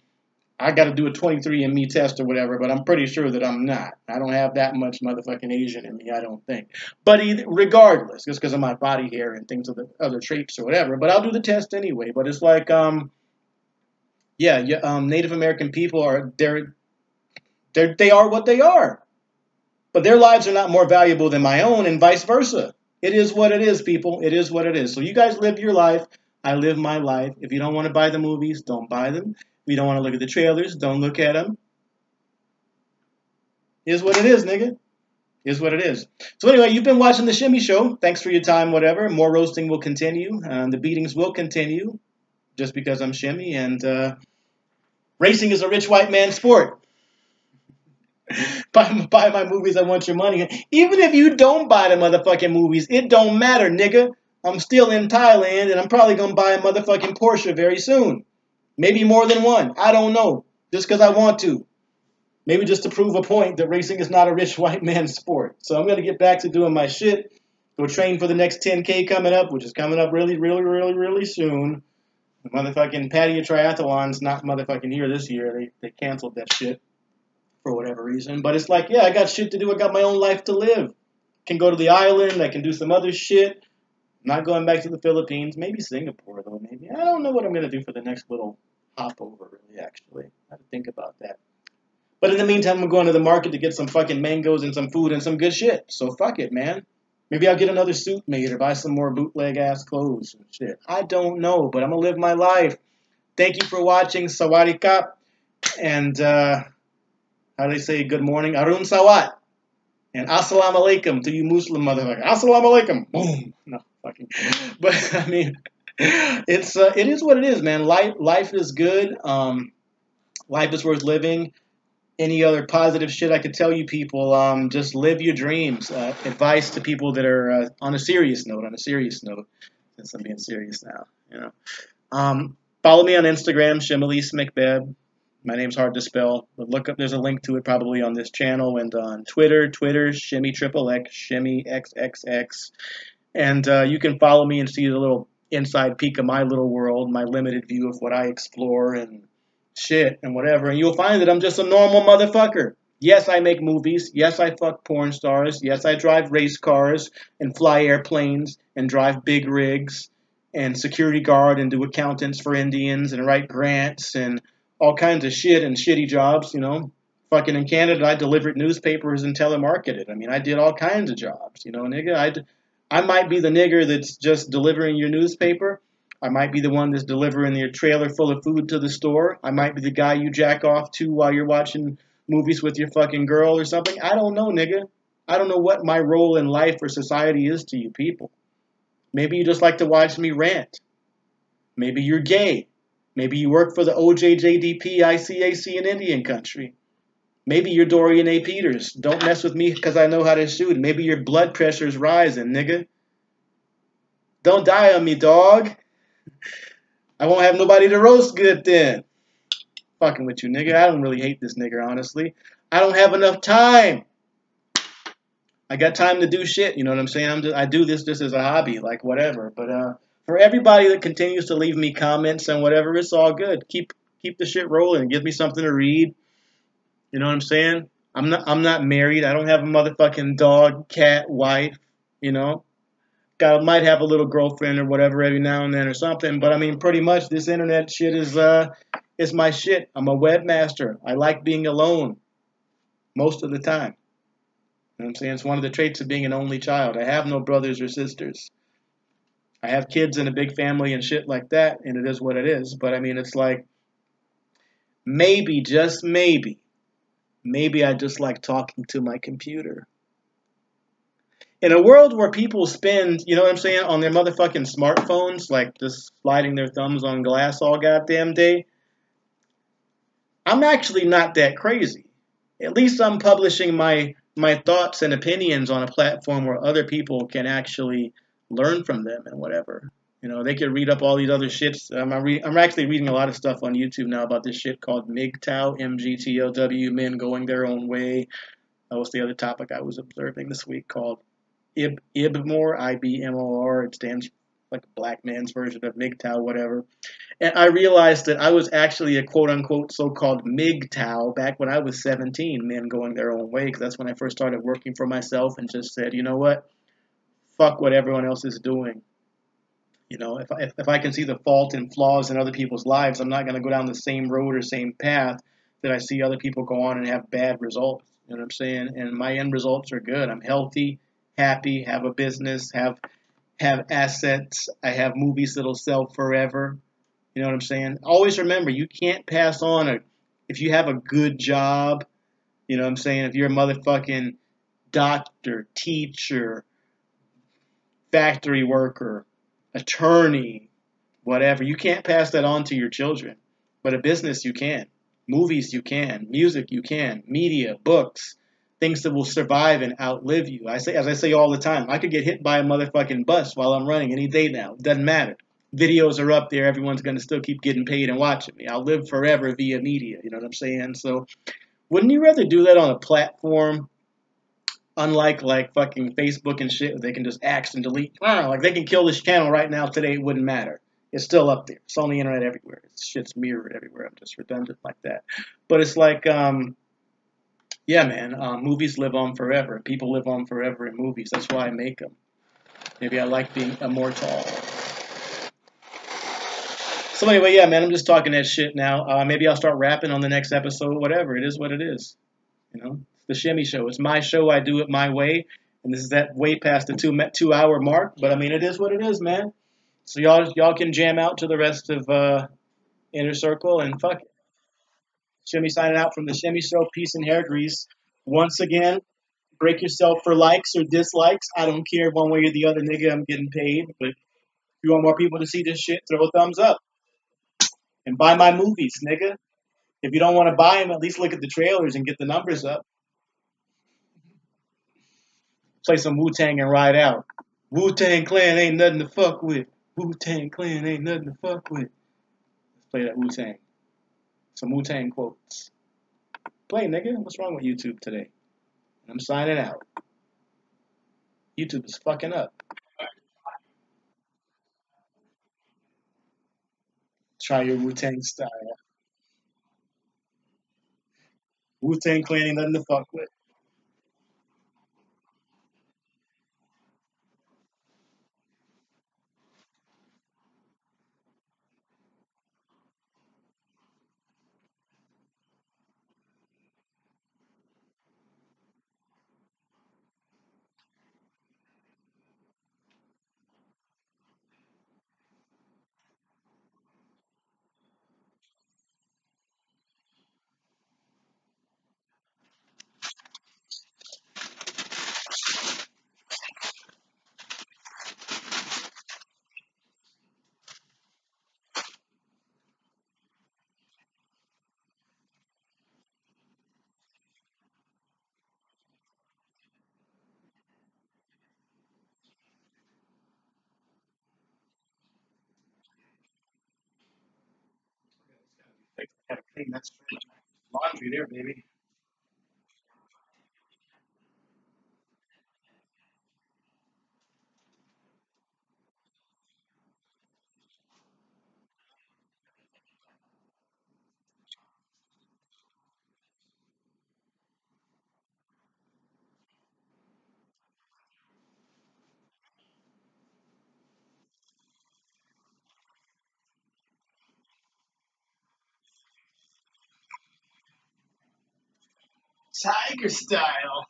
I got to do a 23andMe test or whatever, but I'm pretty sure that I'm not. I don't have that much motherfucking Asian in me, I don't think. But either, regardless, just because of my body hair and things of the other traits or whatever, but I'll do the test anyway. But it's like, um, yeah, yeah um, Native American people are they're they're, they are what they are. But their lives are not more valuable than my own, and vice versa. It is what it is, people. It is what it is. So you guys live your life. I live my life. If you don't want to buy the movies, don't buy them. You don't want to look at the trailers, don't look at them. Is what it is, nigga. Is what it is. So anyway, you've been watching the Shimmy Show. Thanks for your time, whatever. More roasting will continue. Uh, the beatings will continue just because I'm Shimmy. And uh, racing is a rich white man sport. (laughs) buy, buy my movies, I want your money. Even if you don't buy the motherfucking movies, it don't matter, nigga. I'm still in Thailand and I'm probably gonna buy a motherfucking Porsche very soon. Maybe more than one. I don't know. Just because I want to. Maybe just to prove a point that racing is not a rich (laughs) white man's sport. So I'm gonna get back to doing my shit. Go train for the next 10K coming up, which is coming up really, really, really, really soon. The motherfucking Pattaya Triathlon's not motherfucking here this year. They, they canceled that shit for whatever reason. But it's like, yeah, I got shit to do. I got my own life to live. Can go to the island. I can do some other shit. I'm not going back to the Philippines. Maybe Singapore though. Maybe I don't know what I'm gonna do for the next little hop over. Really, actually, I have to think about that. But in the meantime, I'm going to the market to get some fucking mangoes and some food and some good shit. So fuck it, man. Maybe I'll get another suit made or buy some more bootleg ass clothes and shit. I don't know, but I'm gonna live my life. Thank you for watching Sawadee Kap. And uh, how do they say good morning? Arun Sawat. And Assalamu alaikum to you Muslim motherfucker. Assalamu alaikum. Boom. No, fucking. (laughs) But I mean, it's uh, it is what it is, man. Life life is good. Um, life is worth living. Any other positive shit I could tell you people, um, just live your dreams. Uh, advice to people that are uh, on a serious note, on a serious note, since I'm being serious now, you know. Um, follow me on Instagram, Shimelesse Mekbeb. My name's hard to spell, but look up. There's a link to it probably on this channel and on Twitter. Twitter Shimmy Triple X Shimmy XXX, and uh, you can follow me and see the little inside peek of my little world, my limited view of what I explore and shit and whatever. And you'll find that I'm just a normal motherfucker. Yes, I make movies. Yes, I fuck porn stars. Yes, I drive race cars and fly airplanes and drive big rigs and security guard and do accountants for Indians and write grants and all kinds of shit and shitty jobs, you know. Fucking in Canada, I delivered newspapers and telemarketed. I mean, I did all kinds of jobs, you know, nigga. I, I might be the nigger that's just delivering your newspaper. I might be the one that's delivering your trailer full of food to the store. I might be the guy you jack off to while you're watching movies with your fucking girl or something. I don't know, nigga. I don't know what my role in life or society is to you people. Maybe you just like to watch me rant. Maybe you're gay. Maybe you work for the OJJDP, ICAC in Indian country. Maybe you're Dorian A. Peters. Don't mess with me because I know how to shoot. Maybe your blood pressure's rising, nigga. Don't die on me, dog. I won't have nobody to roast good then. Fucking with you, nigga. I don't really hate this nigga, honestly. I don't have enough time. I got time to do shit. You know what I'm saying? I'm just, I do this just as a hobby, like whatever. But uh, for everybody that continues to leave me comments and whatever, it's all good. Keep keep the shit rolling. Give me something to read. You know what I'm saying? I'm not I'm not married. I don't have a motherfucking dog, cat, wife. You know, got might have a little girlfriend or whatever every now and then or something. But I mean, pretty much this internet shit is uh is my shit. I'm a webmaster. I like being alone most of the time. You know what I'm saying? It's one of the traits of being an only child. I have no brothers or sisters. I have kids and a big family and shit like that, and it is what it is. But I mean, it's like maybe, just maybe, maybe I just like talking to my computer. In a world where people spend, you know what I'm saying, on their motherfucking smartphones, like just sliding their thumbs on glass all goddamn day, I'm actually not that crazy. At least I'm publishing my my thoughts and opinions on a platform where other people can actually learn from them and whatever. You know, they could read up all these other shits. Um, I'm, re- I'm actually reading a lot of stuff on YouTube now about this shit called MGTOW, M-G-T-O-W, men going their own way. That was the other topic I was observing this week called IB, IBMOR, I-B-M-O-R. It stands like a black man's version of MGTOW, whatever. And I realized that I was actually a quote-unquote so-called MGTOW back when I was 17, men going their own way, because that's when I first started working for myself and just said, you know what? fuck what everyone else is doing. You know, if I, if I can see the fault and flaws in other people's lives, I'm not going to go down the same road or same path that I see other people go on and have bad results. You know what I'm saying? And my end results are good. I'm healthy, happy, have a business, have have assets. I have movies that'll sell forever. You know what I'm saying? Always remember, you can't pass on a if you have a good job. You know what I'm saying? If you're a motherfucking doctor, teacher, factory worker, attorney, whatever. You can't pass that on to your children. But a business, you can. Movies, you can. Music, you can. Media, books, things that will survive and outlive you. I say, as I say all the time, I could get hit by a motherfucking bus while I'm running any day now. Doesn't matter. Videos are up there. Everyone's going to still keep getting paid and watching me. I'll live forever via media. You know what I'm saying? So, wouldn't you rather do that on a platform unlike like fucking Facebook and shit, they can just axe and delete. Know, like they can kill this channel right now today, it wouldn't matter. It's still up there. It's on the internet everywhere. It's shit's mirrored everywhere. I'm just redundant like that. But it's like, um, yeah, man. Um, movies live on forever. People live on forever in movies. That's why I make them. Maybe I like being immortal. So anyway, yeah, man. I'm just talking that shit now. Uh, maybe I'll start rapping on the next episode. Whatever. It is what it is. You know the Shimmy Show. It's my show. I do it my way, and this is that way past the two two hour mark. But I mean, it is what it is, man. So y'all y'all can jam out to the rest of uh, Inner Circle and fuck it. Shimmy signing out from the Shimmy Show. Peace and hair grease. Once again, break yourself for likes or dislikes. I don't care one way or the other, nigga. I'm getting paid. But if you want more people to see this shit, throw a thumbs up and buy my movies, nigga. If you don't want to buy them, at least look at the trailers and get the numbers up. Play some Wu Tang and ride out. Wu Tang Clan ain't nothing to fuck with. Wu Tang Clan ain't nothing to fuck with. Let's play that Wu Tang. Some Wu Tang quotes. Play, nigga. What's wrong with YouTube today? I'm signing out. YouTube is fucking up. Try your Wu Tang style. Wu Tang Clan ain't nothing to fuck with. Gotta clean that laundry there, baby. Tiger style.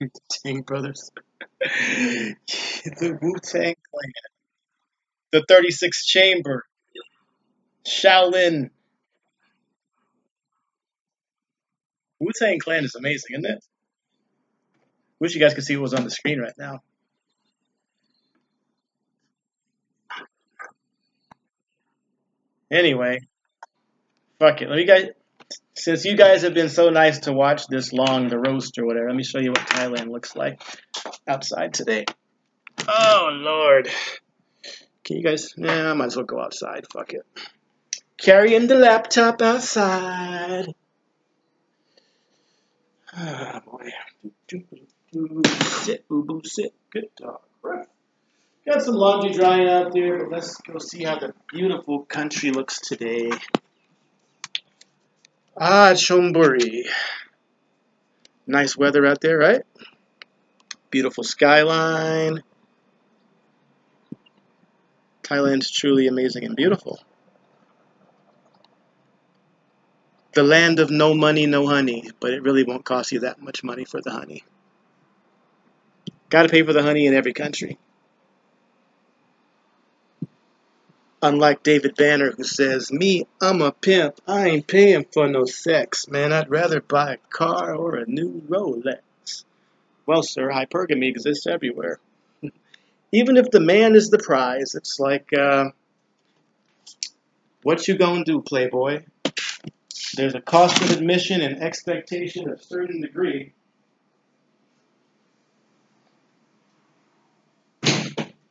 (laughs) Tang Brothers. (laughs) the Wu Tang Clan. The 36th Chamber. Shaolin. Wu Tang Clan is amazing, isn't it? Wish you guys could see what was on the screen right now. Anyway, fuck it. Let me guys, since you guys have been so nice to watch this long, the roast or whatever, let me show you what Thailand looks like outside today. Oh Lord, can you guys? Yeah, I might as well go outside. Fuck it. Carrying the laptop outside. Ah boy. Sit, boo boo, sit. Good dog. Got some laundry drying out there, but let's go see how the beautiful country looks today. Ah, Chonburi. Nice weather out there, right? Beautiful skyline. Thailand's truly amazing and beautiful. The land of no money, no honey, but it really won't cost you that much money for the honey. Got to pay for the honey in every country. Unlike David Banner, who says, Me, I'm a pimp. I ain't paying for no sex. Man, I'd rather buy a car or a new Rolex. Well, sir, hypergamy exists everywhere. Even if the man is the prize, it's like, uh, what you gonna do, playboy? There's a cost of admission and expectation of certain degree.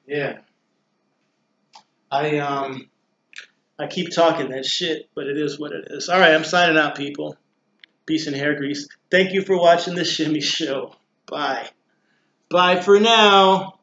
Yeah. I um I keep talking that shit, but it is what it is. All right, I'm signing out, people. Peace and hair grease. Thank you for watching the Shimmy Show. Bye. Bye for now.